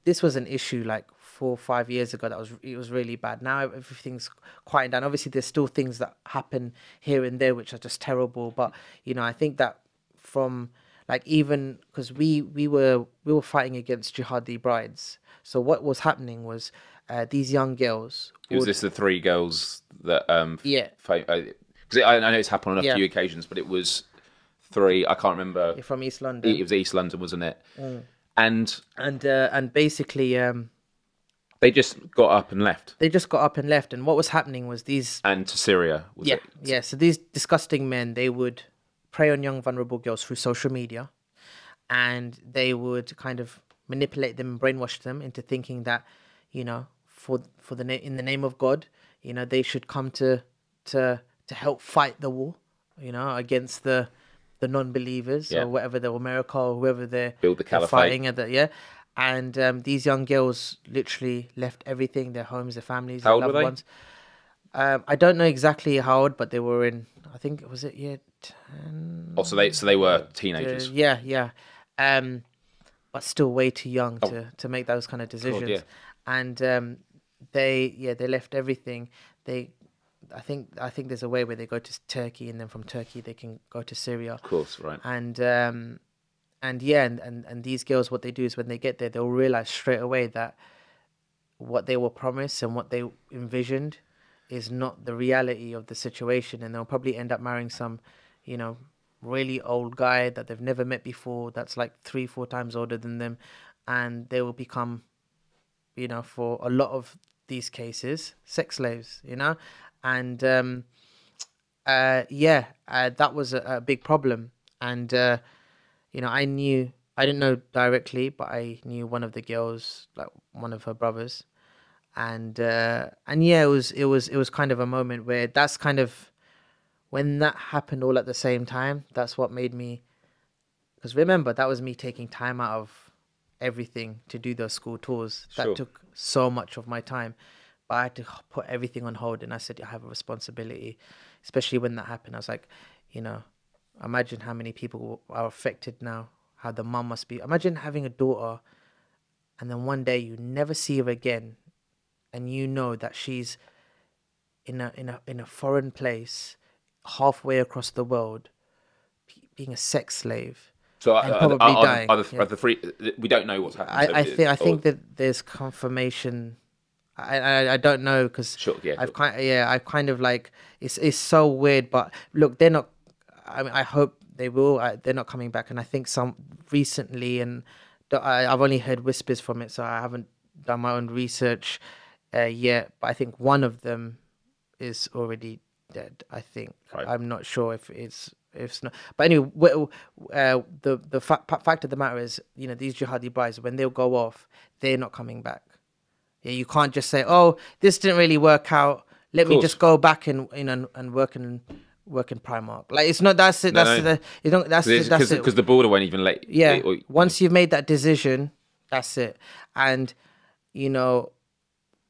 this was an issue like four or five years ago that was it was really bad. Now everything's quieting down. Obviously, there's still things that happen here and there which are just terrible. But you know, I think that from like even because we we were we were fighting against jihadi brides. So what was happening was uh, these young girls. Was would- this the three girls that um Yeah. because I, I know it's happened on a Yeah. few occasions, but it was three. I can't remember. You're from East London, It was East London, wasn't it? Mm. And and uh, and basically um, they just got up and left, they just got up and left. And what was happening was these and to Syria. Was yeah, it? yeah. So these disgusting men, they would prey on young vulnerable girls through social media, and they would kind of manipulate them and brainwash them into thinking that, you know, for for the na- in the name of God, you know, they should come to to to help fight the war, you know, against the the non-believers Yeah. or whatever they're America or whoever they're, Build the they're caliphate. fighting at the yeah. And um, these young girls literally left everything, their homes, their families, How their old loved were they? ones. Um, I don't know exactly how old, but they were in. I think was it year ten. Oh, so they so they were Uh, teenagers. yeah, yeah. Um, but still way too young to to make those kind of decisions. Oh. yeah. And um, they yeah they left everything. They, I think I think there's a way where they go to Turkey and then from Turkey they can go to Syria Of course, right. and um and yeah and, and and these girls what they do is when they get there they'll realize straight away that what they were promised and what they envisioned is not the reality of the situation. And they'll probably end up marrying some you know really old guy that they've never met before that's like three four times older than them. And they will become you know for a lot of these cases sex slaves you know? And um uh yeah uh, that was a, a big problem. And uh you know i knew i didn't know directly but i knew one of the girls like one of her brothers. And uh and yeah it was it was it was kind of a moment where that's kind of when that happened all at the same time that's what made me because remember that was me taking time out of everything to do those school tours. That Sure. took so much of my time but i had to put everything on hold and i said i have a responsibility. Especially when that happened i was like you know imagine how many people are affected now how the mum must be imagine having a daughter and then one day you never see her again and you know that she's in a in a in a foreign place halfway across the world be- being a sex slave So And uh, probably are, are, dying, are the, yeah. the three? We don't know what's happened. I, so I think I think that there's confirmation. I I, I don't know because Sure, yeah. I've kind yeah I kind of like it's it's so weird. But look, they're not. I mean, I hope they will. Uh, they're not coming back, and I think some recently, and I, I've only heard whispers from it, so I haven't done my own research uh, yet. But I think one of them is already dead. I think Right. I'm not sure if it's if it's not. But anyway, uh, the the fa- fa- fact of the matter is, you know, these jihadi brides when they'll go off, they're not coming back. Yeah, you can't just say, "Oh, this didn't really work out. Let me just go back and you know and work in work in Primark." Like it's not that's it. That's no. the you don't that's it, that's it. Because the border won't even let. Yeah. or- Once you've made that decision, that's it. And you know,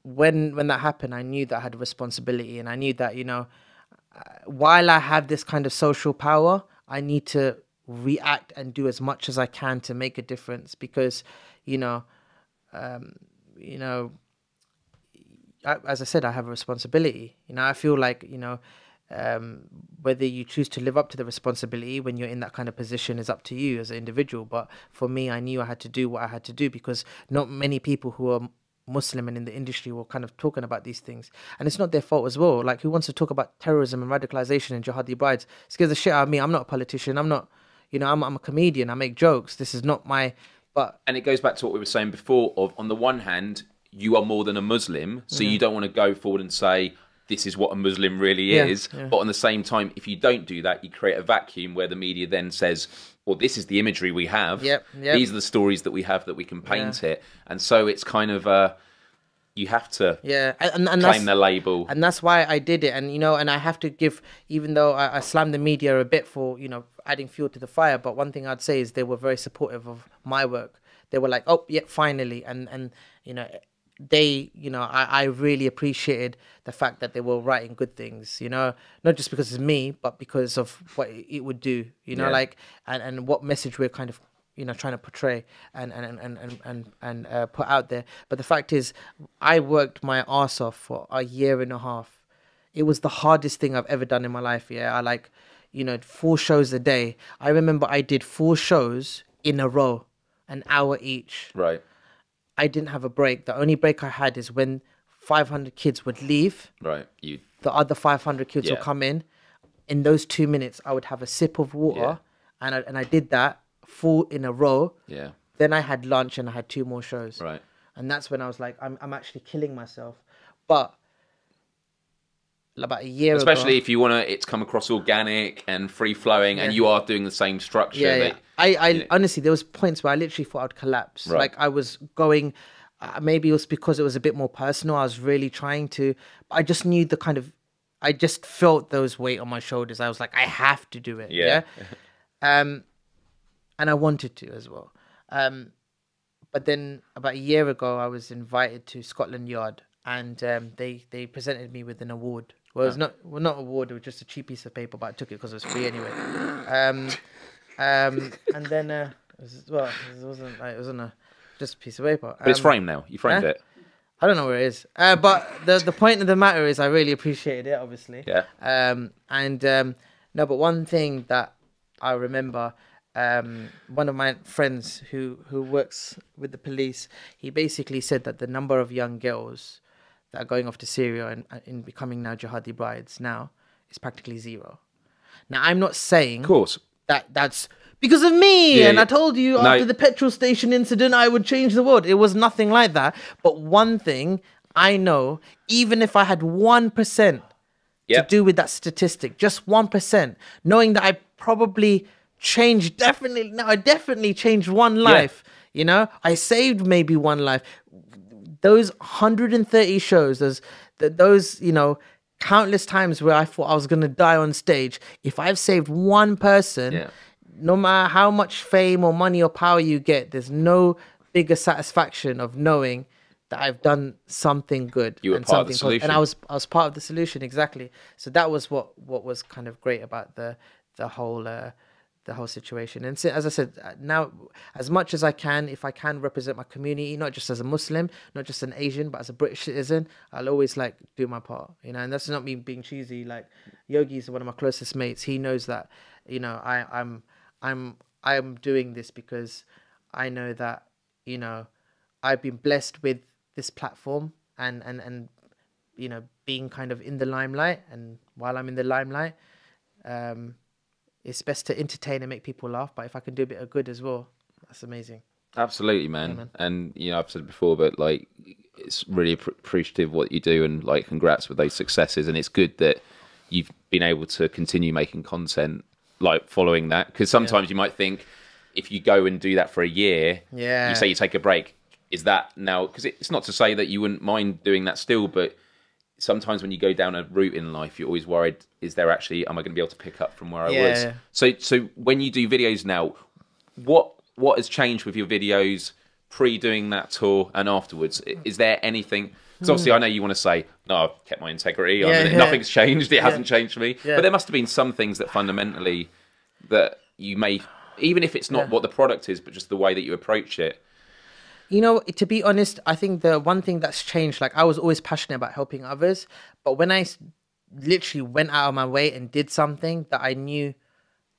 when when that happened, I knew that I had a responsibility, and I knew that you know, uh, while I have this kind of social power, I need to react and do as much as I can to make a difference because, you know, um, you know, I, as I said, I have a responsibility. You know, I feel like you know, um, whether you choose to live up to the responsibility when you're in that kind of position is up to you as an individual. But for me, I knew I had to do what I had to do because not many people who are Muslim and in the industry were kind of talking about these things, and it's not their fault as well. Like, who wants to talk about terrorism and radicalization and jihadi brides? Scares the shit out of me. I'm not a politician. I'm not, you know, I'm, I'm a comedian. I make jokes. This is not my. But and it goes back to what we were saying before of on the one hand you are more than a muslim so you don't want to go forward and say this is what a muslim really Yeah, is yeah. but on the same time if you don't do that you create a vacuum where the media then says well this is the imagery we have Yep, yep. these are the stories that we have that we can paint it and so it's kind of uh you have to yeah, and, and that's claim the label and that's why I did it. And you know, and I have to give, even though I, I slammed the media a bit for you know adding fuel to the fire, but one thing I'd say is they were very supportive of my work. They were like, "Oh, yeah, finally," and and you know, they, you know, I, I really appreciated the fact that they were writing good things. You know, not just because it's me, but because of what it would do. You know, Yeah. like and and what message we're kind of you know trying to portray and and and and and, and uh, put out there but the fact is i worked my ass off for a year and a half it was the hardest thing i've ever done in my life yeah i like you know four shows a day i remember i did four shows in a row an hour each right i didn't have a break the only break i had is when 500 kids would leave right you the other 500 kids Yeah. will come in. In those two minutes, I would have a sip of water, Yeah. and I, and I did that full in a row. yeah Then I had lunch and I had two more shows. right And that's when I was like, I'm, I'm actually killing myself. But about a year especially ago, if you want to it's come across organic and free flowing and you are doing the same structure yeah, yeah. that, I, I you know- honestly, there was points where I literally thought I'd collapse. Right. Like I was going, uh, maybe it was because it was a bit more personal. I was really trying to. I just knew the kind of. I just felt those weight on my shoulders. I was like, I have to do it. Yeah. Yeah. *laughs* um, and I wanted to as well. Um, but then about a year ago, I was invited to Scotland Yard, and um, they they presented me with an award. Well, it's not well, not award. It was just a cheap piece of paper, but I took it because it was free anyway. Um, um, and then uh, it was, well, it wasn't like, it wasn't a just a piece of paper. but it's Um, framed now you framed huh? it I don't know where it is. Uh, but the the point of the matter is, I really appreciated it. Obviously. Yeah. Um, and um, no, but one thing that I remember, um, one of my friends who who works with the police, he basically said that the number of young girls that are going off to Syria and, and becoming now jihadi brides now is practically zero. Now, I'm not saying of course. that that's because of me Yeah, and i told you No. after the petrol station incident i would change the world. It was nothing like that. But one thing i know even if i had 1% Yep. to do with that statistic just 1% knowing that i probably changed definitely no i definitely changed one life you know? I saved maybe one life those 130 shows those th- those you know countless times where i thought i was going to die on stage if i've saved one person Yeah. no matter how much fame or money or power you get there's no bigger satisfaction of knowing that i've done something good You were and part of the something pos- and i was i was part of the solution exactly so that was what what was kind of great about the the whole uh the whole situation. And so, as I said, uh, now as much as I can, if I can represent my community, not just as a Muslim, not just an Asian, but as a British citizen, I'll always like do my part. You know, and that's not me being cheesy. Like Yogi is one of my closest mates. He knows that. You know, I, I'm I'm I'm doing this because I know that you know I've been blessed with this platform and and and you know being kind of in the limelight and while I'm in the limelight um it's best to entertain and make people laugh. But if I can do a bit of good as well, that's amazing. Absolutely, man. And you know, I've said it before, but like, it's really appreciative what you do, and like, congrats with those successes. And it's good that you've been able to continue making content like following that, because sometimes you might think if you go and do that for a year, Yeah. you say you take a break. Is that now? Because it's not to say that you wouldn't mind doing that still, but sometimes when you go down a route in life, you're always worried: is there actually am I going to be able to pick up from where I was? So, so when you do videos now, what what has changed with your videos pre doing that tour and afterwards? Is there anything? Because obviously, hmm. I know you want to say, "No, I've kept my integrity. Yeah, yeah. Nothing's changed. It hasn't changed for me." But there must have been some things that fundamentally that you may, even if it's not what the product is, but just the way that you approach it. You know, to be honest, I think the one thing that's changed, like I was always passionate about helping others, but when I literally went out of my way and did something that I knew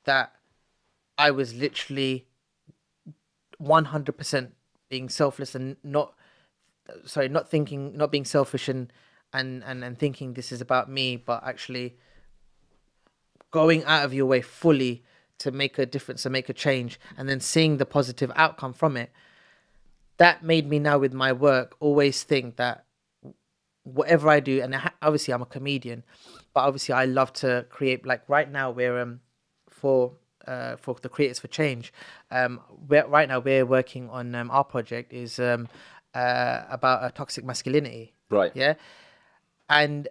that I was literally 100% being selfless and not, sorry, not thinking, not being selfish and, and, and, and thinking this is about me, but actually going out of your way fully to make a difference and make a change and then seeing the positive outcome from it that made me now with my work always think that whatever I do, and I ha- obviously I'm a comedian, but obviously I love to create. Like right now, we're um for uh for the creators for change. Um, we're, right now we're working on um, our project is um uh about a toxic masculinity. Right. Yeah, and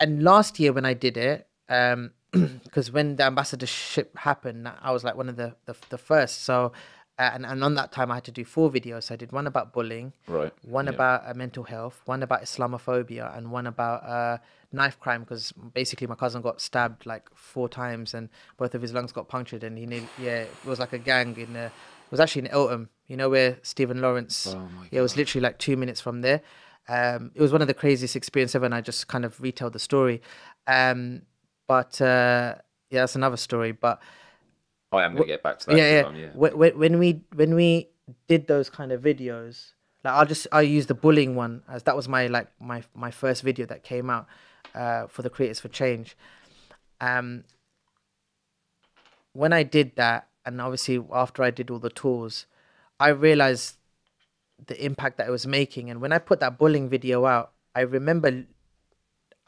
and last year when I did it, um, *clears throat* because when the ambassadorship happened, I was like one of the the, the first. So, and and on that time I had to do four videos. I did one about bullying, Right. one Yeah. about uh, mental health, one about Islamophobia, and one about uh, knife crime. Because basically my cousin got stabbed like four times, and both of his lungs got punctured, and he nearly, yeah, it was like a gang in. Uh, it was actually in Eltham, you know where Stephen Lawrence. Oh yeah, it was literally like two minutes from there. Um, it was one of the craziest experiences ever, and I just kind of retold the story. Um, but uh, yeah, that's another story. But I am going to get back to that. Yeah, yeah. When, when, when we when we did those kind of videos, like I'll just I'll use the bullying one as that was my like my my first video that came out uh, for the Creators for Change. Um, when I did that, and obviously after I did all the tours, I realized the impact that it was making. And when I put that bullying video out, I remember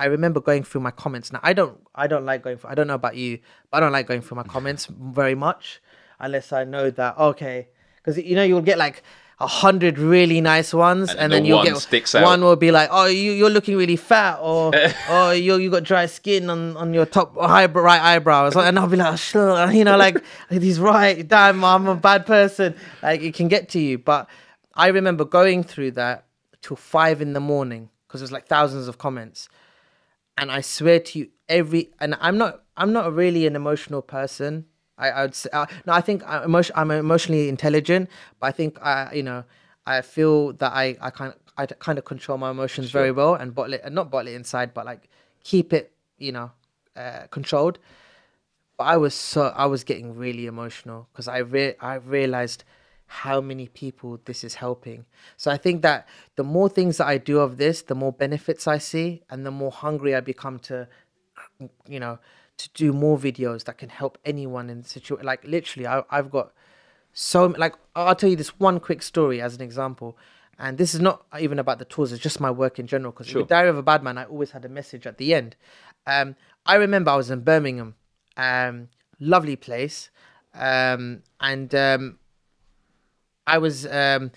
I remember going through my comments. Now I don't I don't like going through I don't know about you, but I don't like going through my comments *laughs* very much unless I know that okay. Because you know you'll get like a hundred really nice ones, And and, then then you'll one get one will be like, "Oh, you you're looking really fat," or *laughs* "Oh, you you got dry skin on, on your top right eyebrow," and I'll be like, oh, "Sure," *laughs* you know, like he's right. Damn, I'm a bad person. Like it can get to you. But I remember going through that till five in the morning because there's like thousands of comments, and I swear to you, every and I'm not I'm not really an emotional person. I, I would say uh, no. I think I'm, emotion, I'm emotionally intelligent, but I think I you know I feel that I I kind of I kind of control my emotions very well and bottle it and not bottle it inside, but like keep it you know uh, controlled. But I was so I was getting really emotional because I re- I realized how many people this is helping. So I think that the more things that I do of this, the more benefits I see, and the more hungry I become to, you know, to do more videos that can help anyone in situation. Like literally, I, I've got so like I'll tell you this one quick story as an example. And this is not even about the tours; it's just my work in general. Because Sure. with Diary of a Badman, I always had a message at the end. Um, I remember I was in Birmingham, um, lovely place, um, and um, I was um,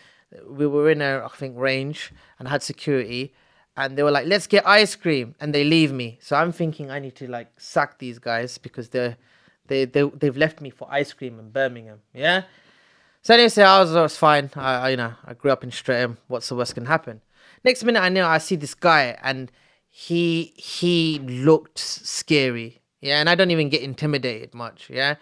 we were in a I think range and had security, and they were like, "Let's get ice cream," and they leave me. So I'm thinking I need to like sack these guys because they're they they they've left me for ice cream in Birmingham. Yeah. So anyway, so I was, I was fine. I, I you know I grew up in Streatham. What's the worst can happen? Next minute I know I see this guy and he he looked scary. Yeah, and I don't even get intimidated much. Yeah,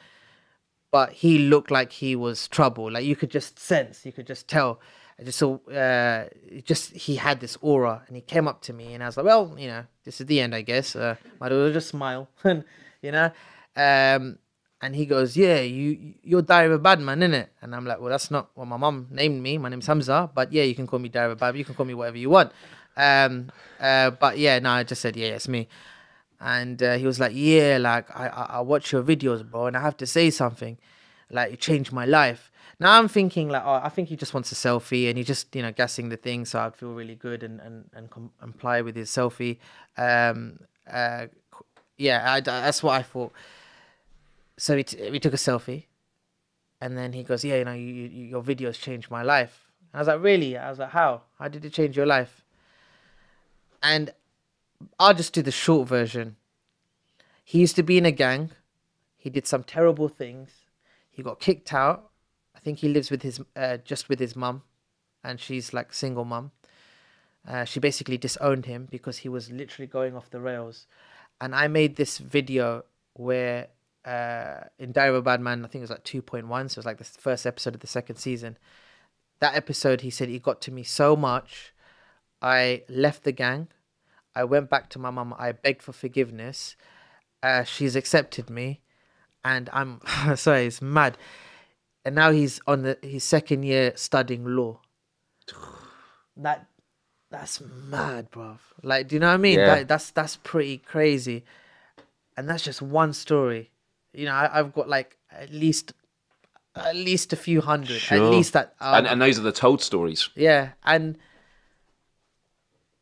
but he looked like he was trouble. Like you could just sense, you could just tell. I just saw, uh, just he had this aura, and he came up to me, and I was like, well, you know, this is the end, I guess. Uh, as well just smile, *laughs* and you know. Um, and he goes, yeah, you you're Diary of a Badman, innit? And I'm like, well, that's not what my mum named me. My name's Humza, but yeah, you can call me Diary of a. You can call me whatever you want. Um, uh, but yeah, no, I just said, yeah, it's me. And uh, he was like, "Yeah, like I, I I watch your videos, bro, and I have to say something, like it changed my life." Now I'm thinking like, oh, I think he just wants a selfie, and he just you know guessing the thing, so I'd feel really good and and and com- comply with his selfie. Um, uh, yeah, I, that's what I thought. So we, t- we took a selfie, and then he goes, "Yeah, you know, you, you, your videos changed my life." And I was like, "Really?" I was like, "How? How did it change your life?" And I'll just do the short version. He used to be in a gang. He did some terrible things. He got kicked out. I think he lives with his uh, just with his mum, and she's like single mum. Uh, she basically disowned him because he was literally going off the rails. And I made this video where uh, in Diary of a Badman, I think it was like 2.1, so it was like the first episode of the second season. That episode, he said he got to me so much. I left the gang. I went back to my mum. I begged for forgiveness. Uh, she's accepted me, and I'm *laughs* sorry, it's mad. And now he's on the his second year studying law. *sighs* That that's mad, bruv. Like, do you know what I mean? Yeah. That, that's that's pretty crazy, and that's just one story. You know, I, I've got like at least at least a few hundred. sure. At least that. and, and those are the told stories. Yeah, and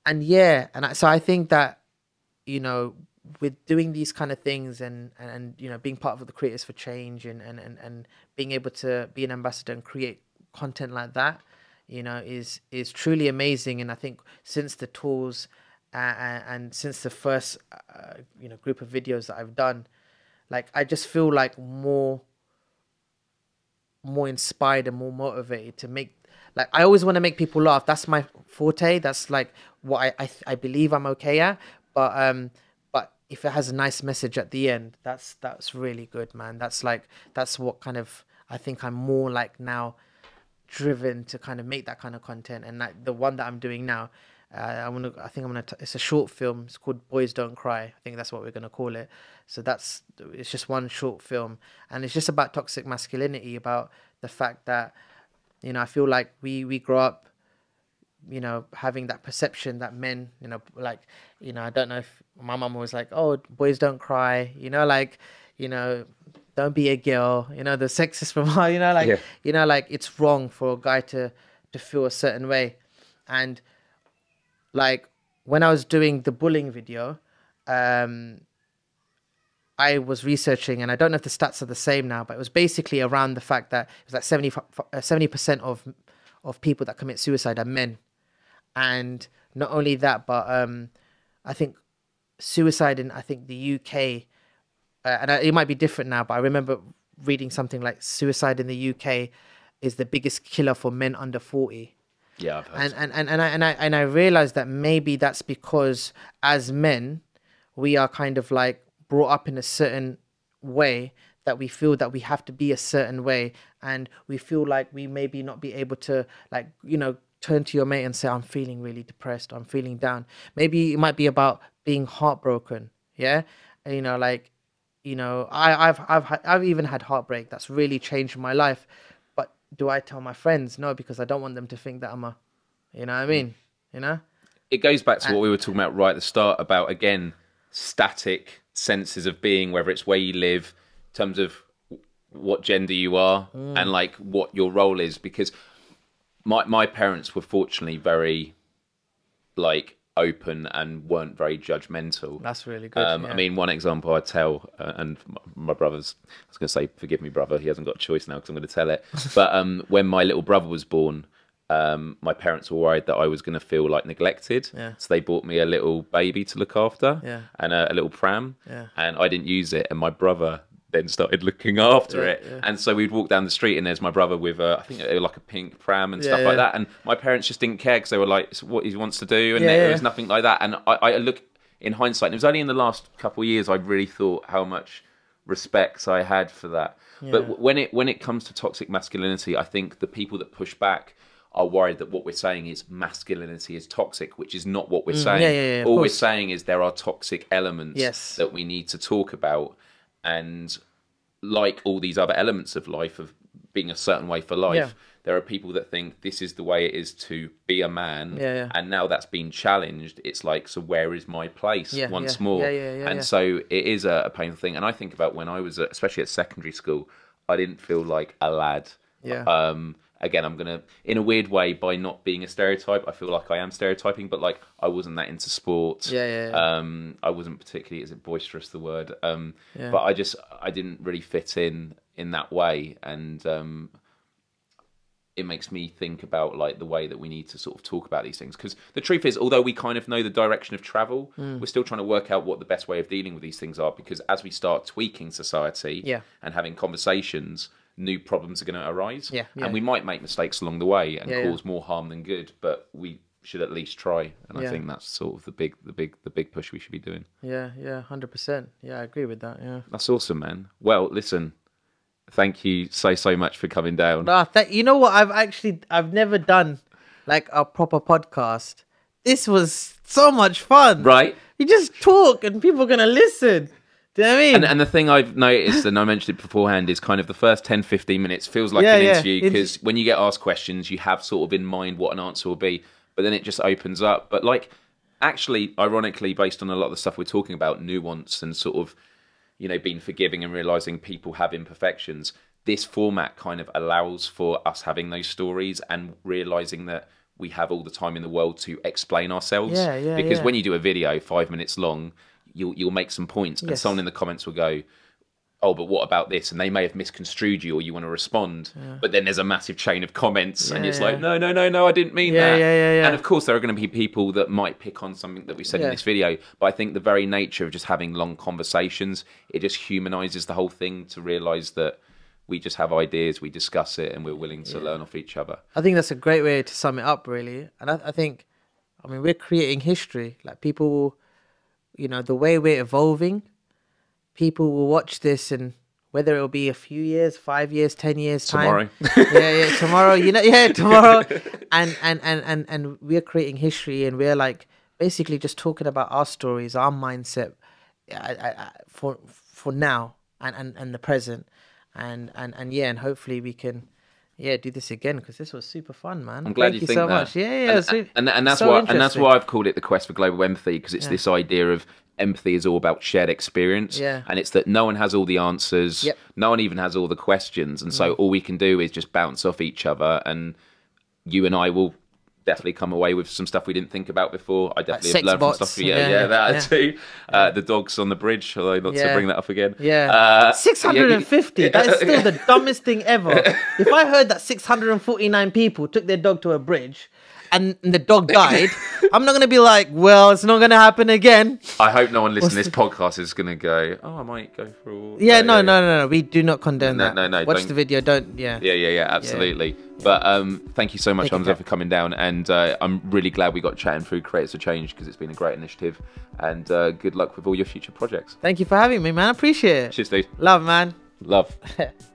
and yeah, and so I think that you know with doing these kind of things and, and and you know being part of the creators for change and and and, and being able to be an ambassador and create content like that you know is is truly amazing and i think since the tours uh, and, and since the first uh, you know group of videos that i've done like i just feel like more more inspired and more motivated to make like I always want to make people laugh. That's my forte. That's like what I I, I believe I'm okay at. But um, but if it has a nice message at the end, that's that's really good, man. That's like that's what kind of I think I'm more like now driven to kind of make that kind of content. And like the one that I'm doing now, uh, I want to. I think I'm gonna. T- it's a short film. It's called Boys Don't Cry. I think that's what we're gonna call it. So that's it's just one short film, and it's just about toxic masculinity, about the fact that you know I feel like we we grow up, you know, having that perception that men, you know, like you know, I don't know if my mom was like, oh, boys don't cry, you know, like you know. Don't be a girl, you know the sexist *laughs* from you know like Yeah. you know like it's wrong for a guy to to feel a certain way, and like when I was doing the bullying video, um, I was researching, and I don't know if the stats are the same now, but it was basically around the fact that it was like 70 percent of of people that commit suicide are men, and not only that, but um, I think suicide in I think the UK, uh, and I, it might be different now, but I remember reading something like suicide in the UK is the biggest killer for men under forty Yeah, I've heard. and and and and I and I and I realized that maybe that's because as men, we are kind of like brought up in a certain way that we feel that we have to be a certain way, and we feel like we maybe not be able to like you know turn to your mate and say I'm feeling really depressed, I'm feeling down. Maybe it might be about being heartbroken, yeah, and, you know like you know I I've I've had, I've even had heartbreak that's really changed my life, but do I tell my friends? No, because I don't want them to think that I'm a you know what I hmm. mean? You know? it goes back to what we were talking about right at the start about again static senses of being, whether it's where you live, in terms of what gender you are, hmm. and like what your role is. Because my my parents were fortunately very like open and weren't very judgmental. That's really good. Um, yeah. I mean, one example I tell, uh, and my brother's, I was going to say, forgive me, brother, he hasn't got a choice now because I'm going to tell it. *laughs* But um, when my little brother was born, um, my parents were worried that I was going to feel like neglected. Yeah. So they bought me a little baby to look after Yeah. and a, a little pram. Yeah. And I didn't use it. And my brother then started looking after Yeah, it. yeah. And so we'd walk down the street and there's my brother with, a, I think, a, like a pink pram and Yeah, stuff like that. And my parents just didn't care because they were like, it's what he wants to do. And Yeah, there yeah. was nothing like that. And I, I look in hindsight, and it was only in the last couple of years I really thought how much respect I had for that. But Yeah. when it when it comes to toxic masculinity, I think the people that push back are worried that what we're saying is masculinity is toxic, which is not what we're saying. Mm, yeah, yeah, yeah, of All we're saying is there are toxic elements Yes. that we need to talk about, and like all these other elements of life of being a certain way for life. Yeah. There are people that think this is the way it is to be a man, Yeah, yeah. and now that's been challenged. It's like, so where is my place once more? Yeah, yeah, yeah, and so it is a, a painful thing. And I think about when I was, at, especially at secondary school, I didn't feel like a lad. Yeah. Um, again, I'm gonna, in a weird way, by not being a stereotype, I feel like I am stereotyping, but like I wasn't that into sports. Yeah, yeah, yeah. Um, I wasn't particularly, is it boisterous the word? Um, Yeah. but I just, I didn't really fit in in that way, and um, it makes me think about like the way that we need to sort of talk about these things because the truth is although we kind of know the direction of travel Hmm. we're still trying to work out what the best way of dealing with these things are because as we start tweaking society Yeah. and having conversations new problems are going to arise Yeah, yeah. and we might make mistakes along the way and Yeah, cause more harm than good but we should at least try and i think that's sort of the big the big the big push we should be doing Yeah, yeah, hundred percent. Yeah, I agree with that. Yeah. that's awesome man well listen thank you so so much for coming down Nah, th- you know what? I've actually I've never done like a proper podcast. This was so much fun. right You just talk and people are gonna listen. Do you know what I mean? And, and the thing I've noticed, and I mentioned it beforehand, is kind of the first 10, 15 minutes feels like Yeah, an yeah. interview because when you get asked questions, you have sort of in mind what an answer will be, but then it just opens up. But like, actually, ironically, based on a lot of the stuff we're talking about, nuance and sort of, you know, being forgiving and realizing people have imperfections, this format kind of allows for us having those stories and realizing that we have all the time in the world to explain ourselves. Yeah, yeah, Because yeah. when you do a video five minutes long, you'll you'll make some points, and someone in the comments will go, "Oh, but what about this?" And they may have misconstrued you, or you want to respond, but then there's a massive chain of comments, and it's yeah. like, "No, no, no, no, I didn't mean Yeah, that." yeah, yeah, yeah. And of course, there are going to be people that might pick on something that we said in this video, but I think the very nature of just having long conversations, it just humanizes the whole thing to realize that we just have ideas, we discuss it, and we're willing to learn off each other. I think that's a great way to sum it up, really. And I, I think, I mean, we're creating history. Like people will, you know, the way we're evolving, people will watch this and whether it'll be a few years, five years, ten years time. Tomorrow. yeah, yeah, *laughs* tomorrow. You know, yeah, tomorrow. And and and and and we're creating history, and we're like basically just talking about our stories, our mindset, I, I, I, for for now and, and and the present, and and and yeah, and hopefully we can. Yeah, do this again because this was super fun, man. I'm glad Thank you think so that. much. Yeah, yeah, and, and, and that's so why and that's why I've called it the quest for global empathy because it's this idea of empathy is all about shared experience. Yeah. And it's that no one has all the answers. Yep. Mm. No one even has all the questions, and so all we can do is just bounce off each other, and you and I will. Definitely come away with some stuff we didn't think about before. I definitely have learned bots, from stuff. Yeah, yeah, yeah, that yeah. too. Uh, the dogs on the bridge, although not to bring that up again. Yeah. Uh, 650. yeah, That is still the dumbest thing ever. *laughs* If I heard that 649 people took their dog to a bridge and the dog *laughs* died, I'm not going to be like, well, it's not going to happen again. I hope no one listening to this podcast is going to go, oh, I might go for a walk." Yeah, no, no, no, no. We do not condone No, that. no, no, no. Watch the video. Don't, yeah. Yeah, yeah, yeah, absolutely. But um, thank you so much, Humza, for coming down. And uh, I'm really glad we got chatting through Creators for Change because it's been a great initiative. And uh, good luck with all your future projects. Thank you for having me, man. I appreciate it. Cheers, dude. Love, man. Love. *laughs*